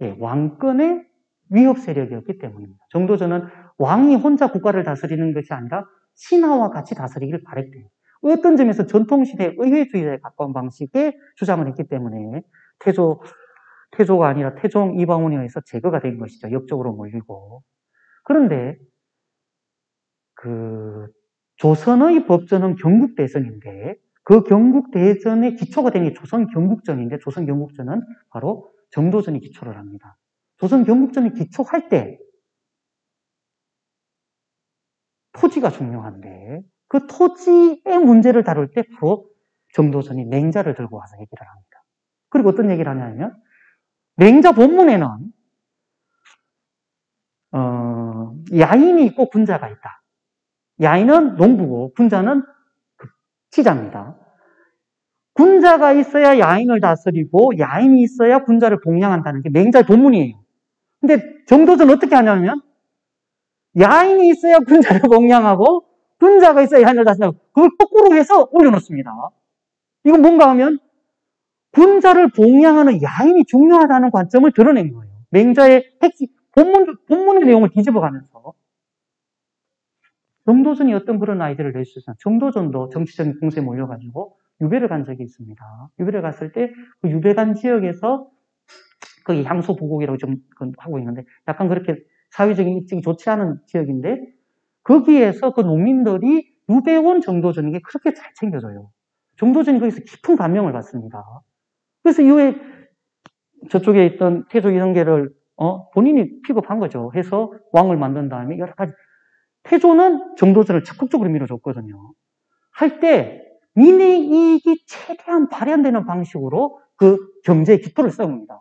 예, 왕권의 위협 세력이었기 때문입니다. 정도전은 왕이 혼자 국가를 다스리는 것이 아니라 신하와 같이 다스리기를 바랬대요. 어떤 점에서 전통시대 의회주의에 가까운 방식의 주장을 했기 때문에 태조, 태조가 아니라 태종 이방원에 의해서 제거가 된 것이죠. 역적으로 몰리고. 그런데 그 조선의 법전은 경국대전인데 그 경국 대전의 기초가 된 게 조선 경국전인데 조선 경국전은 바로 정도전이 기초를 합니다. 조선 경국전이 기초할 때 토지가 중요한데 그 토지의 문제를 다룰 때 바로 정도전이 맹자를 들고 와서 얘기를 합니다. 그리고 어떤 얘기를 하냐면 맹자 본문에는 어, 야인이 있고 군자가 있다. 야인은 농부고 군자는 치자입니다. 군자가 있어야 야인을 다스리고 야인이 있어야 군자를 봉양한다는 게 맹자의 본문이에요. 근데 정도전 어떻게 하냐면 야인이 있어야 군자를 봉양하고 군자가 있어야 야인을 다스리고 그걸 거꾸로 해서 올려놓습니다. 이건 뭔가 하면 군자를 봉양하는 야인이 중요하다는 관점을 드러낸 거예요. 맹자의 핵심, 본문, 본문의 내용을 뒤집어가면서. 정도전이 어떤 그런 아이디어를 낼수 있어요. 정도전도 정치적인 공세에 몰려가지고 유배를 간 적이 있습니다. 유배를 갔을 때 그 유배 간 지역에서 거기 향소 부곡이라고 좀 하고 있는데 약간 그렇게 사회적인 입증이 좋지 않은 지역인데 거기에서 그 농민들이 유배 온 정도전에게 그렇게 잘 챙겨줘요. 정도전이 거기서 깊은 감명을 받습니다. 그래서 이후에 저쪽에 있던 태조 이성계를 어, 본인이 픽업한 거죠. 해서 왕을 만든 다음에 여러 가지 태조는 정도전을 적극적으로 밀어줬거든요. 할때 민의 이익이 최대한 발현되는 방식으로 그 경제의 기토를 세웁니다.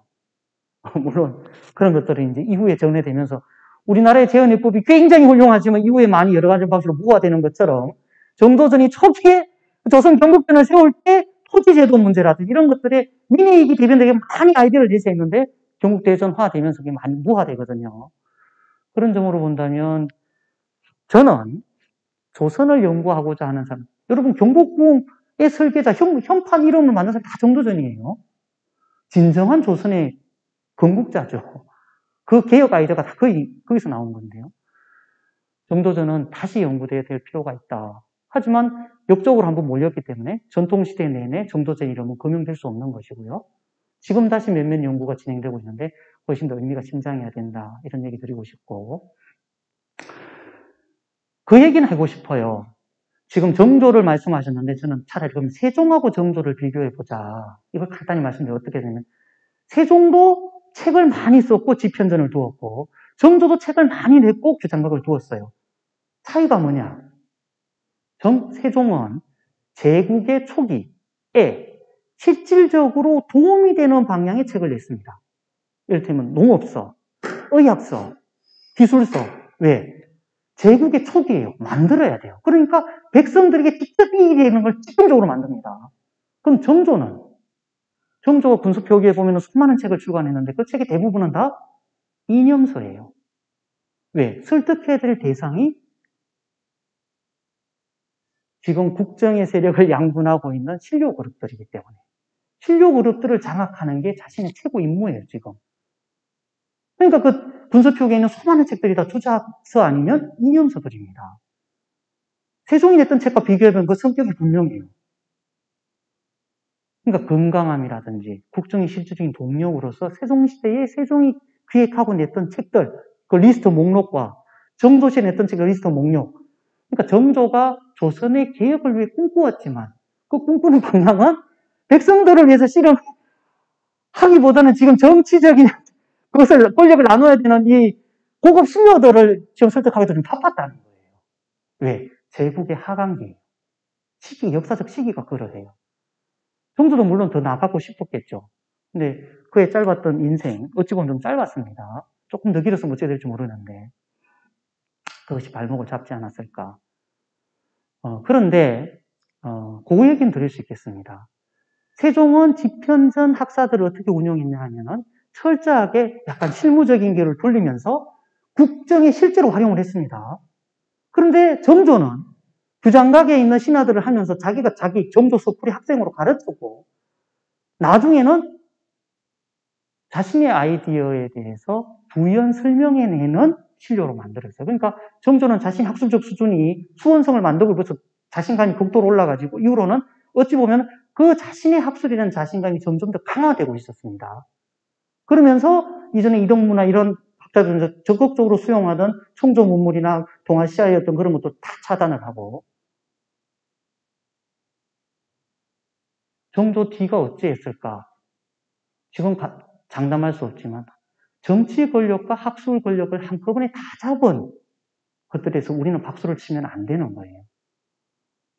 물론 그런 것들이 이제 이후에 전해되면서 우리나라의 재헌의법이 굉장히 훌륭하지만 이후에 많이 여러 가지 방식으로 무화되는 것처럼 정도전이 초기에 조선 경국전을 세울 때 토지제도 문제라든지 이런 것들에 민의 이익이 대변되게 많이 아이디어를 제시했는데 경국대전화 되면서 그게 많이 무화되거든요. 그런 점으로 본다면 저는 조선을 연구하고자 하는 사람, 여러분 경복궁의 설계자, 현, 현판 이름을 만든 사람 다 정도전이에요. 진정한 조선의 건국자죠. 그 개혁 아이디어가 다 거기, 거기서 나온 건데요. 정도전은 다시 연구돼야 될 필요가 있다. 하지만 역적으로 한번 몰렸기 때문에 전통시대 내내 정도전 이름은 금용될 수 없는 것이고요. 지금 다시 몇몇 연구가 진행되고 있는데 훨씬 더 의미가 심장해야 된다. 이런 얘기 드리고 싶고 그 얘기는 하고 싶어요. 지금 정조를 말씀하셨는데 저는 차라리 그럼 세종하고 정조를 비교해 보자. 이걸 간단히 말씀드리면 어떻게 되면 세종도 책을 많이 썼고 지편전을 두었고 정조도 책을 많이 냈고 규장각을 두었어요. 차이가 뭐냐? 정, 세종은 제국의 초기에 실질적으로 도움이 되는 방향의 책을 냈습니다. 이를테면 농업서, 의학서, 기술서. 왜? 제국의 초기예요. 만들어야 돼요. 그러니까 백성들에게 직접 이익이 되는 걸 집중적으로 만듭니다. 그럼 정조는 정조가 군수표기에 보면 수많은 책을 출간했는데 그 책의 대부분은 다 이념서예요. 왜? 설득해야 될 대상이 지금 국정의 세력을 양분하고 있는 신료 그룹들이기 때문에 신료 그룹들을 장악하는 게 자신의 최고 임무예요, 지금. 그러니까 그 군서표기에 있는 수많은 책들이 다 주작서 아니면 이념서들입니다. 세종이 냈던 책과 비교해보면 그 성격이 분명해요. 그러니까 건강함이라든지 국정의 실질적인 동력으로서 세종시대에 세종이 기획하고 냈던 책들, 그 리스트 목록과 정조시에 냈던 책의 리스트 목록. 그러니까 정조가 조선의 개혁을 위해 꿈꾸었지만 그 꿈꾸는 방향은 백성들을 위해서 실현하기보다는 지금 정치적인 그것을 권력을 나눠야 되는 이 고급 신료들을 지금 설득하기도 좀 바빴다는 거예요. 왜? 제국의 하강기. 시기, 역사적 시기가 그러해요. 정조도 물론 더 나가고 싶었겠죠. 근데 그의 짧았던 인생, 어찌 보면 좀 짧았습니다. 조금 더 길었으면 어찌 될지 모르는데, 그것이 발목을 잡지 않았을까. 어, 그런데, 어, 그 얘기는 드릴 수 있겠습니다. 세종은 집현전 학사들을 어떻게 운영했냐 하면은, 철저하게 약간 실무적인 길을 돌리면서 국정에 실제로 활용을 했습니다. 그런데 정조는 규장각에 있는 신하들을 하면서 자기가 자기 정조 소풀이 학생으로 가르쳤고 나중에는 자신의 아이디어에 대해서 부연 설명해내는 신료로 만들었어요. 그러니까 정조는 자신 학술적 수준이 수원성을 만들고 벌써 자신감이 극도로 올라가지고 이후로는 어찌 보면 그 자신의 학술이라는 자신감이 점점 더 강화되고 있었습니다. 그러면서 이전에 이동무나 이런 학자들은 적극적으로 수용하던 청조 문물이나 동아시아였던 그런 것도 다 차단을 하고 정조 뒤가 어찌했을까? 지금 장담할 수 없지만 정치 권력과 학술 권력을 한꺼번에 다 잡은 것들에서 우리는 박수를 치면 안 되는 거예요.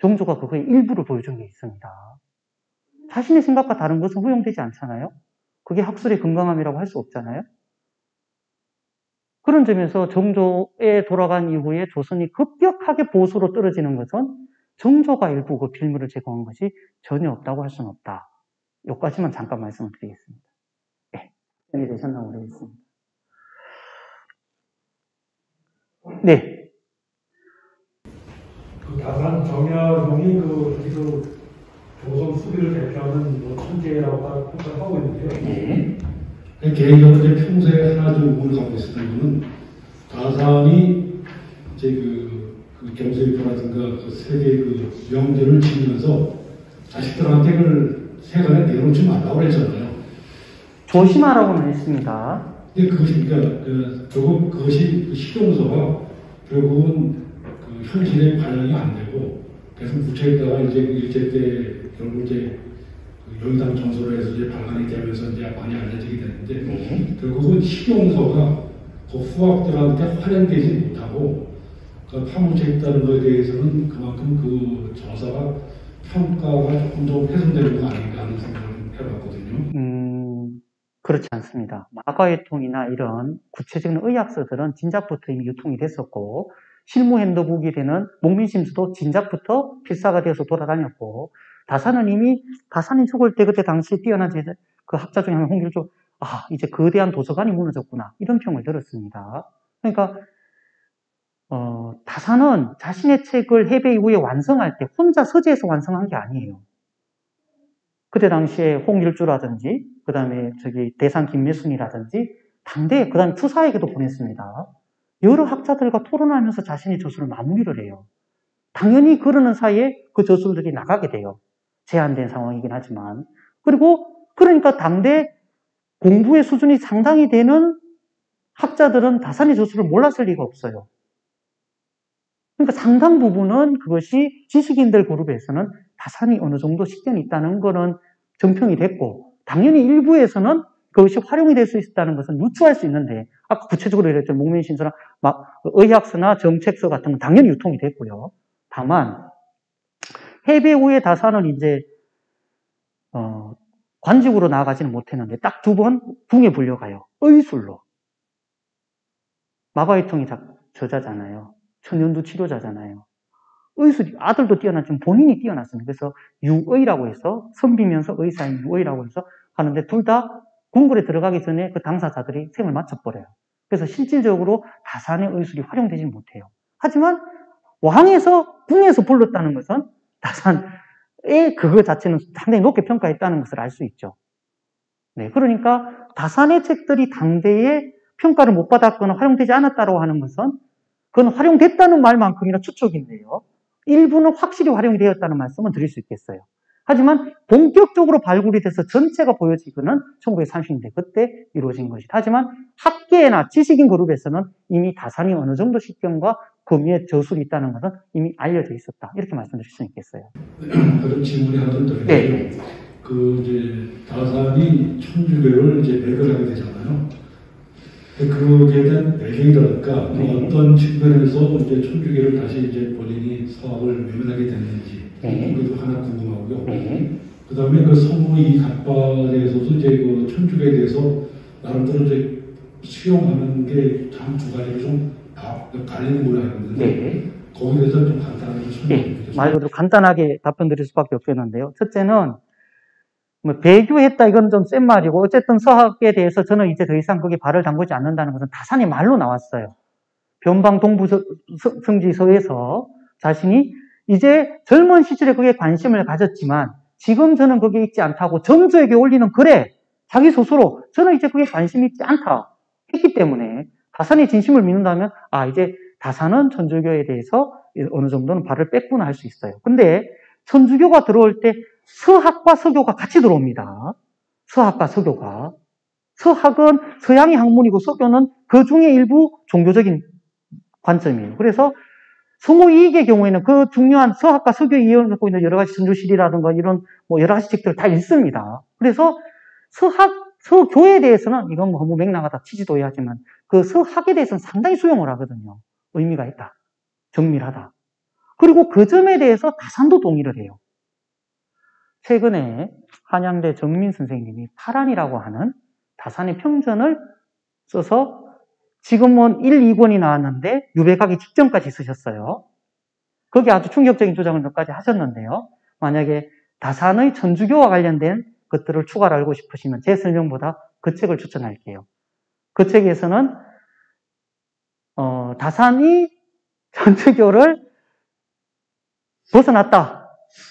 정조가 그거의 일부를 보여준 게 있습니다. 자신의 생각과 다른 것은 허용되지 않잖아요. 그게 학술의 건강함이라고 할 수 없잖아요. 그런 점에서 정조에 돌아간 이후에 조선이 급격하게 보수로 떨어지는 것은 정조가 일부 그 빌미를 제공한 것이 전혀 없다고 할 수는 없다. 여기까지만 잠깐 말씀을 드리겠습니다. 네. 정리 되셨나 모르겠습니다. 네. 그 다산 정약용이 그 지금 조선 수비를 대표하는 뭐 천재라고 평가를 하고 있는데요. 네. 개인적으로 이제 평소에 하나 좀 의문을 갖고 있었던 거는 다산이 이제 그, 그 경제표라든가 그 세계 그 명제를 지으면서 자식들한테 그걸 세간에 내놓지 말라고 그랬잖아요. 조심하라고는 했습니다. 근데 그것이, 그러니까, 그, 결국 그것이 그 실용서가 결국은 그 현실에 반영이 안 되고 그래서 묻혀있다가 이제 그 일제 때 결국 이제 그 연당 정서로 해서 이제 발간이 되면서 이제 많이 알려지게 됐는데 네. 결국은 실용서가 그 후학들한테 활용되지 못하고 그 파묻혀 있다는 것에 대해서는 그만큼 그 저서가 평가가 조금 더 훼손되는 거 아닌가 하는 생각을 해봤거든요. 음, 그렇지 않습니다. 마가의 통이나 이런 구체적인 의학서들은 진작부터 이미 유통이 됐었고, 실무 핸드북이 되는 목민심수도 진작부터 필사가 되어서 돌아다녔고, 다산은 이미 다산이 죽을 때 그때 당시 뛰어난 제- 그 학자 중에 한 명, 홍길조, 아, 이제 거대한 도서관이 무너졌구나. 이런 평을 들었습니다. 그러니까, 어, 다산은 자신의 책을 해배 이후에 완성할 때 혼자 서재에서 완성한 게 아니에요. 그때 당시에 홍일주라든지, 그 다음에 저기 대상 김매순이라든지, 당대, 그 다음에 투사에게도 보냈습니다. 여러 학자들과 토론하면서 자신의 저술을 마무리를 해요. 당연히 그러는 사이에 그 저술들이 나가게 돼요. 제한된 상황이긴 하지만. 그리고, 그러니까 당대 공부의 수준이 상당히 되는 학자들은 다산의 저술을 몰랐을 리가 없어요. 그러니까 상당 부분은 그것이 지식인들 그룹에서는 다산이 어느 정도 식견이 있다는 거는 정평이 됐고, 당연히 일부에서는 그것이 활용이 될 수 있다는 것은 유추할 수 있는데, 아까 구체적으로 얘기했죠. 목민신서나 막 의학서나 정책서 같은 건 당연히 유통이 됐고요. 다만, 해배 후에 다산은 이제, 어, 관직으로 나아가지는 못했는데, 딱 두 번 궁에 불려가요. 의술로. 마가의통이 저자잖아요. 천연두 치료자잖아요. 의술이, 아들도 뛰어났지만 본인이 뛰어났습니다. 그래서 유의라고 해서, 선비면서 의사인 유의라고 해서 하는데 둘 다 궁궐에 들어가기 전에 그 당사자들이 생을 마쳐버려요. 그래서 실질적으로 다산의 의술이 활용되지 못해요. 하지만 왕에서, 궁에서 불렀다는 것은 다산의 그거 자체는 상당히 높게 평가했다는 것을 알 수 있죠. 네, 그러니까 다산의 책들이 당대에 평가를 못 받았거나 활용되지 않았다고 하는 것은 그건 활용됐다는 말만큼이나 추측인데요. 일부는 확실히 활용이 되었다는 말씀은 드릴 수 있겠어요. 하지만 본격적으로 발굴이 돼서 전체가 보여지고는 1930년대 그때 이루어진 것이다. 하지만 학계나 지식인 그룹에서는 이미 다산이 어느 정도 식견과 금유의 저술이 있다는 것은 이미 알려져 있었다. 이렇게 말씀드릴 수 있겠어요. 그런 질문이 하나 더 네. 그 이제 다산이 천주교를 이제 매결하게 되잖아요. 그에 대한 배경이랄까 또 네. 어떤 측면에서 이제 천주교를 다시 이제 본인이 서학을 외면하게 됐는지 네. 그것도 하나 궁금하고요. 네. 그 다음에 그 성모이 갑발에서도 이제 그 천주교에 대해서 나름대로 이제 수용하는 게 참 두 가지로 좀 걸로 알고 있는데 네. 거기에 대해서 좀 간단하게 좀 설명해 네, 주세요. 말 그대로 간단하게 답변 드릴 수밖에 없겠는데요. 첫째는, 뭐, 배교했다, 이건 좀 센 말이고, 어쨌든 서학에 대해서 저는 이제 더 이상 거기에 발을 담그지 않는다는 것은 다산의 말로 나왔어요. 변방 동부 서- 서- 성지서에서 자신이 이제 젊은 시절에 거기에 관심을 가졌지만, 지금 저는 거기에 있지 않다고 점주에게 올리는 글에 자기 스스로 저는 이제 거기에 관심이 있지 않다. 했기 때문에 다산의 진심을 믿는다면, 아, 이제 다산은 천주교에 대해서 어느 정도는 발을 뺐구나 할 수 있어요. 근데 천주교가 들어올 때 서학과 서교가 같이 들어옵니다. 서학과 서교가. 서학은 서양의 학문이고 서교는 그 중에 일부 종교적인 관점이에요. 그래서 성호 이익의 경우에는 그 중요한 서학과 서교에 이어갖고 있는 여러 가지 전주실이라든가 이런 뭐 여러 가지 책들 다 읽습니다. 그래서 서학, 서교에 대해서는 이건 뭐 너무 맥락하다 치지도 해야지만 그 서학에 대해서는 상당히 수용을 하거든요. 의미가 있다. 정밀하다. 그리고 그 점에 대해서 다산도 동의를 해요. 최근에 한양대 정민 선생님이 파란이라고 하는 다산의 평전을 써서 지금은 1, 2권이 나왔는데 유배가기 직전까지 쓰셨어요. 거기 아주 충격적인 주장을 몇 가지 하셨는데요. 만약에 다산의 천주교와 관련된 것들을 추가로 알고 싶으시면 제 설명보다 그 책을 추천할게요. 그 책에서는 어, 다산이 천주교를 벗어났다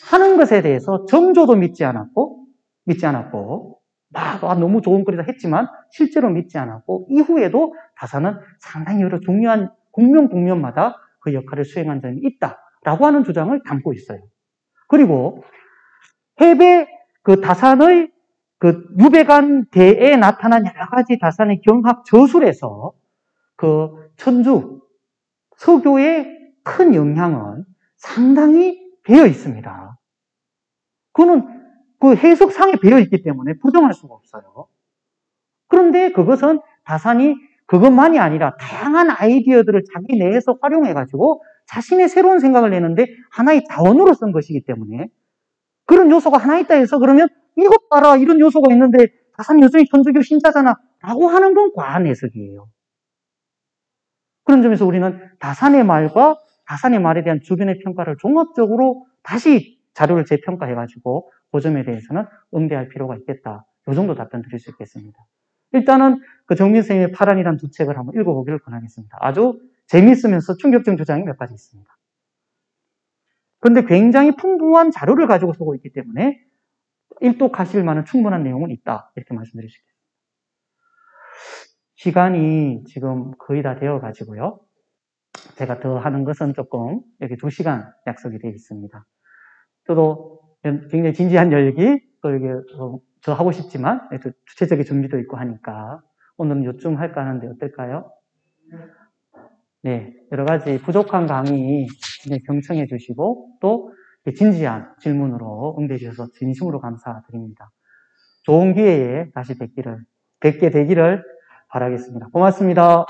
하는 것에 대해서 정조도 믿지 않았고 믿지 않았고 막 아, 너무 좋은 글이다 했지만 실제로 믿지 않았고 이후에도 다산은 상당히 여러 중요한 국면 국면마다 그 역할을 수행한 점이 있다라고 하는 주장을 담고 있어요. 그리고 해배 그 다산의 그 유배관 대에 나타난 여러 가지 다산의 경학 저술에서 그 천주 서교의 큰 영향은 상당히 배어 있습니다. 그거는 그 해석상에 배어 있기 때문에 부정할 수가 없어요. 그런데 그것은 다산이 그것만이 아니라 다양한 아이디어들을 자기 내에서 활용해가지고 자신의 새로운 생각을 내는데 하나의 자원으로 쓴 것이기 때문에 그런 요소가 하나 있다 해서 그러면 이것 봐라 이런 요소가 있는데 다산이 여전히 천주교 신자잖아 라고 하는 건 과한 해석이에요. 그런 점에서 우리는 다산의 말과 다산의 말에 대한 주변의 평가를 종합적으로 다시 자료를 재평가해가지고 그 점에 대해서는 응대할 필요가 있겠다. 이 정도 답변 드릴 수 있겠습니다. 일단은 그 정민 선생님의 파란이라는 두 책을 한번 읽어보기를 권하겠습니다. 아주 재미있으면서 충격적인 주장이 몇 가지 있습니다. 그런데 굉장히 풍부한 자료를 가지고 쓰고 있기 때문에 일독 하실 만한 충분한 내용은 있다. 이렇게 말씀드릴 수 있겠습니다. 시간이 지금 거의 다 되어 가지고요. 제가 더 하는 것은 조금 여기 두 시간 약속이 되어 있습니다. 저도 굉장히 진지한 열기, 또 이게 어, 저 하고 싶지만 또 주체적인 준비도 있고 하니까 오늘은 요쯤 할까 하는데 어떨까요? 네, 여러 가지 부족한 강의 경청해 주시고 또 진지한 질문으로 응대해 주셔서 진심으로 감사드립니다. 좋은 기회에 다시 뵙기를, 뵙게 되기를 바라겠습니다. 고맙습니다.